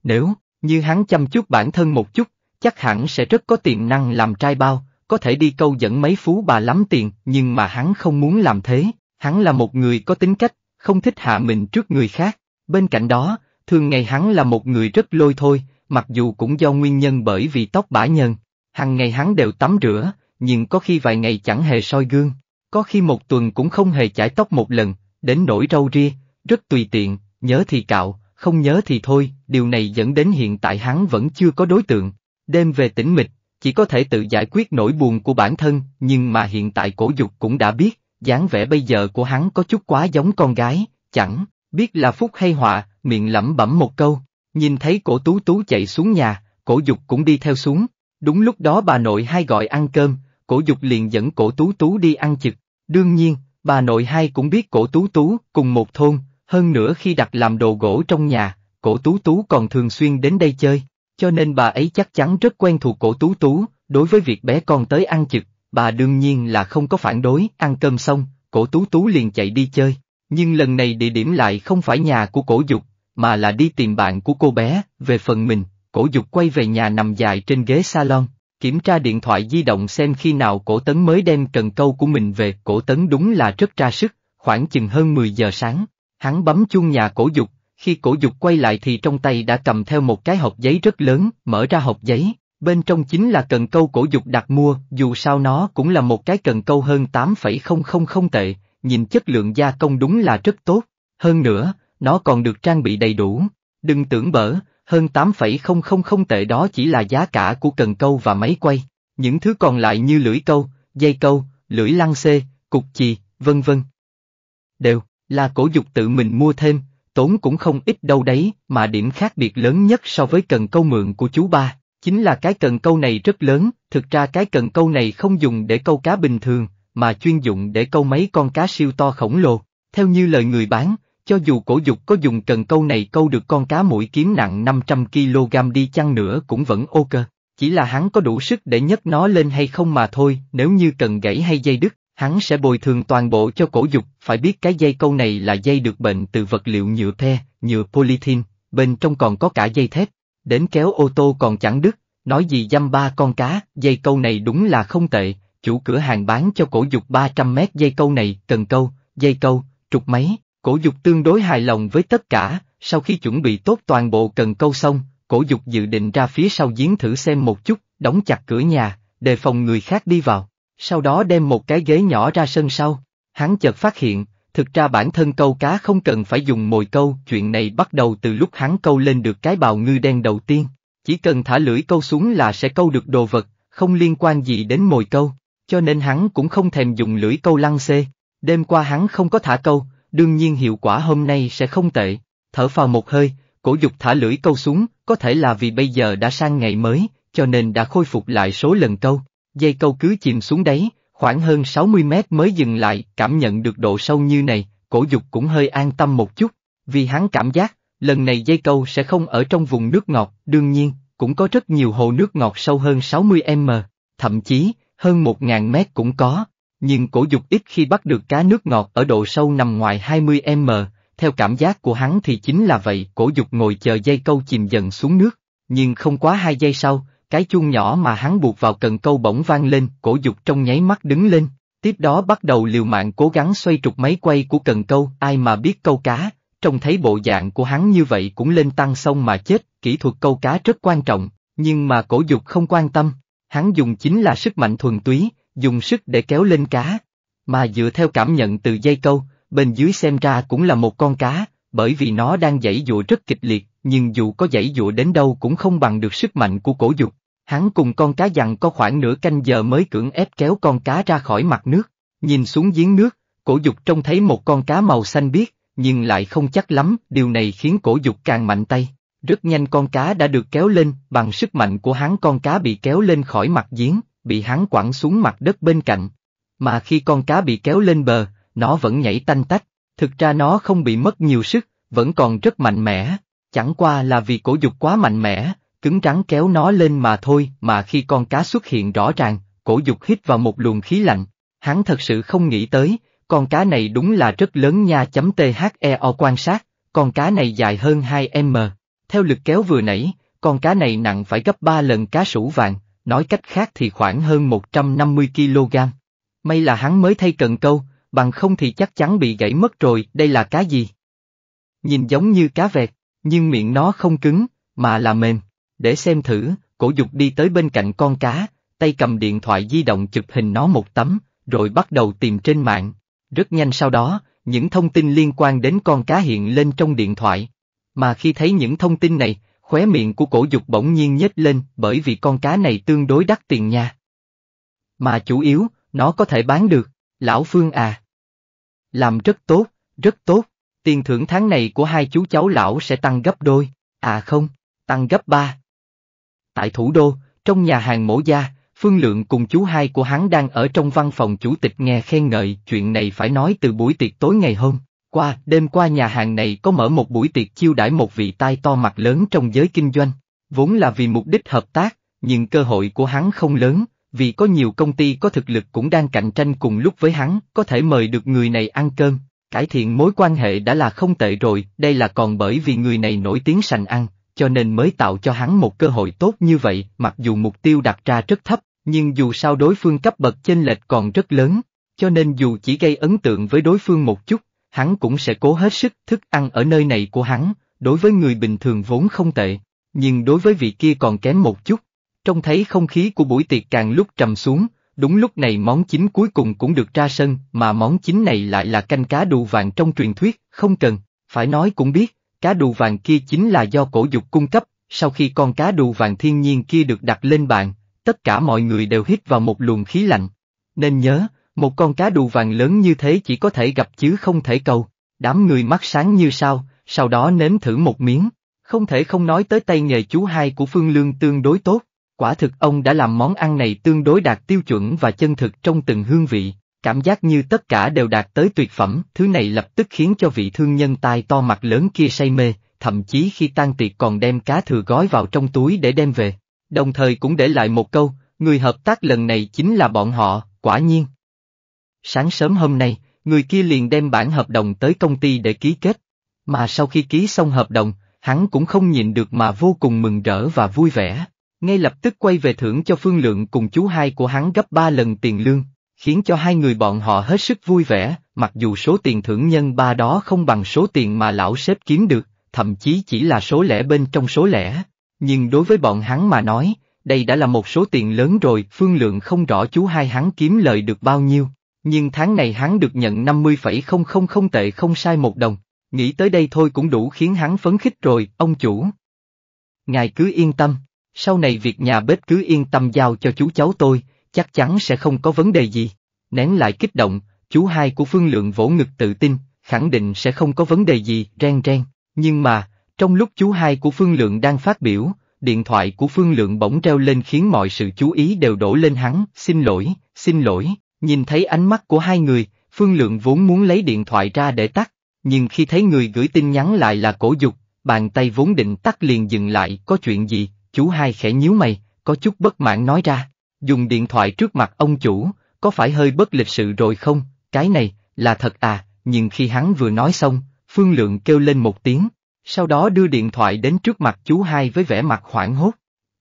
Nếu, như hắn chăm chút bản thân một chút, chắc hẳn sẽ rất có tiềm năng làm trai bao, có thể đi câu dẫn mấy phú bà lắm tiền, nhưng mà hắn không muốn làm thế, hắn là một người có tính cách, không thích hạ mình trước người khác, bên cạnh đó, thường ngày hắn là một người rất lôi thôi, mặc dù cũng do nguyên nhân bởi vì tóc bã nhân, hàng ngày hắn đều tắm rửa, nhưng có khi vài ngày chẳng hề soi gương, có khi một tuần cũng không hề chải tóc một lần, đến nỗi râu ria, rất tùy tiện, nhớ thì cạo, không nhớ thì thôi, điều này dẫn đến hiện tại hắn vẫn chưa có đối tượng. Đêm về tĩnh mịch, chỉ có thể tự giải quyết nỗi buồn của bản thân, nhưng mà hiện tại cổ dục cũng đã biết, dáng vẻ bây giờ của hắn có chút quá giống con gái, chẳng biết là phúc hay họa, miệng lẩm bẩm một câu, nhìn thấy cổ tú tú chạy xuống nhà, cổ dục cũng đi theo xuống, đúng lúc đó bà nội hai gọi ăn cơm, cổ dục liền dẫn cổ tú tú đi ăn chực, đương nhiên, bà nội hai cũng biết cổ tú tú cùng một thôn, hơn nữa khi đặt làm đồ gỗ trong nhà, cổ tú tú còn thường xuyên đến đây chơi, cho nên bà ấy chắc chắn rất quen thuộc cổ tú tú, đối với việc bé con tới ăn chực, bà đương nhiên là không có phản đối, ăn cơm xong, cổ tú tú liền chạy đi chơi, nhưng lần này địa điểm lại không phải nhà của cổ dục, mà là đi tìm bạn của cô bé, về phần mình, cổ dục quay về nhà nằm dài trên ghế salon, kiểm tra điện thoại di động xem khi nào cổ tấn mới đem cần câu của mình về, cổ tấn đúng là rất ra sức, khoảng chừng hơn 10 giờ sáng, hắn bấm chuông nhà cổ dục, khi cổ dục quay lại thì trong tay đã cầm theo một cái hộp giấy rất lớn, mở ra hộp giấy, bên trong chính là cần câu cổ dục đặt mua, dù sao nó cũng là một cái cần câu hơn 8,000 tệ, nhìn chất lượng gia công đúng là rất tốt, hơn nữa, nó còn được trang bị đầy đủ, đừng tưởng bở, hơn 8,000 tệ đó chỉ là giá cả của cần câu và máy quay, những thứ còn lại như lưỡi câu, dây câu, lưỡi lăng xê, cục chì, vân vân. Đều, là cổ dục tự mình mua thêm, tốn cũng không ít đâu đấy, mà điểm khác biệt lớn nhất so với cần câu mượn của chú ba, chính là cái cần câu này rất lớn, thực ra cái cần câu này không dùng để câu cá bình thường, mà chuyên dụng để câu mấy con cá siêu to khổng lồ. Theo như lời người bán, cho dù cổ dục có dùng cần câu này câu được con cá mũi kiếm nặng 500kg đi chăng nữa cũng vẫn ok, chỉ là hắn có đủ sức để nhấc nó lên hay không mà thôi, nếu như cần gãy hay dây đứt, hắn sẽ bồi thường toàn bộ cho cổ dục, phải biết cái dây câu này là dây được bệnh từ vật liệu nhựa pe, nhựa polythene, bên trong còn có cả dây thép, đến kéo ô tô còn chẳng đứt, nói gì dăm ba con cá, dây câu này đúng là không tệ, chủ cửa hàng bán cho cổ dục 300 mét dây câu này, cần câu, dây câu, trục máy, cổ dục tương đối hài lòng với tất cả, sau khi chuẩn bị tốt toàn bộ cần câu xong, cổ dục dự định ra phía sau giếng thử xem một chút, đóng chặt cửa nhà, đề phòng người khác đi vào, sau đó đem một cái ghế nhỏ ra sân sau, hắn chợt phát hiện, thực ra bản thân câu cá không cần phải dùng mồi câu, chuyện này bắt đầu từ lúc hắn câu lên được cái bào ngư đen đầu tiên, chỉ cần thả lưỡi câu xuống là sẽ câu được đồ vật, không liên quan gì đến mồi câu, cho nên hắn cũng không thèm dùng lưỡi câu lăng xê, đêm qua hắn không có thả câu, đương nhiên hiệu quả hôm nay sẽ không tệ, thở phào một hơi, cổ dục thả lưỡi câu xuống, có thể là vì bây giờ đã sang ngày mới, cho nên đã khôi phục lại số lần câu, dây câu cứ chìm xuống đáy, khoảng hơn 60 mét mới dừng lại, cảm nhận được độ sâu như này, cổ dục cũng hơi an tâm một chút, vì hắn cảm giác, lần này dây câu sẽ không ở trong vùng nước ngọt, đương nhiên, cũng có rất nhiều hồ nước ngọt sâu hơn 60m, thậm chí, hơn 1.000 mét cũng có, nhưng cổ dục ít khi bắt được cá nước ngọt ở độ sâu nằm ngoài 20m, theo cảm giác của hắn thì chính là vậy, cổ dục ngồi chờ dây câu chìm dần xuống nước, nhưng không quá hai giây sau, cái chuông nhỏ mà hắn buộc vào cần câu bỗng vang lên, cổ dục trong nháy mắt đứng lên, tiếp đó bắt đầu liều mạng cố gắng xoay trục máy quay của cần câu, ai mà biết câu cá, trông thấy bộ dạng của hắn như vậy cũng lên tăng sông mà chết, kỹ thuật câu cá rất quan trọng, nhưng mà cổ dục không quan tâm, hắn dùng chính là sức mạnh thuần túy, dùng sức để kéo lên cá. Mà dựa theo cảm nhận từ dây câu, bên dưới xem ra cũng là một con cá, bởi vì nó đang giãy dụa rất kịch liệt, nhưng dù có giãy dụa đến đâu cũng không bằng được sức mạnh của cổ dục. Hắn cùng con cá dặn có khoảng nửa canh giờ mới cưỡng ép kéo con cá ra khỏi mặt nước, nhìn xuống giếng nước, cổ dục trông thấy một con cá màu xanh biếc, nhưng lại không chắc lắm, điều này khiến cổ dục càng mạnh tay. Rất nhanh con cá đã được kéo lên, bằng sức mạnh của hắn con cá bị kéo lên khỏi mặt giếng, bị hắn quẳng xuống mặt đất bên cạnh. Mà khi con cá bị kéo lên bờ, nó vẫn nhảy tanh tách, thực ra nó không bị mất nhiều sức, vẫn còn rất mạnh mẽ, chẳng qua là vì cổ dục quá mạnh mẽ, cứng rắn kéo nó lên mà thôi mà khi con cá xuất hiện rõ ràng, cổ dục hít vào một luồng khí lạnh, hắn thật sự không nghĩ tới, con cá này đúng là rất lớn nha chấm THEO quan sát, con cá này dài hơn 2m, theo lực kéo vừa nãy, con cá này nặng phải gấp 3 lần cá sủ vàng, nói cách khác thì khoảng hơn 150kg. May là hắn mới thay cần câu, bằng không thì chắc chắn bị gãy mất rồi, đây là cá gì? Nhìn giống như cá vẹt, nhưng miệng nó không cứng, mà là mềm. Để xem thử, cổ dục đi tới bên cạnh con cá, tay cầm điện thoại di động chụp hình nó một tấm, rồi bắt đầu tìm trên mạng. Rất nhanh sau đó, những thông tin liên quan đến con cá hiện lên trong điện thoại. Mà khi thấy những thông tin này, khóe miệng của cổ dục bỗng nhiên nhếch lên bởi vì con cá này tương đối đắt tiền nha. Mà chủ yếu, nó có thể bán được, lão Phương à. Làm rất tốt, rất tốt, tiền thưởng tháng này của hai chú cháu lão sẽ tăng gấp đôi, à không, tăng gấp ba. Tại thủ đô, trong nhà hàng mổ gia, Phương Lượng cùng chú hai của hắn đang ở trong văn phòng chủ tịch nghe khen ngợi chuyện này phải nói từ buổi tiệc tối ngày hôm. Qua, đêm qua nhà hàng này có mở một buổi tiệc chiêu đãi một vị tai to mặt lớn trong giới kinh doanh, vốn là vì mục đích hợp tác, nhưng cơ hội của hắn không lớn, vì có nhiều công ty có thực lực cũng đang cạnh tranh cùng lúc với hắn, có thể mời được người này ăn cơm, cải thiện mối quan hệ đã là không tệ rồi, đây là còn bởi vì người này nổi tiếng sành ăn, cho nên mới tạo cho hắn một cơ hội tốt như vậy, mặc dù mục tiêu đặt ra rất thấp, nhưng dù sao đối phương cấp bậc chênh lệch còn rất lớn, cho nên dù chỉ gây ấn tượng với đối phương một chút, hắn cũng sẽ cố hết sức thức ăn ở nơi này của hắn, đối với người bình thường vốn không tệ, nhưng đối với vị kia còn kém một chút. Trông thấy không khí của buổi tiệc càng lúc trầm xuống, đúng lúc này món chính cuối cùng cũng được ra sân, mà món chính này lại là canh cá đù vàng trong truyền thuyết, không cần, phải nói cũng biết, cá đù vàng kia chính là do cổ dục cung cấp, sau khi con cá đù vàng thiên nhiên kia được đặt lên bàn, tất cả mọi người đều hít vào một luồng khí lạnh. Nên nhớ, một con cá đù vàng lớn như thế chỉ có thể gặp chứ không thể cầu. Đám người mắt sáng như sao, sau đó nếm thử một miếng. Không thể không nói tới tay nghề chú hai của Phương Lương tương đối tốt. Quả thực ông đã làm món ăn này tương đối đạt tiêu chuẩn và chân thực trong từng hương vị, cảm giác như tất cả đều đạt tới tuyệt phẩm, thứ này lập tức khiến cho vị thương nhân tai to mặt lớn kia say mê, thậm chí khi tan tiệc còn đem cá thừa gói vào trong túi để đem về. Đồng thời cũng để lại một câu, người hợp tác lần này chính là bọn họ, quả nhiên. Sáng sớm hôm nay, người kia liền đem bản hợp đồng tới công ty để ký kết. Mà sau khi ký xong hợp đồng, hắn cũng không nhìn được mà vô cùng mừng rỡ và vui vẻ. ngay lập tức quay về thưởng cho Phương Lượng cùng chú hai của hắn gấp ba lần tiền lương, khiến cho hai người bọn họ hết sức vui vẻ, mặc dù số tiền thưởng nhân ba đó không bằng số tiền mà lão sếp kiếm được, thậm chí chỉ là số lẻ bên trong số lẻ. Nhưng đối với bọn hắn mà nói, đây đã là một số tiền lớn rồi, Phương Lượng không rõ chú hai hắn kiếm lời được bao nhiêu, nhưng tháng này hắn được nhận 50,000 tệ không sai một đồng, nghĩ tới đây thôi cũng đủ khiến hắn phấn khích rồi, ông chủ. Ngài cứ yên tâm, sau này việc nhà bếp cứ yên tâm giao cho chú cháu tôi, chắc chắn sẽ không có vấn đề gì. Nén lại kích động, chú hai của Phương Lượng vỗ ngực tự tin, khẳng định sẽ không có vấn đề gì, ren ren. Nhưng mà, trong lúc chú hai của Phương Lượng đang phát biểu, điện thoại của Phương Lượng bỗng reo lên khiến mọi sự chú ý đều đổ lên hắn, xin lỗi, xin lỗi, nhìn thấy ánh mắt của hai người, Phương Lượng vốn muốn lấy điện thoại ra để tắt, nhưng khi thấy người gửi tin nhắn lại là cổ dục, bàn tay vốn định tắt liền dừng lại, có chuyện gì, chú hai khẽ nhíu mày, có chút bất mãn nói ra, dùng điện thoại trước mặt ông chủ, có phải hơi bất lịch sự rồi không, cái này, là thật à, nhưng khi hắn vừa nói xong, Phương Lượng kêu lên một tiếng, sau đó đưa điện thoại đến trước mặt chú hai với vẻ mặt hoảng hốt.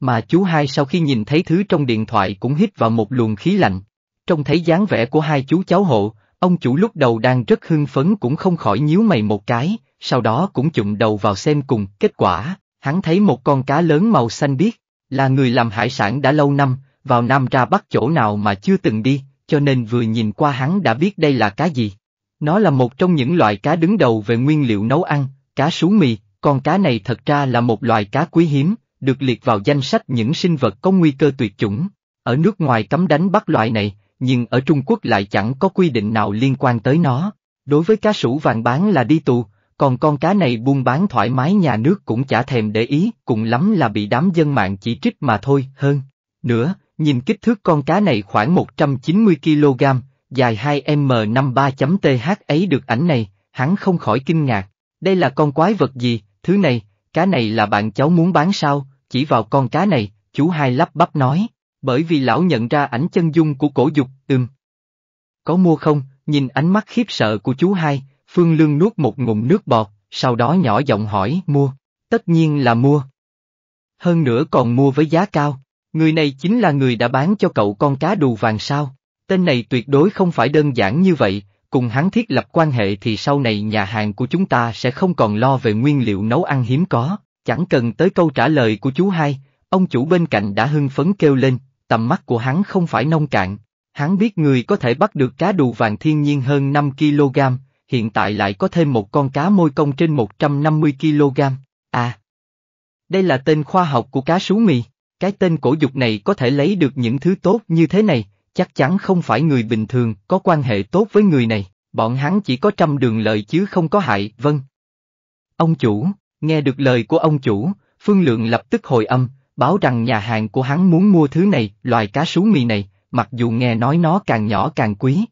Mà chú hai sau khi nhìn thấy thứ trong điện thoại cũng hít vào một luồng khí lạnh. Trông thấy dáng vẻ của hai chú cháu hộ, ông chủ lúc đầu đang rất hưng phấn cũng không khỏi nhíu mày một cái, sau đó cũng chụm đầu vào xem cùng, kết quả, hắn thấy một con cá lớn màu xanh biếc, là người làm hải sản đã lâu năm, vào Nam ra Bắc chỗ nào mà chưa từng đi, cho nên vừa nhìn qua hắn đã biết đây là cá gì. Nó là một trong những loại cá đứng đầu về nguyên liệu nấu ăn, cá sú mì, con cá này thật ra là một loài cá quý hiếm, được liệt vào danh sách những sinh vật có nguy cơ tuyệt chủng. Ở nước ngoài cấm đánh bắt loại này, nhưng ở Trung Quốc lại chẳng có quy định nào liên quan tới nó. Đối với cá sủ vàng bán là đi tù, còn con cá này buôn bán thoải mái nhà nước cũng chả thèm để ý, cùng lắm là bị đám dân mạng chỉ trích mà thôi, hơn. Nữa, nhìn kích thước con cá này khoảng 190kg, dài 2m53.th ấy được ảnh này, hắn không khỏi kinh ngạc. Đây là con quái vật gì, thứ này, cá này là bạn cháu muốn bán sao, chỉ vào con cá này, chú hai lắp bắp nói, bởi vì lão nhận ra ảnh chân dung của cổ dục, ừm. Có mua không, nhìn ánh mắt khiếp sợ của chú hai, Phương Lương nuốt một ngụm nước bọt, sau đó nhỏ giọng hỏi, mua, tất nhiên là mua. Hơn nữa còn mua với giá cao, người này chính là người đã bán cho cậu con cá đù vàng sao, tên này tuyệt đối không phải đơn giản như vậy, cùng hắn thiết lập quan hệ thì sau này nhà hàng của chúng ta sẽ không còn lo về nguyên liệu nấu ăn hiếm có, chẳng cần tới câu trả lời của chú hai, ông chủ bên cạnh đã hưng phấn kêu lên, tầm mắt của hắn không phải nông cạn, hắn biết người có thể bắt được cá đù vàng thiên nhiên hơn 5 kg, hiện tại lại có thêm một con cá môi công trên 150 kg, à. Đây là tên khoa học của cá sú mì, cái tên cổ dục này có thể lấy được những thứ tốt như thế này, chắc chắn không phải người bình thường có quan hệ tốt với người này, bọn hắn chỉ có trăm đường lợi chứ không có hại, vâng. Ông chủ, nghe được lời của ông chủ, Phương Lượng lập tức hồi âm, báo rằng nhà hàng của hắn muốn mua thứ này, loài cá sú mì này, mặc dù nghe nói nó càng nhỏ càng quý.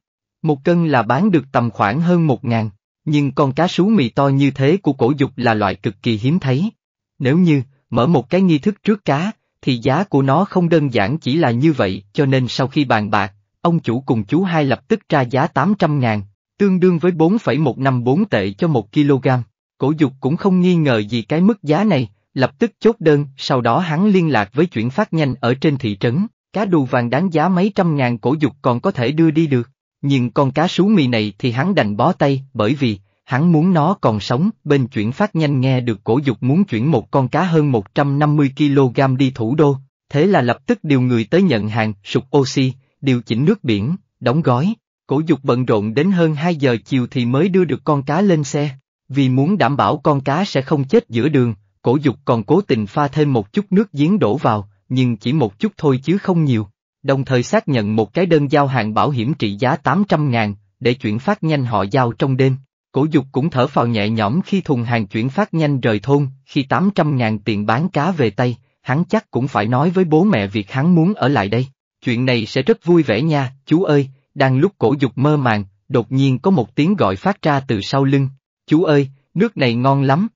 Một cân là bán được tầm khoảng hơn một ngàn, nhưng con cá sú mì to như thế của cổ dục là loại cực kỳ hiếm thấy. Nếu như, mở một cái nghi thức trước cá, thì giá của nó không đơn giản chỉ là như vậy, cho nên sau khi bàn bạc, ông chủ cùng chú hai lập tức ra giá 800 ngàn, tương đương với 4,154 tệ cho 1 kg. Cổ dục cũng không nghi ngờ gì cái mức giá này, lập tức chốt đơn, sau đó hắn liên lạc với chuyển phát nhanh ở trên thị trấn, cá đù vàng đáng giá mấy trăm ngàn cổ dục còn có thể đưa đi được, nhưng con cá sú mì này thì hắn đành bó tay, bởi vì, hắn muốn nó còn sống, bên chuyển phát nhanh nghe được cổ dục muốn chuyển một con cá hơn 150kg đi thủ đô, thế là lập tức điều người tới nhận hàng, sụp oxy, điều chỉnh nước biển, đóng gói. Cổ dục bận rộn đến hơn 2 giờ chiều thì mới đưa được con cá lên xe. Vì muốn đảm bảo con cá sẽ không chết giữa đường, cổ dục còn cố tình pha thêm một chút nước giếng đổ vào, nhưng chỉ một chút thôi chứ không nhiều. Đồng thời xác nhận một cái đơn giao hàng bảo hiểm trị giá 800 ngàn, để chuyển phát nhanh họ giao trong đêm. Cổ dục cũng thở phào nhẹ nhõm khi thùng hàng chuyển phát nhanh rời thôn, khi 800 ngàn tiền bán cá về tay, hắn chắc cũng phải nói với bố mẹ việc hắn muốn ở lại đây. Chuyện này sẽ rất vui vẻ nha, chú ơi, đang lúc cổ dục mơ màng, đột nhiên có một tiếng gọi phát ra từ sau lưng. Chú ơi, nước này ngon lắm.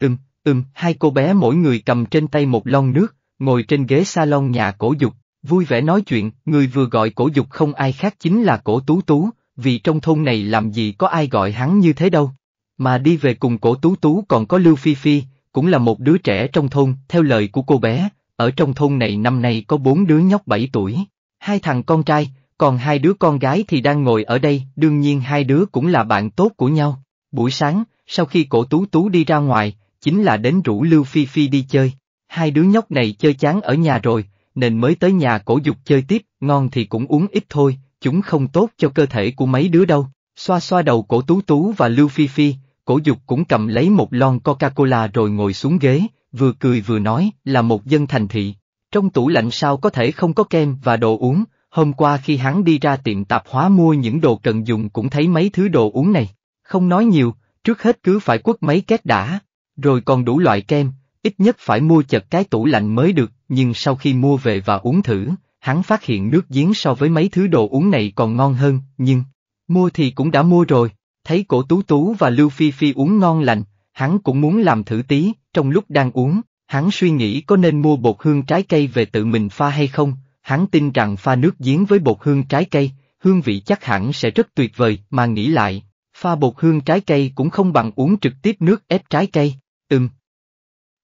Ừm, ừm, hai cô bé mỗi người cầm trên tay một lon nước, ngồi trên ghế salon nhà cổ dục, vui vẻ nói chuyện, người vừa gọi cổ dục không ai khác chính là cổ tú tú, vì trong thôn này làm gì có ai gọi hắn như thế đâu. Mà đi về cùng cổ tú tú còn có Lưu Phi Phi, cũng là một đứa trẻ trong thôn, theo lời của cô bé, ở trong thôn này năm nay có bốn đứa nhóc bảy tuổi, hai thằng con trai, còn hai đứa con gái thì đang ngồi ở đây, đương nhiên hai đứa cũng là bạn tốt của nhau. Buổi sáng, sau khi cổ tú tú đi ra ngoài, chính là đến rủ Lưu Phi Phi đi chơi. Hai đứa nhóc này chơi chán ở nhà rồi, nên mới tới nhà cổ dục chơi tiếp, ngon thì cũng uống ít thôi, chúng không tốt cho cơ thể của mấy đứa đâu. Xoa xoa đầu cổ tú tú và Lưu Phi Phi, cổ dục cũng cầm lấy một lon Coca-Cola rồi ngồi xuống ghế, vừa cười vừa nói là một dân thành thị. Trong tủ lạnh sao có thể không có kem và đồ uống, hôm qua khi hắn đi ra tiệm tạp hóa mua những đồ cần dùng cũng thấy mấy thứ đồ uống này. Không nói nhiều, trước hết cứ phải quất mấy két đã, rồi còn đủ loại kem, ít nhất phải mua chật cái tủ lạnh mới được, nhưng sau khi mua về và uống thử, hắn phát hiện nước giếng so với mấy thứ đồ uống này còn ngon hơn, nhưng, mua thì cũng đã mua rồi, thấy cổ tú tú và Lưu Phi Phi uống ngon lành, hắn cũng muốn làm thử tí, trong lúc đang uống, hắn suy nghĩ có nên mua bột hương trái cây về tự mình pha hay không, hắn tin rằng pha nước giếng với bột hương trái cây, hương vị chắc hẳn sẽ rất tuyệt vời, mà nghĩ lại, pha bột hương trái cây cũng không bằng uống trực tiếp nước ép trái cây, ừm.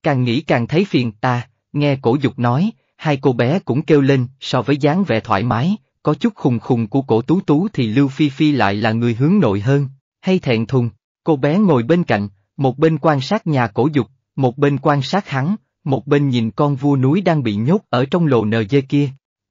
Càng nghĩ càng thấy phiền ta, nghe cổ dục nói, hai cô bé cũng kêu lên, so với dáng vẻ thoải mái, có chút khùng khùng của cổ tú tú thì Lưu Phi Phi lại là người hướng nội hơn, hay thẹn thùng, cô bé ngồi bên cạnh, một bên quan sát nhà cổ dục, một bên quan sát hắn, một bên nhìn con vua núi đang bị nhốt ở trong lồ nờ dê kia.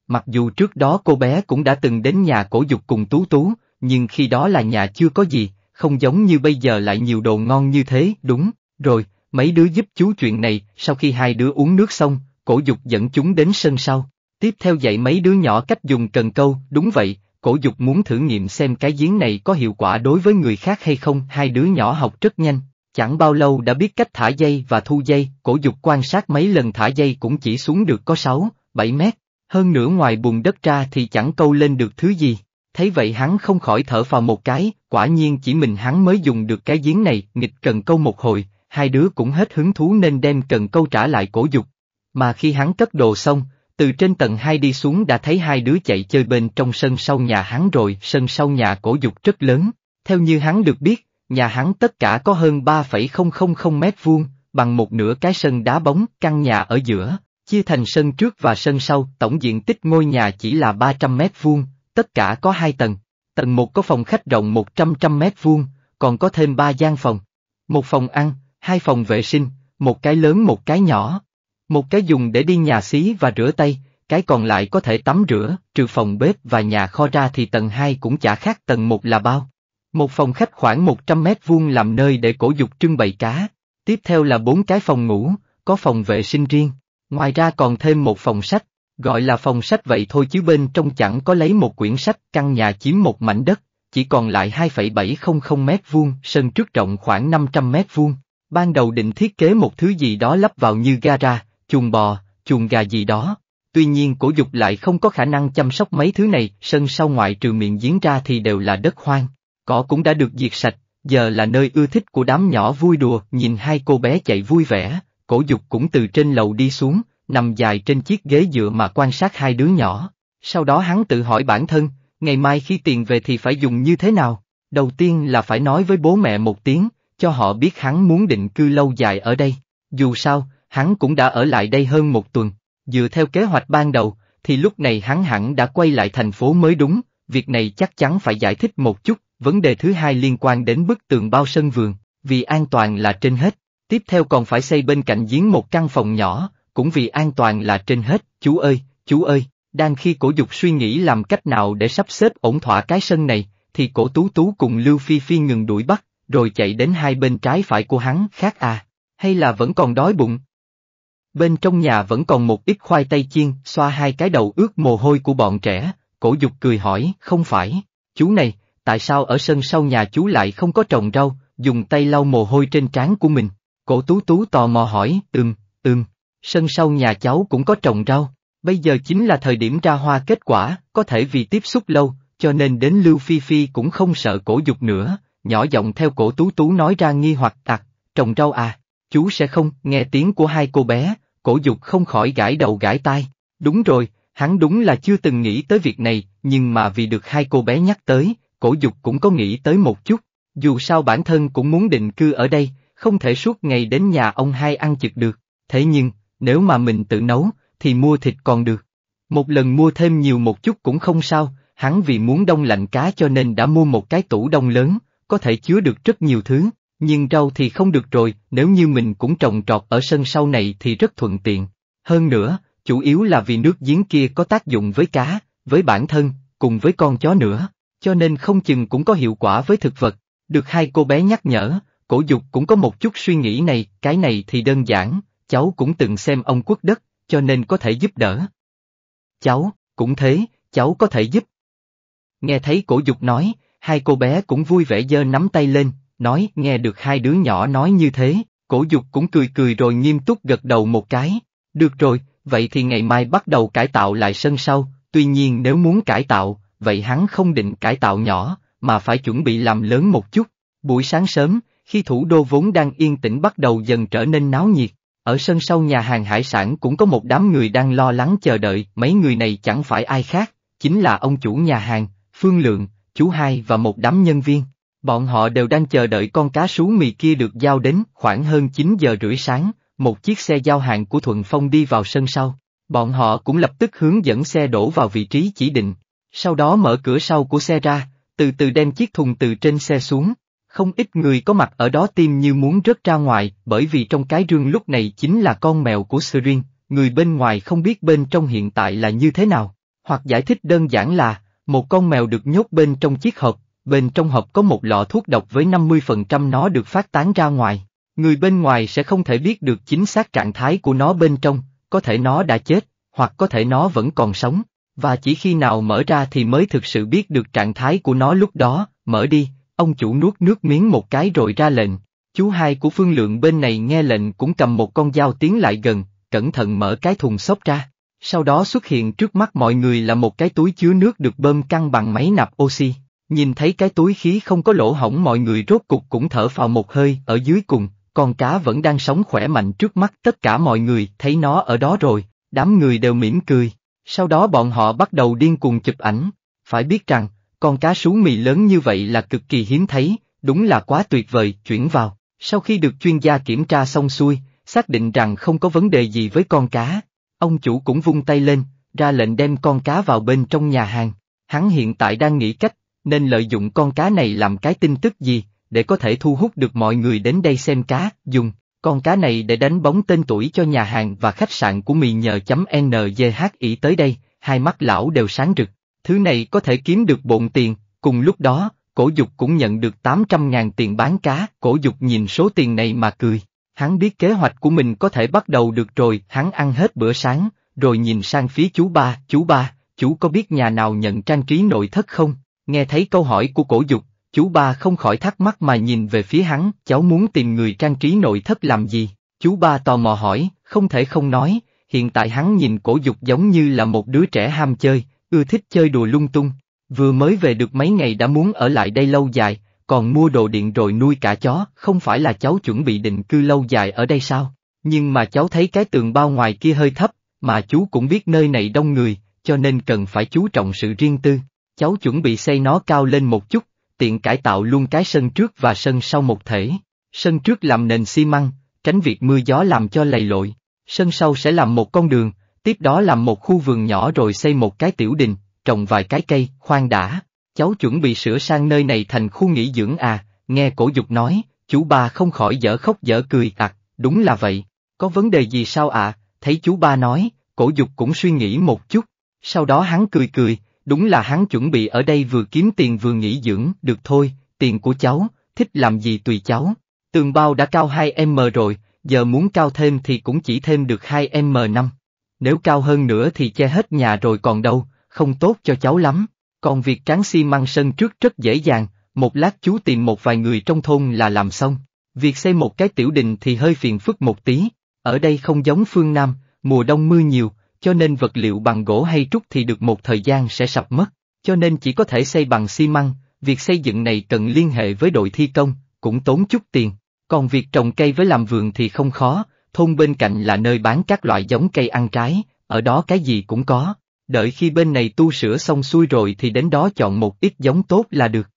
Mặc dù trước đó cô bé cũng đã từng đến nhà cổ dục cùng Tú Tú, nhưng khi đó là nhà chưa có gì, không giống như bây giờ lại nhiều đồ ngon như thế, đúng, rồi, mấy đứa giúp chú chuyện này, sau khi hai đứa uống nước xong, cổ dục dẫn chúng đến sân sau. Tiếp theo dạy mấy đứa nhỏ cách dùng cần câu, đúng vậy, cổ dục muốn thử nghiệm xem cái giếng này có hiệu quả đối với người khác hay không, hai đứa nhỏ học rất nhanh, Chẳng bao lâu đã biết cách thả dây và thu dây, cổ dục quan sát mấy lần thả dây cũng chỉ xuống được có 6, 7 mét, hơn nữa ngoài bùn đất ra thì chẳng câu lên được thứ gì. Thấy vậy hắn không khỏi thở vào một cái, quả nhiên chỉ mình hắn mới dùng được cái giếng này, nghịch cần câu một hồi, hai đứa cũng hết hứng thú nên đem cần câu trả lại cổ dục. Mà khi hắn cất đồ xong, từ trên tầng hai đi xuống đã thấy hai đứa chạy chơi bên trong sân sau nhà hắn rồi, sân sau nhà cổ dục rất lớn. Theo như hắn được biết, nhà hắn tất cả có hơn 3,000 mét vuông, bằng một nửa cái sân đá bóng, căn nhà ở giữa, chia thành sân trước và sân sau, tổng diện tích ngôi nhà chỉ là 300 mét vuông, tất cả có hai tầng. Tầng một có phòng khách rộng 100 trăm mét vuông, còn có thêm ba gian phòng. Một phòng ăn, hai phòng vệ sinh, một cái lớn một cái nhỏ. Một cái dùng để đi nhà xí và rửa tay, cái còn lại có thể tắm rửa, trừ phòng bếp và nhà kho ra thì tầng 2 cũng chả khác tầng 1 là bao. Một phòng khách khoảng 100 mét vuông làm nơi để cổ dục trưng bày cá. Tiếp theo là bốn cái phòng ngủ, có phòng vệ sinh riêng. Ngoài ra còn thêm một phòng sách, gọi là phòng sách vậy thôi chứ bên trong chẳng có lấy một quyển sách, căn nhà chiếm một mảnh đất, chỉ còn lại 2,700 mét vuông, sân trước rộng khoảng 500 mét vuông. Ban đầu định thiết kế một thứ gì đó lắp vào như gara, chuồng bò, chuồng gà gì đó. Tuy nhiên cổ dục lại không có khả năng chăm sóc mấy thứ này, sân sau ngoại trừ miệng giếng ra thì đều là đất hoang, Cỏ cũng đã được diệt sạch, giờ là nơi ưa thích của đám nhỏ vui đùa, nhìn hai cô bé chạy vui vẻ, cổ dục cũng từ trên lầu đi xuống, nằm dài trên chiếc ghế dựa mà quan sát hai đứa nhỏ. Sau đó hắn tự hỏi bản thân, ngày mai khi tiền về thì phải dùng như thế nào? Đầu tiên là phải nói với bố mẹ một tiếng, cho họ biết hắn muốn định cư lâu dài ở đây. Dù sao, hắn cũng đã ở lại đây hơn một tuần. Dựa theo kế hoạch ban đầu, thì lúc này hắn hẳn đã quay lại thành phố mới đúng, việc này chắc chắn phải giải thích một chút, Vấn đề thứ hai liên quan đến bức tường bao sân vườn, vì an toàn là trên hết. Tiếp theo còn phải xây bên cạnh giếng một căn phòng nhỏ, cũng vì an toàn là trên hết, chú ơi, chú ơi, đang khi cổ dục suy nghĩ làm cách nào để sắp xếp ổn thỏa cái sân này, thì cổ tú tú cùng Lưu Phi Phi ngừng đuổi bắt, rồi chạy đến hai bên trái phải của hắn, khác à, hay là vẫn còn đói bụng? Bên trong nhà vẫn còn một ít khoai tây chiên, xoa hai cái đầu ướt mồ hôi của bọn trẻ, cổ dục cười hỏi, không phải, chú này, tại sao ở sân sau nhà chú lại không có trồng rau, dùng tay lau mồ hôi trên trán của mình. Cổ tú tú tò mò hỏi, ừm, ừm, sân sau nhà cháu cũng có trồng rau, bây giờ chính là thời điểm ra hoa kết quả, có thể vì tiếp xúc lâu, cho nên đến Lưu Phi Phi cũng không sợ cổ dục nữa, nhỏ giọng theo cổ tú tú nói ra nghi hoặc tặc, trồng rau à, chú sẽ không, nghe tiếng của hai cô bé, cổ dục không khỏi gãi đầu gãi tai, đúng rồi, hắn đúng là chưa từng nghĩ tới việc này, nhưng mà vì được hai cô bé nhắc tới, cổ dục cũng có nghĩ tới một chút, dù sao bản thân cũng muốn định cư ở đây, không thể suốt ngày đến nhà ông hai ăn chực được, thế nhưng, nếu mà mình tự nấu, thì mua thịt còn được. Một lần mua thêm nhiều một chút cũng không sao, hắn vì muốn đông lạnh cá cho nên đã mua một cái tủ đông lớn, có thể chứa được rất nhiều thứ, nhưng rau thì không được rồi, nếu như mình cũng trồng trọt ở sân sau này thì rất thuận tiện. Hơn nữa, chủ yếu là vì nước giếng kia có tác dụng với cá, với bản thân, cùng với con chó nữa, cho nên không chừng cũng có hiệu quả với thực vật. Được hai cô bé nhắc nhở, cổ dục cũng có một chút suy nghĩ này, cái này thì đơn giản, cháu cũng từng xem ông quốc đất, cho nên có thể giúp đỡ. Cháu, cũng thế, cháu có thể giúp. Nghe thấy cổ dục nói, hai cô bé cũng vui vẻ giơ nắm tay lên, nói nghe được hai đứa nhỏ nói như thế, cổ dục cũng cười cười rồi nghiêm túc gật đầu một cái. Được rồi, vậy thì ngày mai bắt đầu cải tạo lại sân sau, tuy nhiên nếu muốn cải tạo, vậy hắn không định cải tạo nhỏ, mà phải chuẩn bị làm lớn một chút. Buổi sáng sớm, khi thủ đô vốn đang yên tĩnh bắt đầu dần trở nên náo nhiệt, ở sân sau nhà hàng hải sản cũng có một đám người đang lo lắng chờ đợi, mấy người này chẳng phải ai khác, chính là ông chủ nhà hàng, Phương Lượng, chú hai và một đám nhân viên. Bọn họ đều đang chờ đợi con cá sú mì kia được giao đến, khoảng hơn 9 giờ rưỡi sáng, một chiếc xe giao hàng của Thuận Phong đi vào sân sau. Bọn họ cũng lập tức hướng dẫn xe đổ vào vị trí chỉ định. Sau đó mở cửa sau của xe ra, từ từ đem chiếc thùng từ trên xe xuống. Không ít người có mặt ở đó tim như muốn rớt ra ngoài, bởi vì trong cái rương lúc này chính là con mèo của Srin, người bên ngoài không biết bên trong hiện tại là như thế nào. Hoặc giải thích đơn giản là, một con mèo được nhốt bên trong chiếc hộp, bên trong hộp có một lọ thuốc độc với 50% nó được phát tán ra ngoài. Người bên ngoài sẽ không thể biết được chính xác trạng thái của nó bên trong, có thể nó đã chết, hoặc có thể nó vẫn còn sống, và chỉ khi nào mở ra thì mới thực sự biết được trạng thái của nó lúc đó, mở đi, ông chủ nuốt nước miếng một cái rồi ra lệnh. Chú hai của phương lượng bên này nghe lệnh cũng cầm một con dao tiến lại gần, cẩn thận mở cái thùng xốp ra. Sau đó xuất hiện trước mắt mọi người là một cái túi chứa nước được bơm căng bằng máy nạp oxy. Nhìn thấy cái túi khí không có lỗ hổng mọi người rốt cục cũng thở phào một hơi ở dưới cùng, con cá vẫn đang sống khỏe mạnh trước mắt tất cả mọi người thấy nó ở đó rồi, đám người đều mỉm cười. Sau đó bọn họ bắt đầu điên cuồng chụp ảnh, phải biết rằng, con cá sú mì lớn như vậy là cực kỳ hiếm thấy, đúng là quá tuyệt vời, chuyển vào. Sau khi được chuyên gia kiểm tra xong xuôi, xác định rằng không có vấn đề gì với con cá, ông chủ cũng vung tay lên, ra lệnh đem con cá vào bên trong nhà hàng. Hắn hiện tại đang nghĩ cách, nên lợi dụng con cá này làm cái tin tức gì, để có thể thu hút được mọi người đến đây xem cá, dùng con cá này để đánh bóng tên tuổi cho nhà hàng và khách sạn của mì nhờ chấm NGHI tới đây, hai mắt lão đều sáng rực, thứ này có thể kiếm được bộn tiền, cùng lúc đó, cổ dục cũng nhận được 800.000 tiền bán cá, cổ dục nhìn số tiền này mà cười. Hắn biết kế hoạch của mình có thể bắt đầu được rồi, hắn ăn hết bữa sáng, rồi nhìn sang phía chú ba, chú ba, chú có biết nhà nào nhận trang trí nội thất không? Nghe thấy câu hỏi của cổ dục, chú ba không khỏi thắc mắc mà nhìn về phía hắn, cháu muốn tìm người trang trí nội thất làm gì? Chú ba tò mò hỏi, không thể không nói, hiện tại hắn nhìn cổ dục giống như là một đứa trẻ ham chơi, ưa thích chơi đùa lung tung. Vừa mới về được mấy ngày đã muốn ở lại đây lâu dài, còn mua đồ điện rồi nuôi cả chó, không phải là cháu chuẩn bị định cư lâu dài ở đây sao? Nhưng mà cháu thấy cái tường bao ngoài kia hơi thấp, mà chú cũng biết nơi này đông người, cho nên cần phải chú trọng sự riêng tư. Cháu chuẩn bị xây nó cao lên một chút, tiện cải tạo luôn cái sân trước và sân sau một thể. Sân trước làm nền xi măng, tránh việc mưa gió làm cho lầy lội. Sân sau sẽ làm một con đường, tiếp đó làm một khu vườn nhỏ rồi xây một cái tiểu đình, trồng vài cái cây, khoan đã. Cháu chuẩn bị sửa sang nơi này thành khu nghỉ dưỡng à, nghe cổ dục nói, chú ba không khỏi dở khóc dở cười ạc, đúng là vậy. Có vấn đề gì sao ạ, à? thấy chú ba nói, cổ dục cũng suy nghĩ một chút. Sau đó hắn cười cười, đúng là hắn chuẩn bị ở đây vừa kiếm tiền vừa nghỉ dưỡng, được thôi, tiền của cháu, thích làm gì tùy cháu. Tường bao đã cao 2M rồi, giờ muốn cao thêm thì cũng chỉ thêm được 2M5. Nếu cao hơn nữa thì che hết nhà rồi còn đâu, không tốt cho cháu lắm. Còn việc tráng xi măng sân trước rất dễ dàng, một lát chú tìm một vài người trong thôn là làm xong. Việc xây một cái tiểu đình thì hơi phiền phức một tí, ở đây không giống phương Nam, mùa đông mưa nhiều, cho nên vật liệu bằng gỗ hay trúc thì được một thời gian sẽ sập mất, cho nên chỉ có thể xây bằng xi măng, việc xây dựng này cần liên hệ với đội thi công, cũng tốn chút tiền. Còn việc trồng cây với làm vườn thì không khó, thôn bên cạnh là nơi bán các loại giống cây ăn trái, ở đó cái gì cũng có. Đợi khi bên này tu sửa xong xuôi rồi thì đến đó chọn một ít giống tốt là được.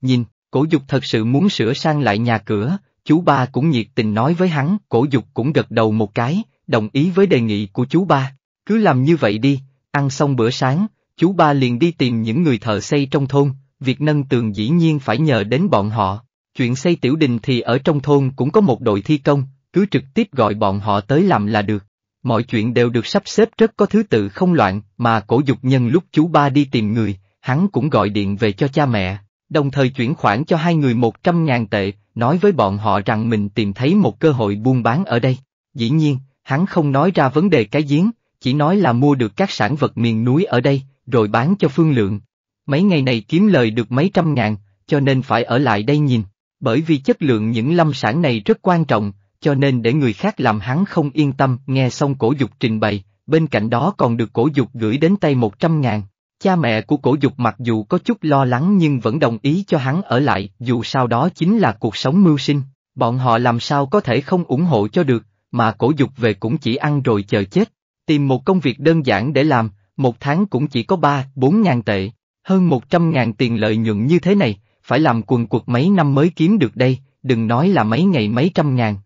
Nhìn, cổ dục thật sự muốn sửa sang lại nhà cửa, chú ba cũng nhiệt tình nói với hắn, cổ dục cũng gật đầu một cái, đồng ý với đề nghị của chú ba. Cứ làm như vậy đi, ăn xong bữa sáng, chú ba liền đi tìm những người thợ xây trong thôn, việc nâng tường dĩ nhiên phải nhờ đến bọn họ. Chuyện xây tiểu đình thì ở trong thôn cũng có một đội thi công, cứ trực tiếp gọi bọn họ tới làm là được. Mọi chuyện đều được sắp xếp rất có thứ tự không loạn, mà cổ dục nhân lúc chú ba đi tìm người, hắn cũng gọi điện về cho cha mẹ, đồng thời chuyển khoản cho hai người một trăm ngàn tệ, nói với bọn họ rằng mình tìm thấy một cơ hội buôn bán ở đây. Dĩ nhiên, hắn không nói ra vấn đề cái giếng, chỉ nói là mua được các sản vật miền núi ở đây, rồi bán cho phương lượng. Mấy ngày này kiếm lời được mấy trăm ngàn, cho nên phải ở lại đây nhìn. Bởi vì chất lượng những lâm sản này rất quan trọng, cho nên để người khác làm hắn không yên tâm, nghe xong cổ dục trình bày, bên cạnh đó còn được cổ dục gửi đến tay một trăm ngàn. Cha mẹ của cổ dục mặc dù có chút lo lắng nhưng vẫn đồng ý cho hắn ở lại, dù sao đó chính là cuộc sống mưu sinh, bọn họ làm sao có thể không ủng hộ cho được, mà cổ dục về cũng chỉ ăn rồi chờ chết. Tìm một công việc đơn giản để làm, một tháng cũng chỉ có ba, bốn ngàn tệ, hơn một trăm ngàn tiền lợi nhuận như thế này, phải làm quần quật mấy năm mới kiếm được đây, đừng nói là mấy ngày mấy trăm ngàn.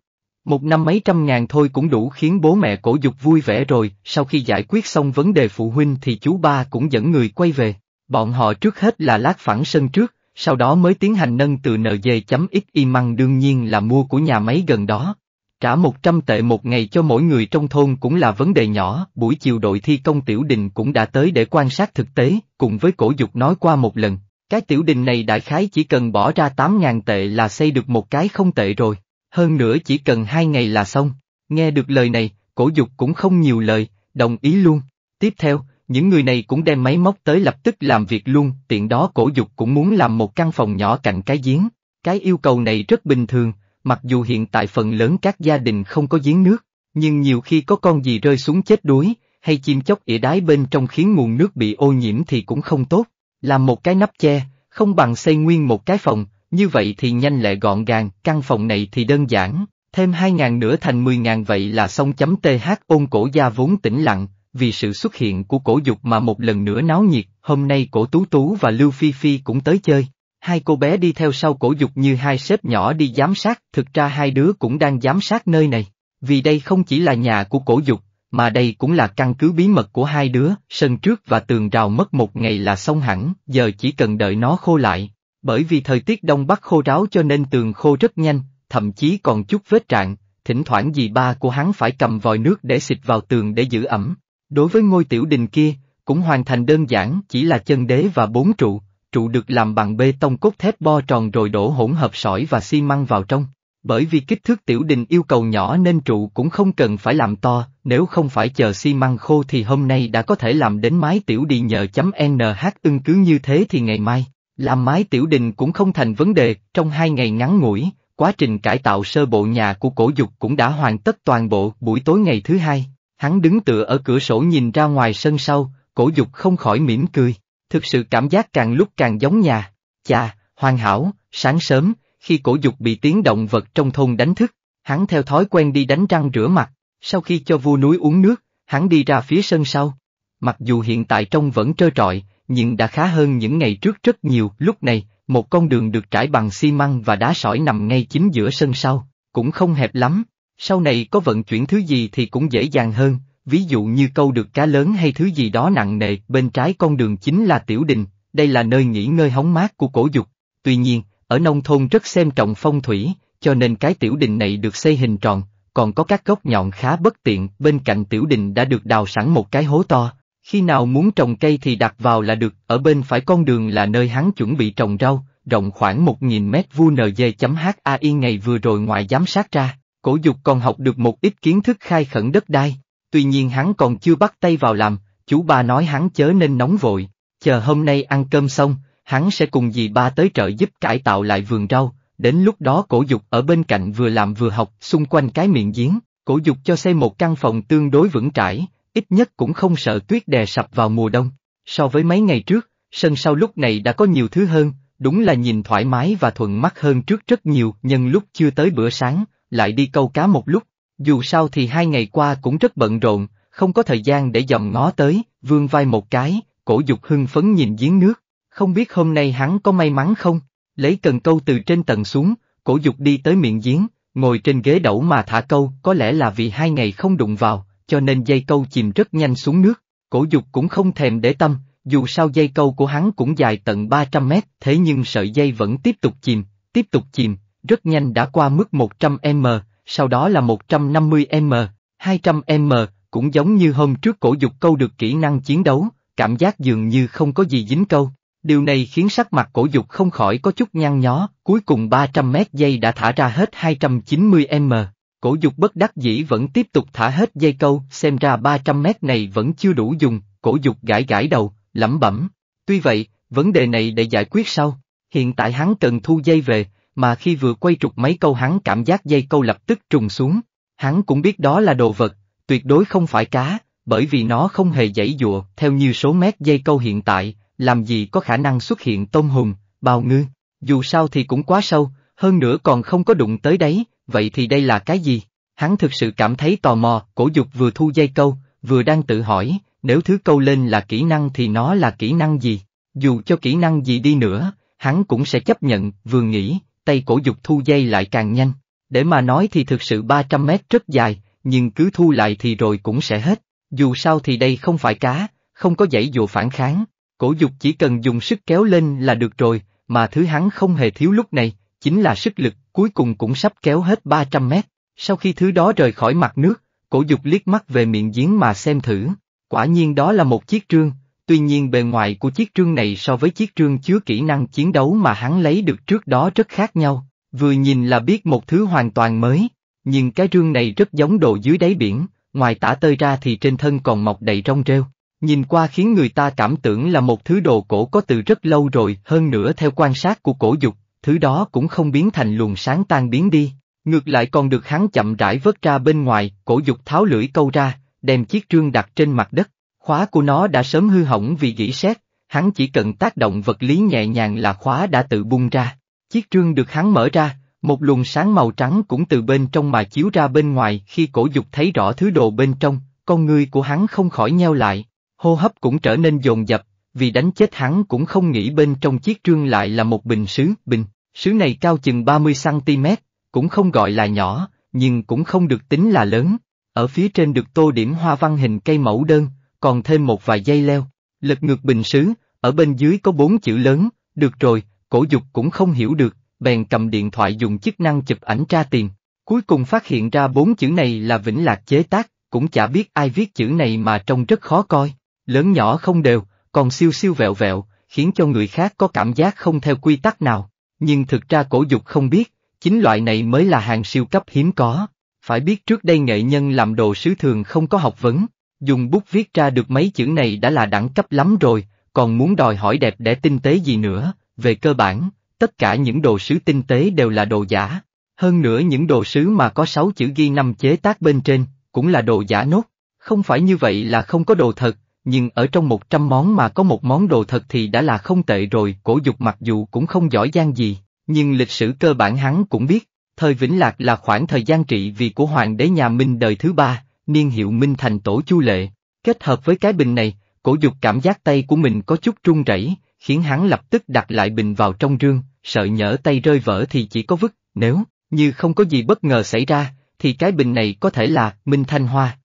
Một năm mấy trăm ngàn thôi cũng đủ khiến bố mẹ cổ dục vui vẻ rồi, sau khi giải quyết xong vấn đề phụ huynh thì chú ba cũng dẫn người quay về. Bọn họ trước hết là lát phẳng sân trước, sau đó mới tiến hành nâng từ NG.xi măng đương nhiên là mua của nhà máy gần đó. Trả 100 tệ một ngày cho mỗi người trong thôn cũng là vấn đề nhỏ, buổi chiều đội thi công tiểu đình cũng đã tới để quan sát thực tế, cùng với cổ dục nói qua một lần. Cái tiểu đình này đại khái chỉ cần bỏ ra 8.000 tệ là xây được một cái không tệ rồi hơn nữa chỉ cần hai ngày là xong. Nghe được lời này, cổ dục cũng không nhiều lời, đồng ý luôn. Tiếp theo, những người này cũng đem máy móc tới lập tức làm việc luôn, tiện đó cổ dục cũng muốn làm một căn phòng nhỏ cạnh cái giếng. Cái yêu cầu này rất bình thường, mặc dù hiện tại phần lớn các gia đình không có giếng nước, nhưng nhiều khi có con gì rơi xuống chết đuối, hay chim chóc ỉa đái bên trong khiến nguồn nước bị ô nhiễm thì cũng không tốt. Làm một cái nắp che, không bằng xây nguyên một cái phòng, như vậy thì nhanh lẹ gọn gàng, căn phòng này thì đơn giản, thêm 2.000 nữa thành 10.000 vậy là xong chấm th ôn cổ gia vốn tĩnh lặng, vì sự xuất hiện của cổ dục mà một lần nữa náo nhiệt, hôm nay cổ tú tú và Lưu Phi Phi cũng tới chơi. Hai cô bé đi theo sau cổ dục như hai sếp nhỏ đi giám sát, thực ra hai đứa cũng đang giám sát nơi này. Vì đây không chỉ là nhà của cổ dục, mà đây cũng là căn cứ bí mật của hai đứa, sân trước và tường rào mất một ngày là xong hẳn, giờ chỉ cần đợi nó khô lại. Bởi vì thời tiết đông bắc khô ráo cho nên tường khô rất nhanh, thậm chí còn chút vết trạng, thỉnh thoảng dì ba của hắn phải cầm vòi nước để xịt vào tường để giữ ẩm. Đối với ngôi tiểu đình kia, cũng hoàn thành đơn giản chỉ là chân đế và bốn trụ, trụ được làm bằng bê tông cốt thép bo tròn rồi đổ hỗn hợp sỏi và xi măng vào trong. Bởi vì kích thước tiểu đình yêu cầu nhỏ nên trụ cũng không cần phải làm to, nếu không phải chờ xi măng khô thì hôm nay đã có thể làm đến mái tiểu đi nhờ chấm NH ưng cứ như thế thì ngày mai, làm mái tiểu đình cũng không thành vấn đề, trong hai ngày ngắn ngủi, quá trình cải tạo sơ bộ nhà của cổ dục cũng đã hoàn tất toàn bộ buổi tối ngày thứ hai. Hắn đứng tựa ở cửa sổ nhìn ra ngoài sân sau, cổ dục không khỏi mỉm cười, thực sự cảm giác càng lúc càng giống nhà. Chà, hoàn hảo, sáng sớm, khi cổ dục bị tiếng động vật trong thôn đánh thức, hắn theo thói quen đi đánh răng rửa mặt, sau khi cho vua núi uống nước, hắn đi ra phía sân sau. Mặc dù hiện tại trông vẫn trơ trọi, nhưng đã khá hơn những ngày trước rất nhiều. Lúc này, một con đường được trải bằng xi măng và đá sỏi nằm ngay chính giữa sân sau, cũng không hẹp lắm. Sau này có vận chuyển thứ gì thì cũng dễ dàng hơn, ví dụ như câu được cá lớn hay thứ gì đó nặng nề. Bên trái con đường chính là tiểu đình, đây là nơi nghỉ ngơi hóng mát của cổ dục. Tuy nhiên, ở nông thôn rất xem trọng phong thủy, cho nên cái tiểu đình này được xây hình tròn, còn có các góc nhọn khá bất tiện. Bên cạnh tiểu đình đã được đào sẵn một cái hố to, khi nào muốn trồng cây thì đặt vào là được, ở bên phải con đường là nơi hắn chuẩn bị trồng rau, rộng khoảng 1.000 mét vuông nz.hai ngày vừa rồi ngoài giám sát ra, cổ dục còn học được một ít kiến thức khai khẩn đất đai, tuy nhiên hắn còn chưa bắt tay vào làm, chú ba nói hắn chớ nên nóng vội, chờ hôm nay ăn cơm xong, hắn sẽ cùng dì ba tới trợ giúp cải tạo lại vườn rau, đến lúc đó cổ dục ở bên cạnh vừa làm vừa học xung quanh cái miệng giếng, cổ dục cho xây một căn phòng tương đối vững trải, ít nhất cũng không sợ tuyết đè sập vào mùa đông. So với mấy ngày trước, sân sau lúc này đã có nhiều thứ hơn, đúng là nhìn thoải mái và thuận mắt hơn trước rất nhiều nhân lúc chưa tới bữa sáng, lại đi câu cá một lúc. Dù sao thì hai ngày qua cũng rất bận rộn, không có thời gian để dòm ngó tới, vương vai một cái, cổ dục hưng phấn nhìn giếng nước, không biết hôm nay hắn có may mắn không? Lấy cần câu từ trên tầng xuống, cổ dục đi tới miệng giếng, ngồi trên ghế đẩu mà thả câu có lẽ là vì hai ngày không đụng vào, cho nên dây câu chìm rất nhanh xuống nước, cổ dục cũng không thèm để tâm, dù sao dây câu của hắn cũng dài tận 300 mét, thế nhưng sợi dây vẫn tiếp tục chìm, tiếp tục chìm, rất nhanh đã qua mức 100m, sau đó là 150m, 200m, cũng giống như hôm trước cổ dục câu được kỹ năng chiến đấu, cảm giác dường như không có gì dính câu. Điều này khiến sắc mặt cổ dục không khỏi có chút nhăn nhó, cuối cùng 300 mét dây đã thả ra hết 290m. Cổ dục bất đắc dĩ vẫn tiếp tục thả hết dây câu, xem ra 300 mét này vẫn chưa đủ dùng, cổ dục gãi gãi đầu, lẩm bẩm. Tuy vậy, vấn đề này để giải quyết sau. Hiện tại hắn cần thu dây về, mà khi vừa quay trục mấy câu hắn cảm giác dây câu lập tức trùng xuống. Hắn cũng biết đó là đồ vật, tuyệt đối không phải cá, bởi vì nó không hề dãy dụa, theo như số mét dây câu hiện tại, làm gì có khả năng xuất hiện tôm hùm, bào ngư, dù sao thì cũng quá sâu, hơn nữa còn không có đụng tới đấy, vậy thì đây là cái gì? Hắn thực sự cảm thấy tò mò, cổ dục vừa thu dây câu, vừa đang tự hỏi, nếu thứ câu lên là kỹ năng thì nó là kỹ năng gì? Dù cho kỹ năng gì đi nữa, hắn cũng sẽ chấp nhận, vừa nghĩ, tay cổ dục thu dây lại càng nhanh. Để mà nói thì thực sự 300 mét rất dài, nhưng cứ thu lại thì rồi cũng sẽ hết. Dù sao thì đây không phải cá, không có dãy dụ phản kháng. Cổ dục chỉ cần dùng sức kéo lên là được rồi, mà thứ hắn không hề thiếu lúc này, chính là sức lực, cuối cùng cũng sắp kéo hết 300 mét. Sau khi thứ đó rời khỏi mặt nước, cổ dục liếc mắt về miệng giếng mà xem thử. Quả nhiên đó là một chiếc trương, tuy nhiên bề ngoài của chiếc trương này so với chiếc trương chứa kỹ năng chiến đấu mà hắn lấy được trước đó rất khác nhau, vừa nhìn là biết một thứ hoàn toàn mới, nhưng cái trương này rất giống đồ dưới đáy biển, ngoài tả tơi ra thì trên thân còn mọc đầy rong rêu. Nhìn qua khiến người ta cảm tưởng là một thứ đồ cổ có từ rất lâu rồi, hơn nữa theo quan sát của cổ dục, thứ đó cũng không biến thành luồng sáng tan biến đi, ngược lại còn được hắn chậm rãi vớt ra bên ngoài, cổ dục tháo lưỡi câu ra, đem chiếc trương đặt trên mặt đất, khóa của nó đã sớm hư hỏng vì gỉ sét, hắn chỉ cần tác động vật lý nhẹ nhàng là khóa đã tự bung ra. Chiếc trương được hắn mở ra, một luồng sáng màu trắng cũng từ bên trong mà chiếu ra bên ngoài khi cổ dục thấy rõ thứ đồ bên trong, con người của hắn không khỏi nheo lại, hô hấp cũng trở nên dồn dập, vì đánh chết hắn cũng không nghĩ bên trong chiếc trương lại là một bình sứ, bình, sứ này cao chừng 30cm, cũng không gọi là nhỏ, nhưng cũng không được tính là lớn, ở phía trên được tô điểm hoa văn hình cây mẫu đơn, còn thêm một vài dây leo, lật ngược bình sứ, ở bên dưới có bốn chữ lớn, được rồi, cổ dục cũng không hiểu được, bèn cầm điện thoại dùng chức năng chụp ảnh tra tiền. Cuối cùng phát hiện ra bốn chữ này là Vĩnh Lạc chế tác, cũng chả biết ai viết chữ này mà trông rất khó coi, lớn nhỏ không đều, còn siêu siêu vẹo vẹo, khiến cho người khác có cảm giác không theo quy tắc nào. Nhưng thực ra cổ dục không biết, chính loại này mới là hàng siêu cấp hiếm có. Phải biết trước đây nghệ nhân làm đồ sứ thường không có học vấn, dùng bút viết ra được mấy chữ này đã là đẳng cấp lắm rồi, còn muốn đòi hỏi đẹp để tinh tế gì nữa, về cơ bản, tất cả những đồ sứ tinh tế đều là đồ giả. Hơn nữa những đồ sứ mà có sáu chữ ghi năm chế tác bên trên, cũng là đồ giả nốt. Không phải như vậy là không có đồ thật, nhưng ở trong một trăm món mà có một món đồ thật thì đã là không tệ rồi, cổ dục mặc dù cũng không giỏi giang gì, nhưng lịch sử cơ bản hắn cũng biết, thời Vĩnh Lạc là khoảng thời gian trị vì của hoàng đế nhà Minh đời thứ ba, niên hiệu Minh thành tổ chu lệ. Kết hợp với cái bình này, cổ dục cảm giác tay của mình có chút run rẩy, khiến hắn lập tức đặt lại bình vào trong rương, sợ nhỡ tay rơi vỡ thì chỉ có vứt, nếu như không có gì bất ngờ xảy ra, thì cái bình này có thể là Minh Thanh Hoa.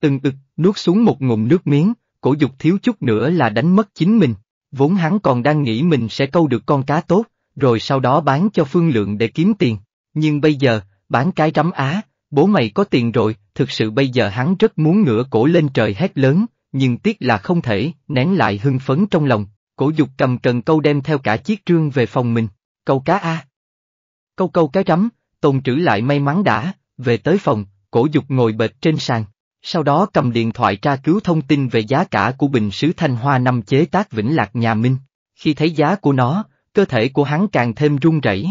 Từng ực, nuốt xuống một ngụm nước miếng, cổ dục thiếu chút nữa là đánh mất chính mình, vốn hắn còn đang nghĩ mình sẽ câu được con cá tốt, rồi sau đó bán cho phương lượng để kiếm tiền, nhưng bây giờ, bán cái rắm á, bố mày có tiền rồi, thực sự bây giờ hắn rất muốn ngửa cổ lên trời hét lớn, nhưng tiếc là không thể, nén lại hưng phấn trong lòng, cổ dục cầm cần câu đem theo cả chiếc trương về phòng mình, câu cá A. Câu câu cái rắm, tồn trữ lại may mắn đã, về tới phòng, cổ dục ngồi bệt trên sàn, sau đó cầm điện thoại tra cứu thông tin về giá cả của bình sứ thanh hoa năm chế tác Vĩnh Lạc nhà Minh. Khi thấy giá của nó, cơ thể của hắn càng thêm run rẩy.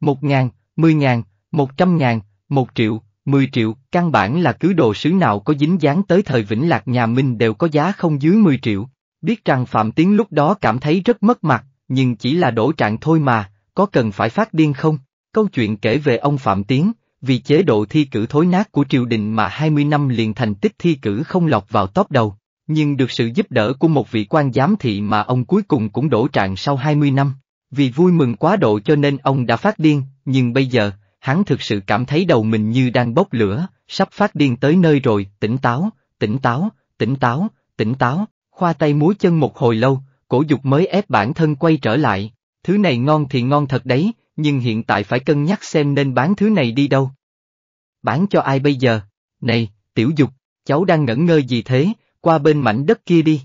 Một ngàn, mười ngàn, một trăm ngàn, một triệu, mười triệu, căn bản là cứ đồ sứ nào có dính dáng tới thời Vĩnh Lạc nhà Minh đều có giá không dưới mười triệu. Biết rằng Phạm Tiến lúc đó cảm thấy rất mất mặt, nhưng chỉ là đổ trạng thôi mà, có cần phải phát điên không? Câu chuyện kể về ông Phạm Tiến, vì chế độ thi cử thối nát của triều đình mà 20 năm liền thành tích thi cử không lọt vào top đầu, nhưng được sự giúp đỡ của một vị quan giám thị mà ông cuối cùng cũng đổ trạng sau 20 năm. Vì vui mừng quá độ cho nên ông đã phát điên, nhưng bây giờ, hắn thực sự cảm thấy đầu mình như đang bốc lửa, sắp phát điên tới nơi rồi, tỉnh táo, tỉnh táo, tỉnh táo, tỉnh táo, khoa tay múa chân một hồi lâu, cổ dục mới ép bản thân quay trở lại, thứ này ngon thì ngon thật đấy, nhưng hiện tại phải cân nhắc xem nên bán thứ này đi đâu. Bán cho ai bây giờ? Này, tiểu dục, cháu đang ngẩn ngơ gì thế, qua bên mảnh đất kia đi.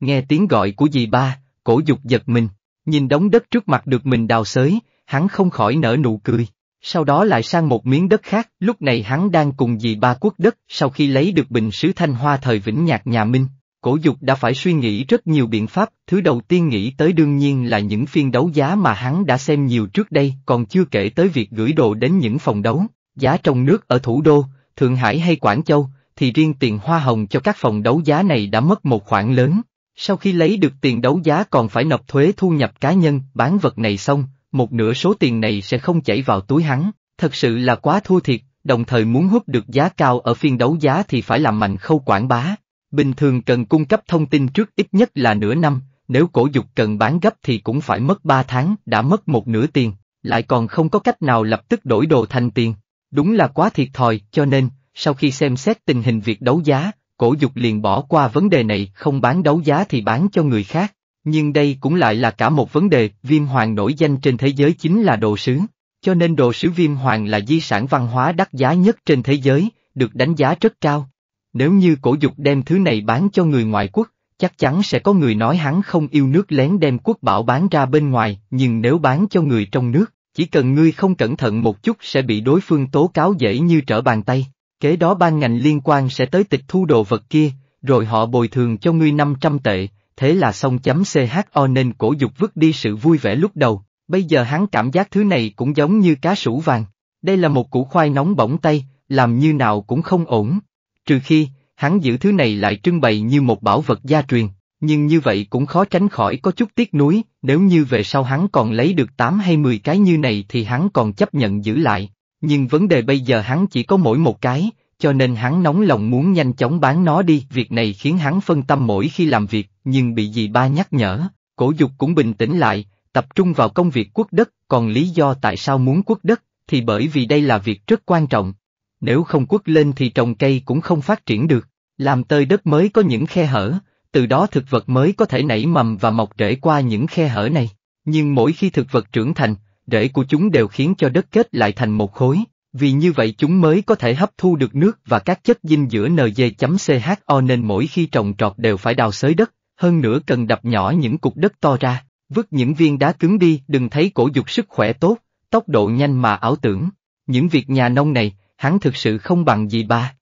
Nghe tiếng gọi của dì ba, cổ dục giật mình, nhìn đống đất trước mặt được mình đào xới, hắn không khỏi nở nụ cười. Sau đó lại sang một miếng đất khác, lúc này hắn đang cùng dì ba quốc đất, sau khi lấy được bình sứ thanh hoa thời vĩnh nhạc nhà Minh, cổ dục đã phải suy nghĩ rất nhiều biện pháp, thứ đầu tiên nghĩ tới đương nhiên là những phiên đấu giá mà hắn đã xem nhiều trước đây, còn chưa kể tới việc gửi đồ đến những phòng đấu, giá trong nước ở thủ đô, Thượng Hải hay Quảng Châu, thì riêng tiền hoa hồng cho các phòng đấu giá này đã mất một khoản lớn. Sau khi lấy được tiền đấu giá còn phải nộp thuế thu nhập cá nhân, bán vật này xong, một nửa số tiền này sẽ không chảy vào túi hắn, thật sự là quá thua thiệt, đồng thời muốn hút được giá cao ở phiên đấu giá thì phải làm mạnh khâu quảng bá. Bình thường cần cung cấp thông tin trước ít nhất là nửa năm, nếu cổ dục cần bán gấp thì cũng phải mất 3 tháng, đã mất một nửa tiền, lại còn không có cách nào lập tức đổi đồ thành tiền. Đúng là quá thiệt thòi, cho nên, sau khi xem xét tình hình việc đấu giá, cổ dục liền bỏ qua vấn đề này, không bán đấu giá thì bán cho người khác. Nhưng đây cũng lại là cả một vấn đề, viêm hoàng nổi danh trên thế giới chính là đồ sứ. Cho nên đồ sứ viêm hoàng là di sản văn hóa đắt giá nhất trên thế giới, được đánh giá rất cao. Nếu như cổ dục đem thứ này bán cho người ngoại quốc, chắc chắn sẽ có người nói hắn không yêu nước lén đem quốc bảo bán ra bên ngoài, nhưng nếu bán cho người trong nước, chỉ cần ngươi không cẩn thận một chút sẽ bị đối phương tố cáo dễ như trở bàn tay. Kế đó ban ngành liên quan sẽ tới tịch thu đồ vật kia, rồi họ bồi thường cho ngươi 500 tệ, thế là xong chấm CHO nên cổ dục vứt đi sự vui vẻ lúc đầu, bây giờ hắn cảm giác thứ này cũng giống như cá sủ vàng. Đây là một củ khoai nóng bỏng tay, làm như nào cũng không ổn. Trừ khi, hắn giữ thứ này lại trưng bày như một bảo vật gia truyền, nhưng như vậy cũng khó tránh khỏi có chút tiếc nuối, nếu như về sau hắn còn lấy được 8 hay 10 cái như này thì hắn còn chấp nhận giữ lại. Nhưng vấn đề bây giờ hắn chỉ có mỗi một cái, cho nên hắn nóng lòng muốn nhanh chóng bán nó đi. Việc này khiến hắn phân tâm mỗi khi làm việc, nhưng bị dì ba nhắc nhở, cổ dục cũng bình tĩnh lại, tập trung vào công việc quốc đất, còn lý do tại sao muốn quốc đất, thì bởi vì đây là việc rất quan trọng. Nếu không quốc lên thì trồng cây cũng không phát triển được, làm tơi đất mới có những khe hở, từ đó thực vật mới có thể nảy mầm và mọc rễ qua những khe hở này. Nhưng mỗi khi thực vật trưởng thành, rễ của chúng đều khiến cho đất kết lại thành một khối, vì như vậy chúng mới có thể hấp thu được nước và các chất dinh dưỡng NG.CHO nên mỗi khi trồng trọt đều phải đào xới đất, hơn nữa cần đập nhỏ những cục đất to ra, vứt những viên đá cứng đi đừng thấy cổ dục sức khỏe tốt, tốc độ nhanh mà ảo tưởng. Những việc nhà nông này, hắn thực sự không bằng gì ba.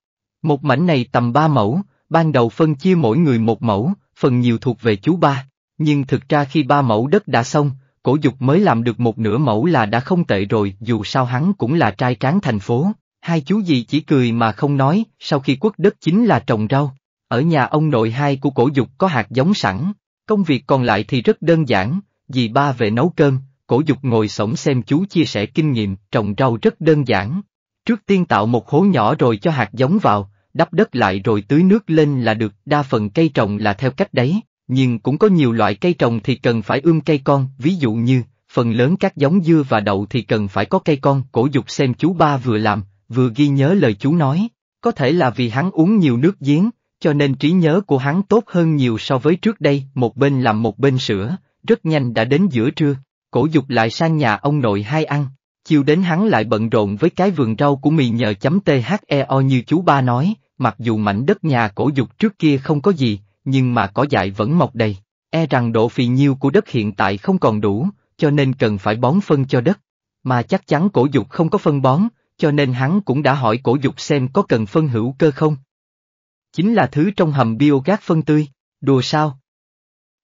Một mảnh này tầm ba mẫu, ban đầu phân chia mỗi người một mẫu, phần nhiều thuộc về chú ba, nhưng thực ra khi ba mẫu đất đã xong, cổ dục mới làm được một nửa mẫu là đã không tệ rồi, dù sao hắn cũng là trai tráng thành phố. Hai chú gì chỉ cười mà không nói, sau khi quất đất chính là trồng rau. Ở nhà ông nội hai của cổ dục có hạt giống sẵn, công việc còn lại thì rất đơn giản, dì ba về nấu cơm, cổ dục ngồi sổng xem chú chia sẻ kinh nghiệm, trồng rau rất đơn giản. Trước tiên tạo một hố nhỏ rồi cho hạt giống vào, đắp đất lại rồi tưới nước lên là được, đa phần cây trồng là theo cách đấy, nhưng cũng có nhiều loại cây trồng thì cần phải ươm cây con, ví dụ như, phần lớn các giống dưa và đậu thì cần phải có cây con, cổ dục xem chú ba vừa làm, vừa ghi nhớ lời chú nói, có thể là vì hắn uống nhiều nước giếng, cho nên trí nhớ của hắn tốt hơn nhiều so với trước đây, một bên làm một bên sửa, rất nhanh đã đến giữa trưa, cổ dục lại sang nhà ông nội hai ăn, chiều đến hắn lại bận rộn với cái vườn rau của mì nhờ chấm THEO như chú ba nói, mặc dù mảnh đất nhà cổ dục trước kia không có gì, nhưng mà có dại vẫn mọc đầy, e rằng độ phì nhiêu của đất hiện tại không còn đủ, cho nên cần phải bón phân cho đất, mà chắc chắn cổ dục không có phân bón, cho nên hắn cũng đã hỏi cổ dục xem có cần phân hữu cơ không. Chính là thứ trong hầm biogas phân tươi, đùa sao?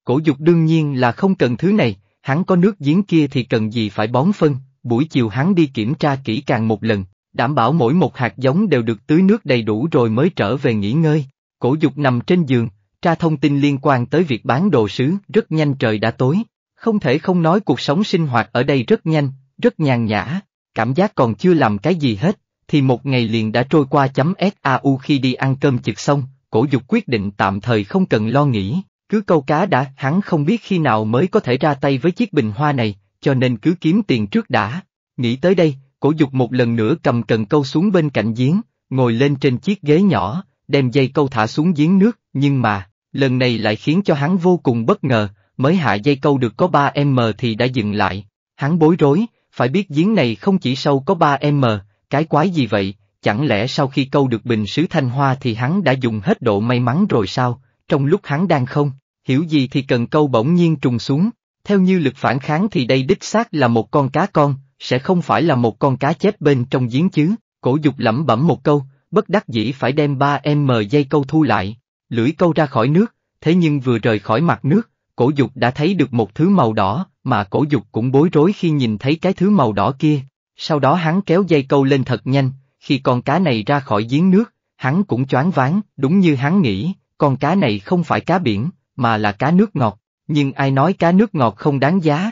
Cổ dục đương nhiên là không cần thứ này, hắn có nước giếng kia thì cần gì phải bón phân, buổi chiều hắn đi kiểm tra kỹ càng một lần, đảm bảo mỗi một hạt giống đều được tưới nước đầy đủ rồi mới trở về nghỉ ngơi. Cổ dục nằm trên giường, tra thông tin liên quan tới việc bán đồ sứ, rất nhanh trời đã tối. Không thể không nói cuộc sống sinh hoạt ở đây rất nhanh, rất nhàn nhã, cảm giác còn chưa làm cái gì hết, thì một ngày liền đã trôi qua chấm SAU khi đi ăn cơm chực xong, cổ dục quyết định tạm thời không cần lo nghĩ, cứ câu cá đã, hắn không biết khi nào mới có thể ra tay với chiếc bình hoa này, cho nên cứ kiếm tiền trước đã. Nghĩ tới đây, cổ dục một lần nữa cầm cần câu xuống bên cạnh giếng, ngồi lên trên chiếc ghế nhỏ, đem dây câu thả xuống giếng nước, nhưng mà, lần này lại khiến cho hắn vô cùng bất ngờ, mới hạ dây câu được có 3M thì đã dừng lại. Hắn bối rối, phải biết giếng này không chỉ sâu có 3M, cái quái gì vậy, chẳng lẽ sau khi câu được bình sứ thanh hoa thì hắn đã dùng hết độ may mắn rồi sao, trong lúc hắn đang không, hiểu gì thì cần câu bỗng nhiên trùng xuống, theo như lực phản kháng thì đây đích xác là một con cá con, sẽ không phải là một con cá chết bên trong giếng chứ, cổ dục lẩm bẩm một câu, bất đắc dĩ phải đem 3M dây câu thu lại, lưỡi câu ra khỏi nước, thế nhưng vừa rời khỏi mặt nước, cổ dục đã thấy được một thứ màu đỏ, mà cổ dục cũng bối rối khi nhìn thấy cái thứ màu đỏ kia. Sau đó hắn kéo dây câu lên thật nhanh, khi con cá này ra khỏi giếng nước, hắn cũng choáng váng, đúng như hắn nghĩ, con cá này không phải cá biển, mà là cá nước ngọt, nhưng ai nói cá nước ngọt không đáng giá.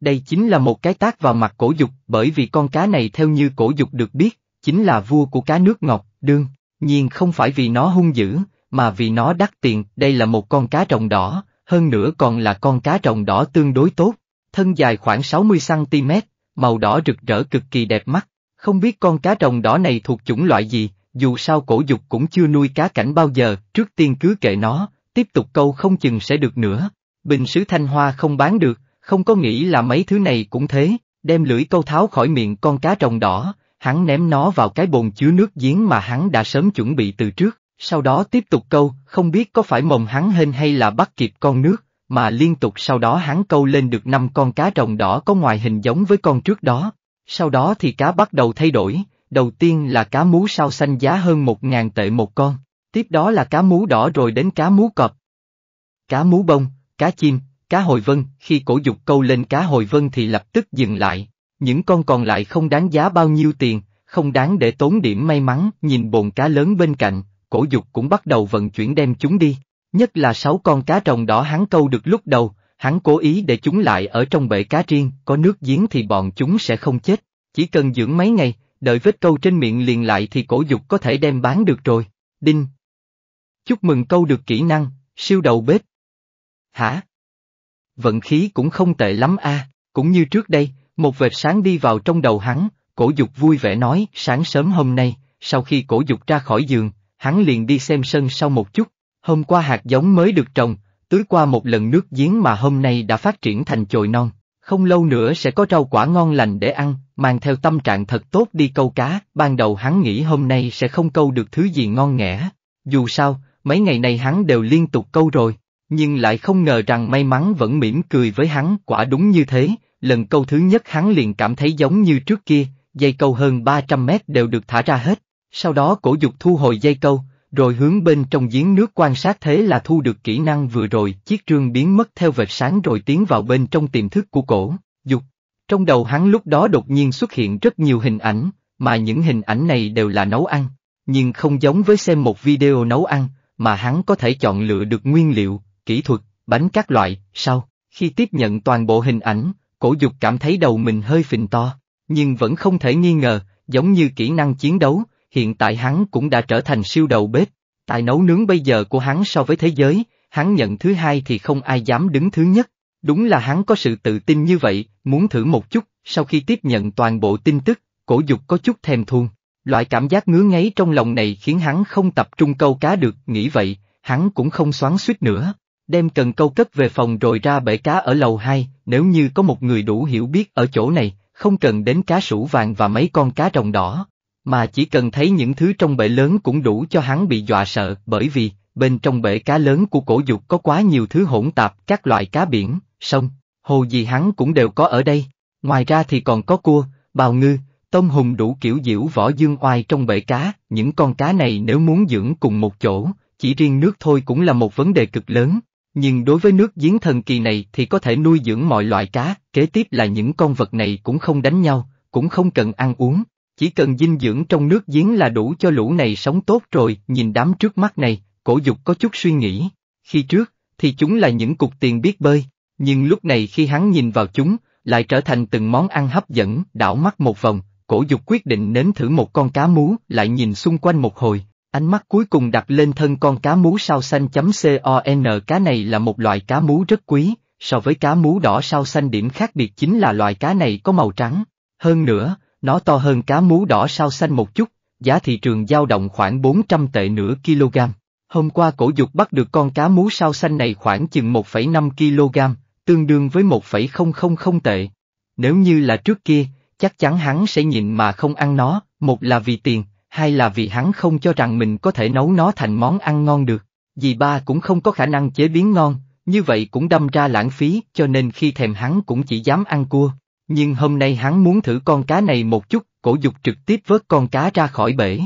Đây chính là một cái tác vào mặt cổ dục, bởi vì con cá này theo như cổ dục được biết, chính là vua của cá nước ngọt, đương, nhiên không phải vì nó hung dữ, mà vì nó đắt tiền, đây là một con cá rồng đỏ, hơn nữa còn là con cá rồng đỏ tương đối tốt, thân dài khoảng 60cm, màu đỏ rực rỡ cực kỳ đẹp mắt, không biết con cá rồng đỏ này thuộc chủng loại gì, dù sao cổ dục cũng chưa nuôi cá cảnh bao giờ, trước tiên cứ kệ nó, tiếp tục câu không chừng sẽ được nữa. Bình sứ thanh hoa không bán được, không có nghĩ là mấy thứ này cũng thế, đem lưỡi câu tháo khỏi miệng con cá rồng đỏ, hắn ném nó vào cái bồn chứa nước giếng mà hắn đã sớm chuẩn bị từ trước, sau đó tiếp tục câu, không biết có phải mồm hắn hên hay là bắt kịp con nước, mà liên tục sau đó hắn câu lên được năm con cá rồng đỏ có ngoài hình giống với con trước đó. Sau đó thì cá bắt đầu thay đổi, đầu tiên là cá mú sao xanh giá hơn một ngàn tệ một con, tiếp đó là cá mú đỏ rồi đến cá mú cọp. Cá mú bông, cá chim, cá hồi vân, khi cổ dục câu lên cá hồi vân thì lập tức dừng lại, những con còn lại không đáng giá bao nhiêu tiền, không đáng để tốn điểm may mắn, nhìn bồn cá lớn bên cạnh, cổ dục cũng bắt đầu vận chuyển đem chúng đi, nhất là sáu con cá trồng đỏ hắn câu được lúc đầu, hắn cố ý để chúng lại ở trong bể cá riêng, có nước giếng thì bọn chúng sẽ không chết, chỉ cần dưỡng mấy ngày, đợi vết câu trên miệng liền lại thì cổ dục có thể đem bán được rồi, đinh. Chúc mừng câu được kỹ năng, siêu đầu bếp. Hả? Vận khí cũng không tệ lắm a, cũng như trước đây, một vệt sáng đi vào trong đầu hắn, cổ dục vui vẻ nói, sáng sớm hôm nay, sau khi cổ dục ra khỏi giường, hắn liền đi xem sân sau một chút, hôm qua hạt giống mới được trồng, tưới qua một lần nước giếng mà hôm nay đã phát triển thành chồi non, không lâu nữa sẽ có rau quả ngon lành để ăn, mang theo tâm trạng thật tốt đi câu cá, ban đầu hắn nghĩ hôm nay sẽ không câu được thứ gì ngon nghẻ, dù sao, mấy ngày này hắn đều liên tục câu rồi, nhưng lại không ngờ rằng may mắn vẫn mỉm cười với hắn, quả đúng như thế, lần câu thứ nhất hắn liền cảm thấy giống như trước kia, dây câu hơn 300 mét đều được thả ra hết, sau đó cổ dục thu hồi dây câu, rồi hướng bên trong giếng nước quan sát thế là thu được kỹ năng vừa rồi, chiếc trương biến mất theo vệt sáng rồi tiến vào bên trong tiềm thức của cổ, dục. Trong đầu hắn lúc đó đột nhiên xuất hiện rất nhiều hình ảnh, mà những hình ảnh này đều là nấu ăn, nhưng không giống với xem một video nấu ăn, mà hắn có thể chọn lựa được nguyên liệu, kỹ thuật, bánh các loại, sau, khi tiếp nhận toàn bộ hình ảnh, cổ dục cảm thấy đầu mình hơi phình to, nhưng vẫn không thể nghi ngờ, giống như kỹ năng chiến đấu, hiện tại hắn cũng đã trở thành siêu đầu bếp, tài nấu nướng bây giờ của hắn so với thế giới, hắn nhận thứ hai thì không ai dám đứng thứ nhất. Đúng là hắn có sự tự tin như vậy, muốn thử một chút, sau khi tiếp nhận toàn bộ tin tức, cổ dục có chút thèm thuông. Loại cảm giác ngứa ngáy trong lòng này khiến hắn không tập trung câu cá được, nghĩ vậy, hắn cũng không xoắn suýt nữa. Đem cần câu cất về phòng rồi ra bể cá ở lầu 2, nếu như có một người đủ hiểu biết ở chỗ này, không cần đến cá sủ vàng và mấy con cá rồng đỏ, mà chỉ cần thấy những thứ trong bể lớn cũng đủ cho hắn bị dọa sợ bởi vì, bên trong bể cá lớn của cổ dục có quá nhiều thứ hỗn tạp các loại cá biển, sông, hồ gì hắn cũng đều có ở đây. Ngoài ra thì còn có cua, bào ngư, tôm hùm đủ kiểu diễu võ dương oai trong bể cá, những con cá này nếu muốn dưỡng cùng một chỗ, chỉ riêng nước thôi cũng là một vấn đề cực lớn. Nhưng đối với nước giếng thần kỳ này thì có thể nuôi dưỡng mọi loại cá, kế tiếp là những con vật này cũng không đánh nhau, cũng không cần ăn uống, chỉ cần dinh dưỡng trong nước giếng là đủ cho lũ này sống tốt rồi, nhìn đám trước mắt này, cổ dục có chút suy nghĩ. Khi trước, thì chúng là những cục tiền biết bơi, nhưng lúc này khi hắn nhìn vào chúng, lại trở thành từng món ăn hấp dẫn, đảo mắt một vòng, cổ dục quyết định nếm thử một con cá mú, lại nhìn xung quanh một hồi, ánh mắt cuối cùng đặt lên thân con cá mú sao xanh chấm con cá này là một loại cá mú rất quý, so với cá mú đỏ sao xanh điểm khác biệt chính là loài cá này có màu trắng. Hơn nữa, nó to hơn cá mú đỏ sao xanh một chút, giá thị trường dao động khoảng 400 tệ nửa kg. Hôm qua cổ dục bắt được con cá mú sao xanh này khoảng chừng 1,5 kg, tương đương với 1,000 tệ. Nếu như là trước kia, chắc chắn hắn sẽ nhịn mà không ăn nó, một là vì tiền, hai là vì hắn không cho rằng mình có thể nấu nó thành món ăn ngon được. Dì ba cũng không có khả năng chế biến ngon, như vậy cũng đâm ra lãng phí cho nên khi thèm hắn cũng chỉ dám ăn cua. Nhưng hôm nay hắn muốn thử con cá này một chút, cổ dục trực tiếp vớt con cá ra khỏi bể.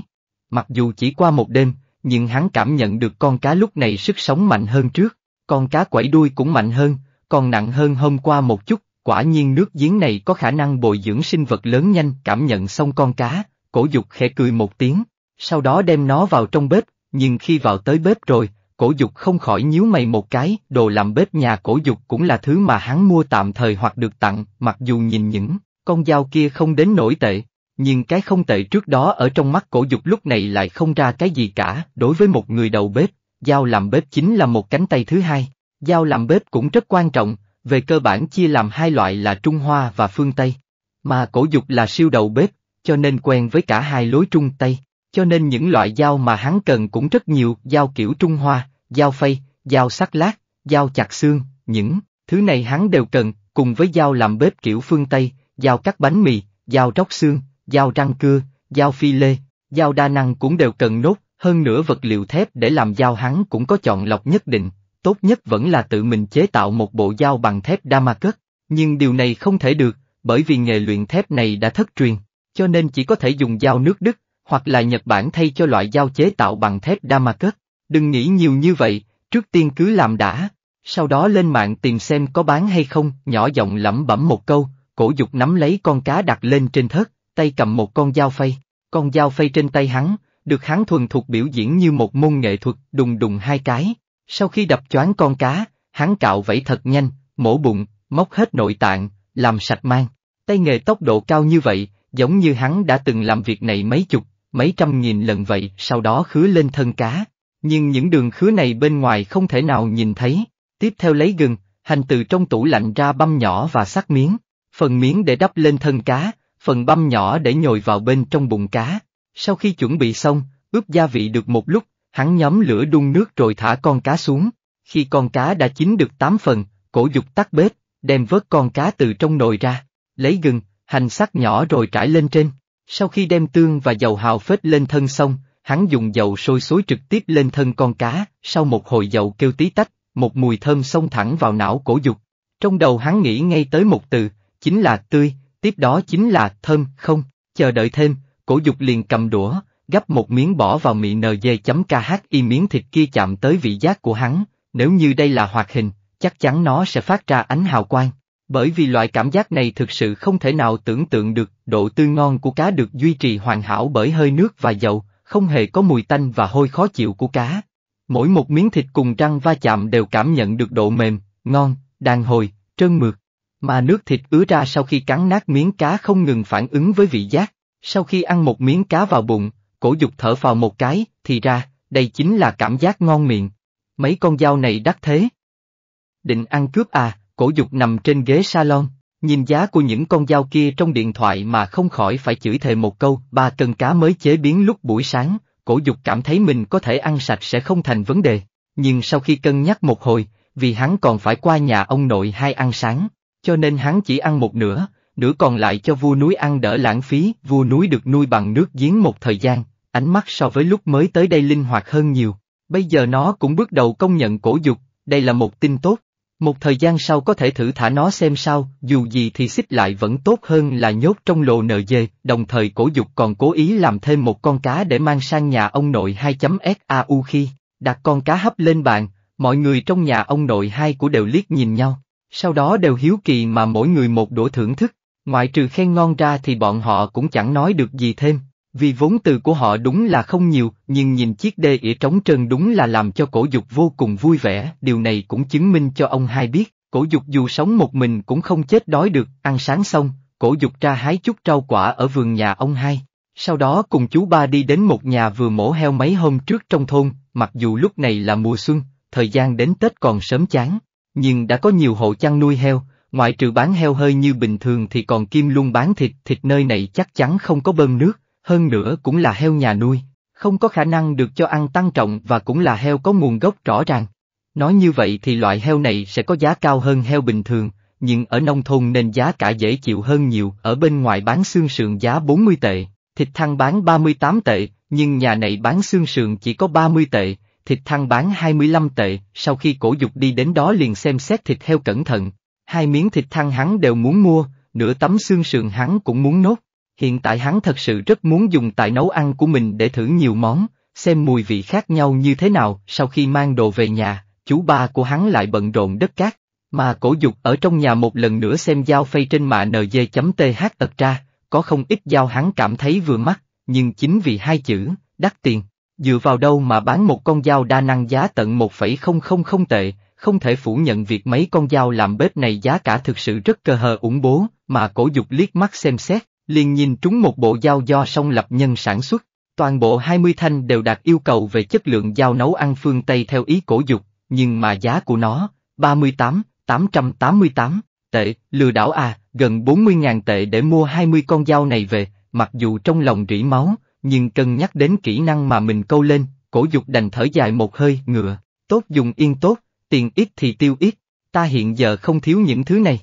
Mặc dù chỉ qua một đêm, nhưng hắn cảm nhận được con cá lúc này sức sống mạnh hơn trước, con cá quẩy đuôi cũng mạnh hơn, còn nặng hơn hôm qua một chút, quả nhiên nước giếng này có khả năng bồi dưỡng sinh vật lớn nhanh cảm nhận xong con cá, cổ dục khẽ cười một tiếng, sau đó đem nó vào trong bếp, nhưng khi vào tới bếp rồi, cổ dục không khỏi nhíu mày một cái, đồ làm bếp nhà cổ dục cũng là thứ mà hắn mua tạm thời hoặc được tặng, mặc dù nhìn những con dao kia không đến nổi tệ, nhưng cái không tệ trước đó ở trong mắt cổ dục lúc này lại không ra cái gì cả, đối với một người đầu bếp, dao làm bếp chính là một cánh tay thứ hai, dao làm bếp cũng rất quan trọng, về cơ bản chia làm hai loại là Trung Hoa và phương Tây. Mà cổ dục là siêu đầu bếp, cho nên quen với cả hai lối Trung Tây, cho nên những loại dao mà hắn cần cũng rất nhiều, dao kiểu Trung Hoa, dao phay, dao sắc lát, dao chặt xương, những thứ này hắn đều cần, cùng với dao làm bếp kiểu phương Tây, dao cắt bánh mì, dao róc xương, dao răng cưa, dao phi lê, dao đa năng cũng đều cần nốt, hơn nữa vật liệu thép để làm dao hắn cũng có chọn lọc nhất định, tốt nhất vẫn là tự mình chế tạo một bộ dao bằng thép Damascus, nhưng điều này không thể được, bởi vì nghề luyện thép này đã thất truyền, cho nên chỉ có thể dùng dao nước Đức, hoặc là Nhật Bản thay cho loại dao chế tạo bằng thép Damascus. Đừng nghĩ nhiều như vậy, trước tiên cứ làm đã, sau đó lên mạng tìm xem có bán hay không, nhỏ giọng lẩm bẩm một câu, cổ dục nắm lấy con cá đặt lên trên thớt, tay cầm một con dao phay, con dao phay trên tay hắn, được hắn thuần thuộc biểu diễn như một môn nghệ thuật, đùng đùng hai cái. Sau khi đập choáng con cá, hắn cạo vẫy thật nhanh, mổ bụng, móc hết nội tạng, làm sạch mang. Tay nghề tốc độ cao như vậy, giống như hắn đã từng làm việc này mấy chục, mấy trăm nghìn lần vậy, sau đó khứa lên thân cá. Nhưng những đường khứa này bên ngoài không thể nào nhìn thấy. Tiếp theo lấy gừng, hành từ trong tủ lạnh ra băm nhỏ và sắc miếng. Phần miếng để đắp lên thân cá, phần băm nhỏ để nhồi vào bên trong bụng cá. Sau khi chuẩn bị xong, ướp gia vị được một lúc, hắn nhóm lửa đun nước rồi thả con cá xuống. Khi con cá đã chín được 8 phần, cổ dục tắt bếp, đem vớt con cá từ trong nồi ra, lấy gừng, hành sắc nhỏ rồi trải lên trên. Sau khi đem tương và dầu hào phết lên thân xong, hắn dùng dầu sôi xối trực tiếp lên thân con cá, sau một hồi dầu kêu tí tách, một mùi thơm xông thẳng vào não cổ dục. Trong đầu hắn nghĩ ngay tới một từ, chính là tươi, tiếp đó chính là thơm, không, chờ đợi thêm, cổ dục liền cầm đũa, gắp một miếng bỏ vào miệng NG.KHI miếng thịt kia chạm tới vị giác của hắn, nếu như đây là hoạt hình, chắc chắn nó sẽ phát ra ánh hào quang. Bởi vì loại cảm giác này thực sự không thể nào tưởng tượng được, độ tươi ngon của cá được duy trì hoàn hảo bởi hơi nước và dầu, không hề có mùi tanh và hôi khó chịu của cá. Mỗi một miếng thịt cùng răng va chạm đều cảm nhận được độ mềm, ngon, đàn hồi, trơn mượt. Mà nước thịt ứa ra sau khi cắn nát miếng cá không ngừng phản ứng với vị giác. Sau khi ăn một miếng cá vào bụng, cổ dục thở vào một cái, thì ra, đây chính là cảm giác ngon miệng. Mấy con dao này đắt thế. Định ăn cướp à, cổ dục nằm trên ghế salon, nhìn giá của những con dao kia trong điện thoại mà không khỏi phải chửi thề một câu, ba cân cá mới chế biến lúc buổi sáng, cổ dục cảm thấy mình có thể ăn sạch sẽ không thành vấn đề. Nhưng sau khi cân nhắc một hồi, vì hắn còn phải qua nhà ông nội hai ăn sáng, cho nên hắn chỉ ăn một nửa, nửa còn lại cho vua núi ăn đỡ lãng phí, vua núi được nuôi bằng nước giếng một thời gian, ánh mắt so với lúc mới tới đây linh hoạt hơn nhiều. Bây giờ nó cũng bước đầu công nhận cổ dục, đây là một tin tốt. Một thời gian sau có thể thử thả nó xem sao, dù gì thì xích lại vẫn tốt hơn là nhốt trong lồ nợ dê, đồng thời cổ dục còn cố ý làm thêm một con cá để mang sang nhà ông nội 2.sau khi đặt con cá hấp lên bàn, mọi người trong nhà ông nội hai của đều liếc nhìn nhau, sau đó đều hiếu kỳ mà mỗi người một đũa thưởng thức, ngoại trừ khen ngon ra thì bọn họ cũng chẳng nói được gì thêm, vì vốn từ của họ đúng là không nhiều, nhưng nhìn chiếc đê ỉa trống trơn đúng là làm cho cổ dục vô cùng vui vẻ, điều này cũng chứng minh cho ông hai biết, cổ dục dù sống một mình cũng không chết đói được, ăn sáng xong, cổ dục ra hái chút rau quả ở vườn nhà ông hai. Sau đó cùng chú ba đi đến một nhà vừa mổ heo mấy hôm trước trong thôn, mặc dù lúc này là mùa xuân, thời gian đến Tết còn sớm chán, nhưng đã có nhiều hộ chăn nuôi heo, ngoại trừ bán heo hơi như bình thường thì còn kim luôn bán thịt, thịt nơi này chắc chắn không có bơm nước, hơn nữa cũng là heo nhà nuôi, không có khả năng được cho ăn tăng trọng và cũng là heo có nguồn gốc rõ ràng. Nói như vậy thì loại heo này sẽ có giá cao hơn heo bình thường, nhưng ở nông thôn nên giá cả dễ chịu hơn nhiều, ở bên ngoài bán xương sườn giá 40 tệ, thịt thăn bán 38 tệ, nhưng nhà này bán xương sườn chỉ có 30 tệ, thịt thăn bán 25 tệ, sau khi cổ dục đi đến đó liền xem xét thịt heo cẩn thận. Hai miếng thịt thăn hắn đều muốn mua, nửa tấm xương sườn hắn cũng muốn nốt. Hiện tại hắn thật sự rất muốn dùng tài nấu ăn của mình để thử nhiều món, xem mùi vị khác nhau như thế nào sau khi mang đồ về nhà, chú ba của hắn lại bận rộn đất cát. Mà cổ dục ở trong nhà một lần nữa xem dao phay trên mạng nd.th tật ra, có không ít dao hắn cảm thấy vừa mắt, nhưng chính vì hai chữ, đắt tiền, dựa vào đâu mà bán một con dao đa năng giá tận 1,000 tệ, không thể phủ nhận việc mấy con dao làm bếp này giá cả thực sự rất cơ hờ ủng bố, mà cổ dục liếc mắt xem xét, liền nhìn trúng một bộ dao do song lập nhân sản xuất. Toàn bộ 20 thanh đều đạt yêu cầu về chất lượng dao nấu ăn phương Tây theo ý cổ dục, nhưng mà giá của nó, 38, 888, tệ, lừa đảo à, gần 40.000 tệ để mua 20 con dao này về, mặc dù trong lòng rỉ máu, nhưng cân nhắc đến kỹ năng mà mình câu lên, cổ dục đành thở dài một hơi, ngựa, tốt dùng yên tốt, tiền ít thì tiêu ít, ta hiện giờ không thiếu những thứ này.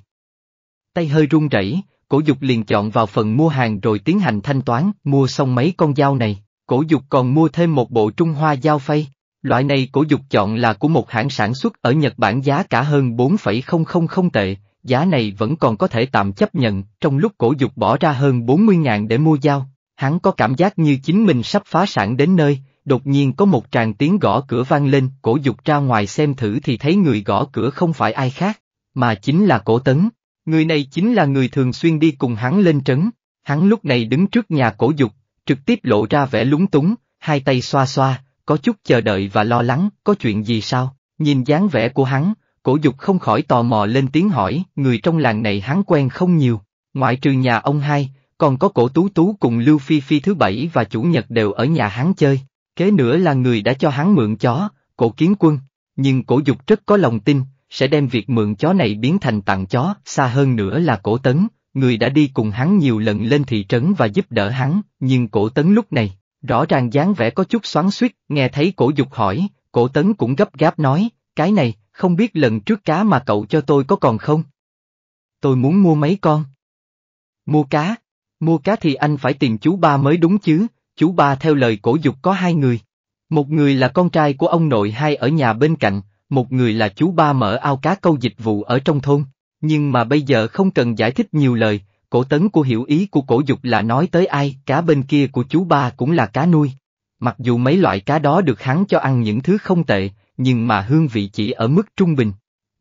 Tay hơi run rẩy, cổ dục liền chọn vào phần mua hàng rồi tiến hành thanh toán, mua xong mấy con dao này, cổ dục còn mua thêm một bộ Trung Hoa dao phay. Loại này cổ dục chọn là của một hãng sản xuất ở Nhật Bản giá cả hơn 4,000 tệ, giá này vẫn còn có thể tạm chấp nhận, trong lúc cổ dục bỏ ra hơn 40.000 để mua dao, hắn có cảm giác như chính mình sắp phá sản đến nơi, đột nhiên có một tràng tiếng gõ cửa vang lên, cổ dục ra ngoài xem thử thì thấy người gõ cửa không phải ai khác, mà chính là cổ tấn. Người này chính là người thường xuyên đi cùng hắn lên trấn, hắn lúc này đứng trước nhà cổ dục, trực tiếp lộ ra vẻ lúng túng, hai tay xoa xoa, có chút chờ đợi và lo lắng, có chuyện gì sao, nhìn dáng vẻ của hắn, cổ dục không khỏi tò mò lên tiếng hỏi, người trong làng này hắn quen không nhiều, ngoại trừ nhà ông hai, còn có cổ tú tú cùng Lưu Phi Phi thứ bảy và chủ nhật đều ở nhà hắn chơi, kế nữa là người đã cho hắn mượn chó, cổ kiến quân, nhưng cổ dục rất có lòng tin, sẽ đem việc mượn chó này biến thành tặng chó, xa hơn nữa là cổ tấn, người đã đi cùng hắn nhiều lần lên thị trấn và giúp đỡ hắn, nhưng cổ tấn lúc này, rõ ràng dáng vẻ có chút xoắn xuýt, nghe thấy cổ dục hỏi, cổ tấn cũng gấp gáp nói, cái này, không biết lần trước cá mà cậu cho tôi có còn không? Tôi muốn mua mấy con. Mua cá? Mua cá thì anh phải tìm chú ba mới đúng chứ, chú ba theo lời cổ dục có hai người. Một người là con trai của ông nội hai ở nhà bên cạnh, một người là chú ba mở ao cá câu dịch vụ ở trong thôn. Nhưng mà bây giờ không cần giải thích nhiều lời, cổ tấn của hiểu ý của cổ dục là nói tới ai, cá bên kia của chú ba cũng là cá nuôi. Mặc dù mấy loại cá đó được hắn cho ăn những thứ không tệ, nhưng mà hương vị chỉ ở mức trung bình.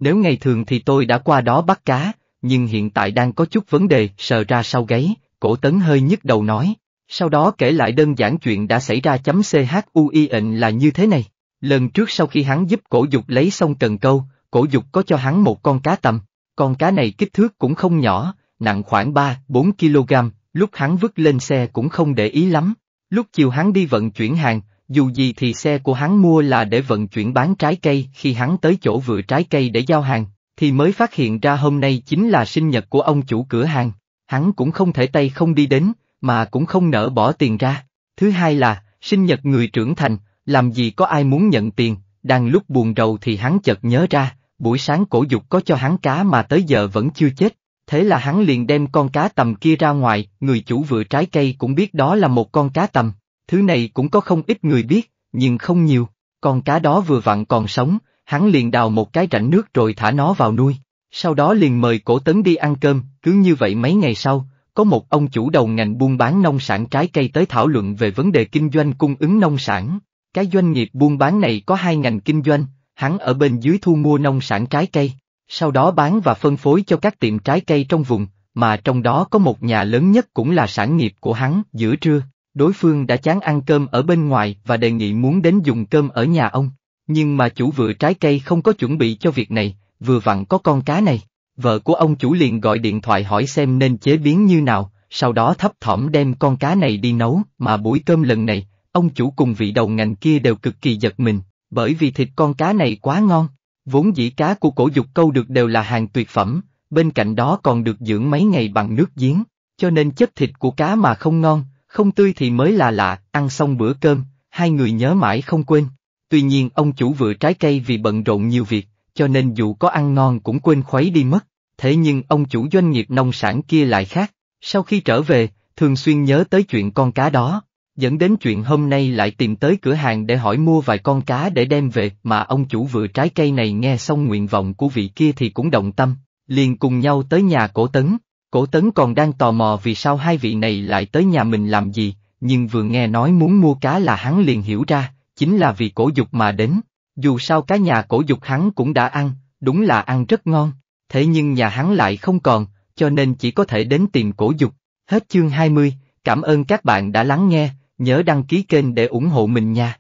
Nếu ngày thường thì tôi đã qua đó bắt cá, nhưng hiện tại đang có chút vấn đề, sờ ra sau gáy, cổ tấn hơi nhức đầu nói. Sau đó kể lại đơn giản chuyện đã xảy ra chấm CHUI là như thế này. Lần trước sau khi hắn giúp cổ dục lấy xong cần câu, cổ dục có cho hắn một con cá tầm. Con cá này kích thước cũng không nhỏ, nặng khoảng 3-4 kg, lúc hắn vứt lên xe cũng không để ý lắm. Lúc chiều hắn đi vận chuyển hàng, dù gì thì xe của hắn mua là để vận chuyển bán trái cây, khi hắn tới chỗ vựa trái cây để giao hàng, thì mới phát hiện ra hôm nay chính là sinh nhật của ông chủ cửa hàng. Hắn cũng không thể tay không đi đến, mà cũng không nỡ bỏ tiền ra. Thứ hai là, sinh nhật người trưởng thành, làm gì có ai muốn nhận tiền, đang lúc buồn rầu thì hắn chợt nhớ ra, buổi sáng cổ dục có cho hắn cá mà tới giờ vẫn chưa chết. Thế là hắn liền đem con cá tầm kia ra ngoài, người chủ vừa trái cây cũng biết đó là một con cá tầm. Thứ này cũng có không ít người biết, nhưng không nhiều. Con cá đó vừa vặn còn sống, hắn liền đào một cái rãnh nước rồi thả nó vào nuôi. Sau đó liền mời cổ tấn đi ăn cơm, cứ như vậy mấy ngày sau, có một ông chủ đầu ngành buôn bán nông sản trái cây tới thảo luận về vấn đề kinh doanh cung ứng nông sản. Cái doanh nghiệp buôn bán này có hai ngành kinh doanh, hắn ở bên dưới thu mua nông sản trái cây, sau đó bán và phân phối cho các tiệm trái cây trong vùng, mà trong đó có một nhà lớn nhất cũng là sản nghiệp của hắn, giữa trưa, đối phương đã chán ăn cơm ở bên ngoài và đề nghị muốn đến dùng cơm ở nhà ông. Nhưng mà chủ vựa trái cây không có chuẩn bị cho việc này, vừa vặn có con cá này. Vợ của ông chủ liền gọi điện thoại hỏi xem nên chế biến như nào, sau đó thấp thỏm đem con cá này đi nấu, mà buổi cơm lần này, ông chủ cùng vị đầu ngành kia đều cực kỳ giật mình, bởi vì thịt con cá này quá ngon. Vốn dĩ cá của cổ dục câu được đều là hàng tuyệt phẩm, bên cạnh đó còn được dưỡng mấy ngày bằng nước giếng, cho nên chất thịt của cá mà không ngon, không tươi thì mới là lạ, ăn xong bữa cơm, hai người nhớ mãi không quên. Tuy nhiên ông chủ vừa trái cây vì bận rộn nhiều việc, cho nên dù có ăn ngon cũng quên khuấy đi mất. Thế nhưng ông chủ doanh nghiệp nông sản kia lại khác, sau khi trở về, thường xuyên nhớ tới chuyện con cá đó, dẫn đến chuyện hôm nay lại tìm tới cửa hàng để hỏi mua vài con cá để đem về mà ông chủ vừa trái cây này nghe xong nguyện vọng của vị kia thì cũng động tâm, liền cùng nhau tới nhà cổ tấn. Cổ tấn còn đang tò mò vì sao hai vị này lại tới nhà mình làm gì, nhưng vừa nghe nói muốn mua cá là hắn liền hiểu ra, chính là vì cổ dục mà đến. Dù sao cá nhà cổ dục hắn cũng đã ăn, đúng là ăn rất ngon, thế nhưng nhà hắn lại không còn, cho nên chỉ có thể đến tìm cổ dục. Hết chương 20, cảm ơn các bạn đã lắng nghe, nhớ đăng ký kênh để ủng hộ mình nha.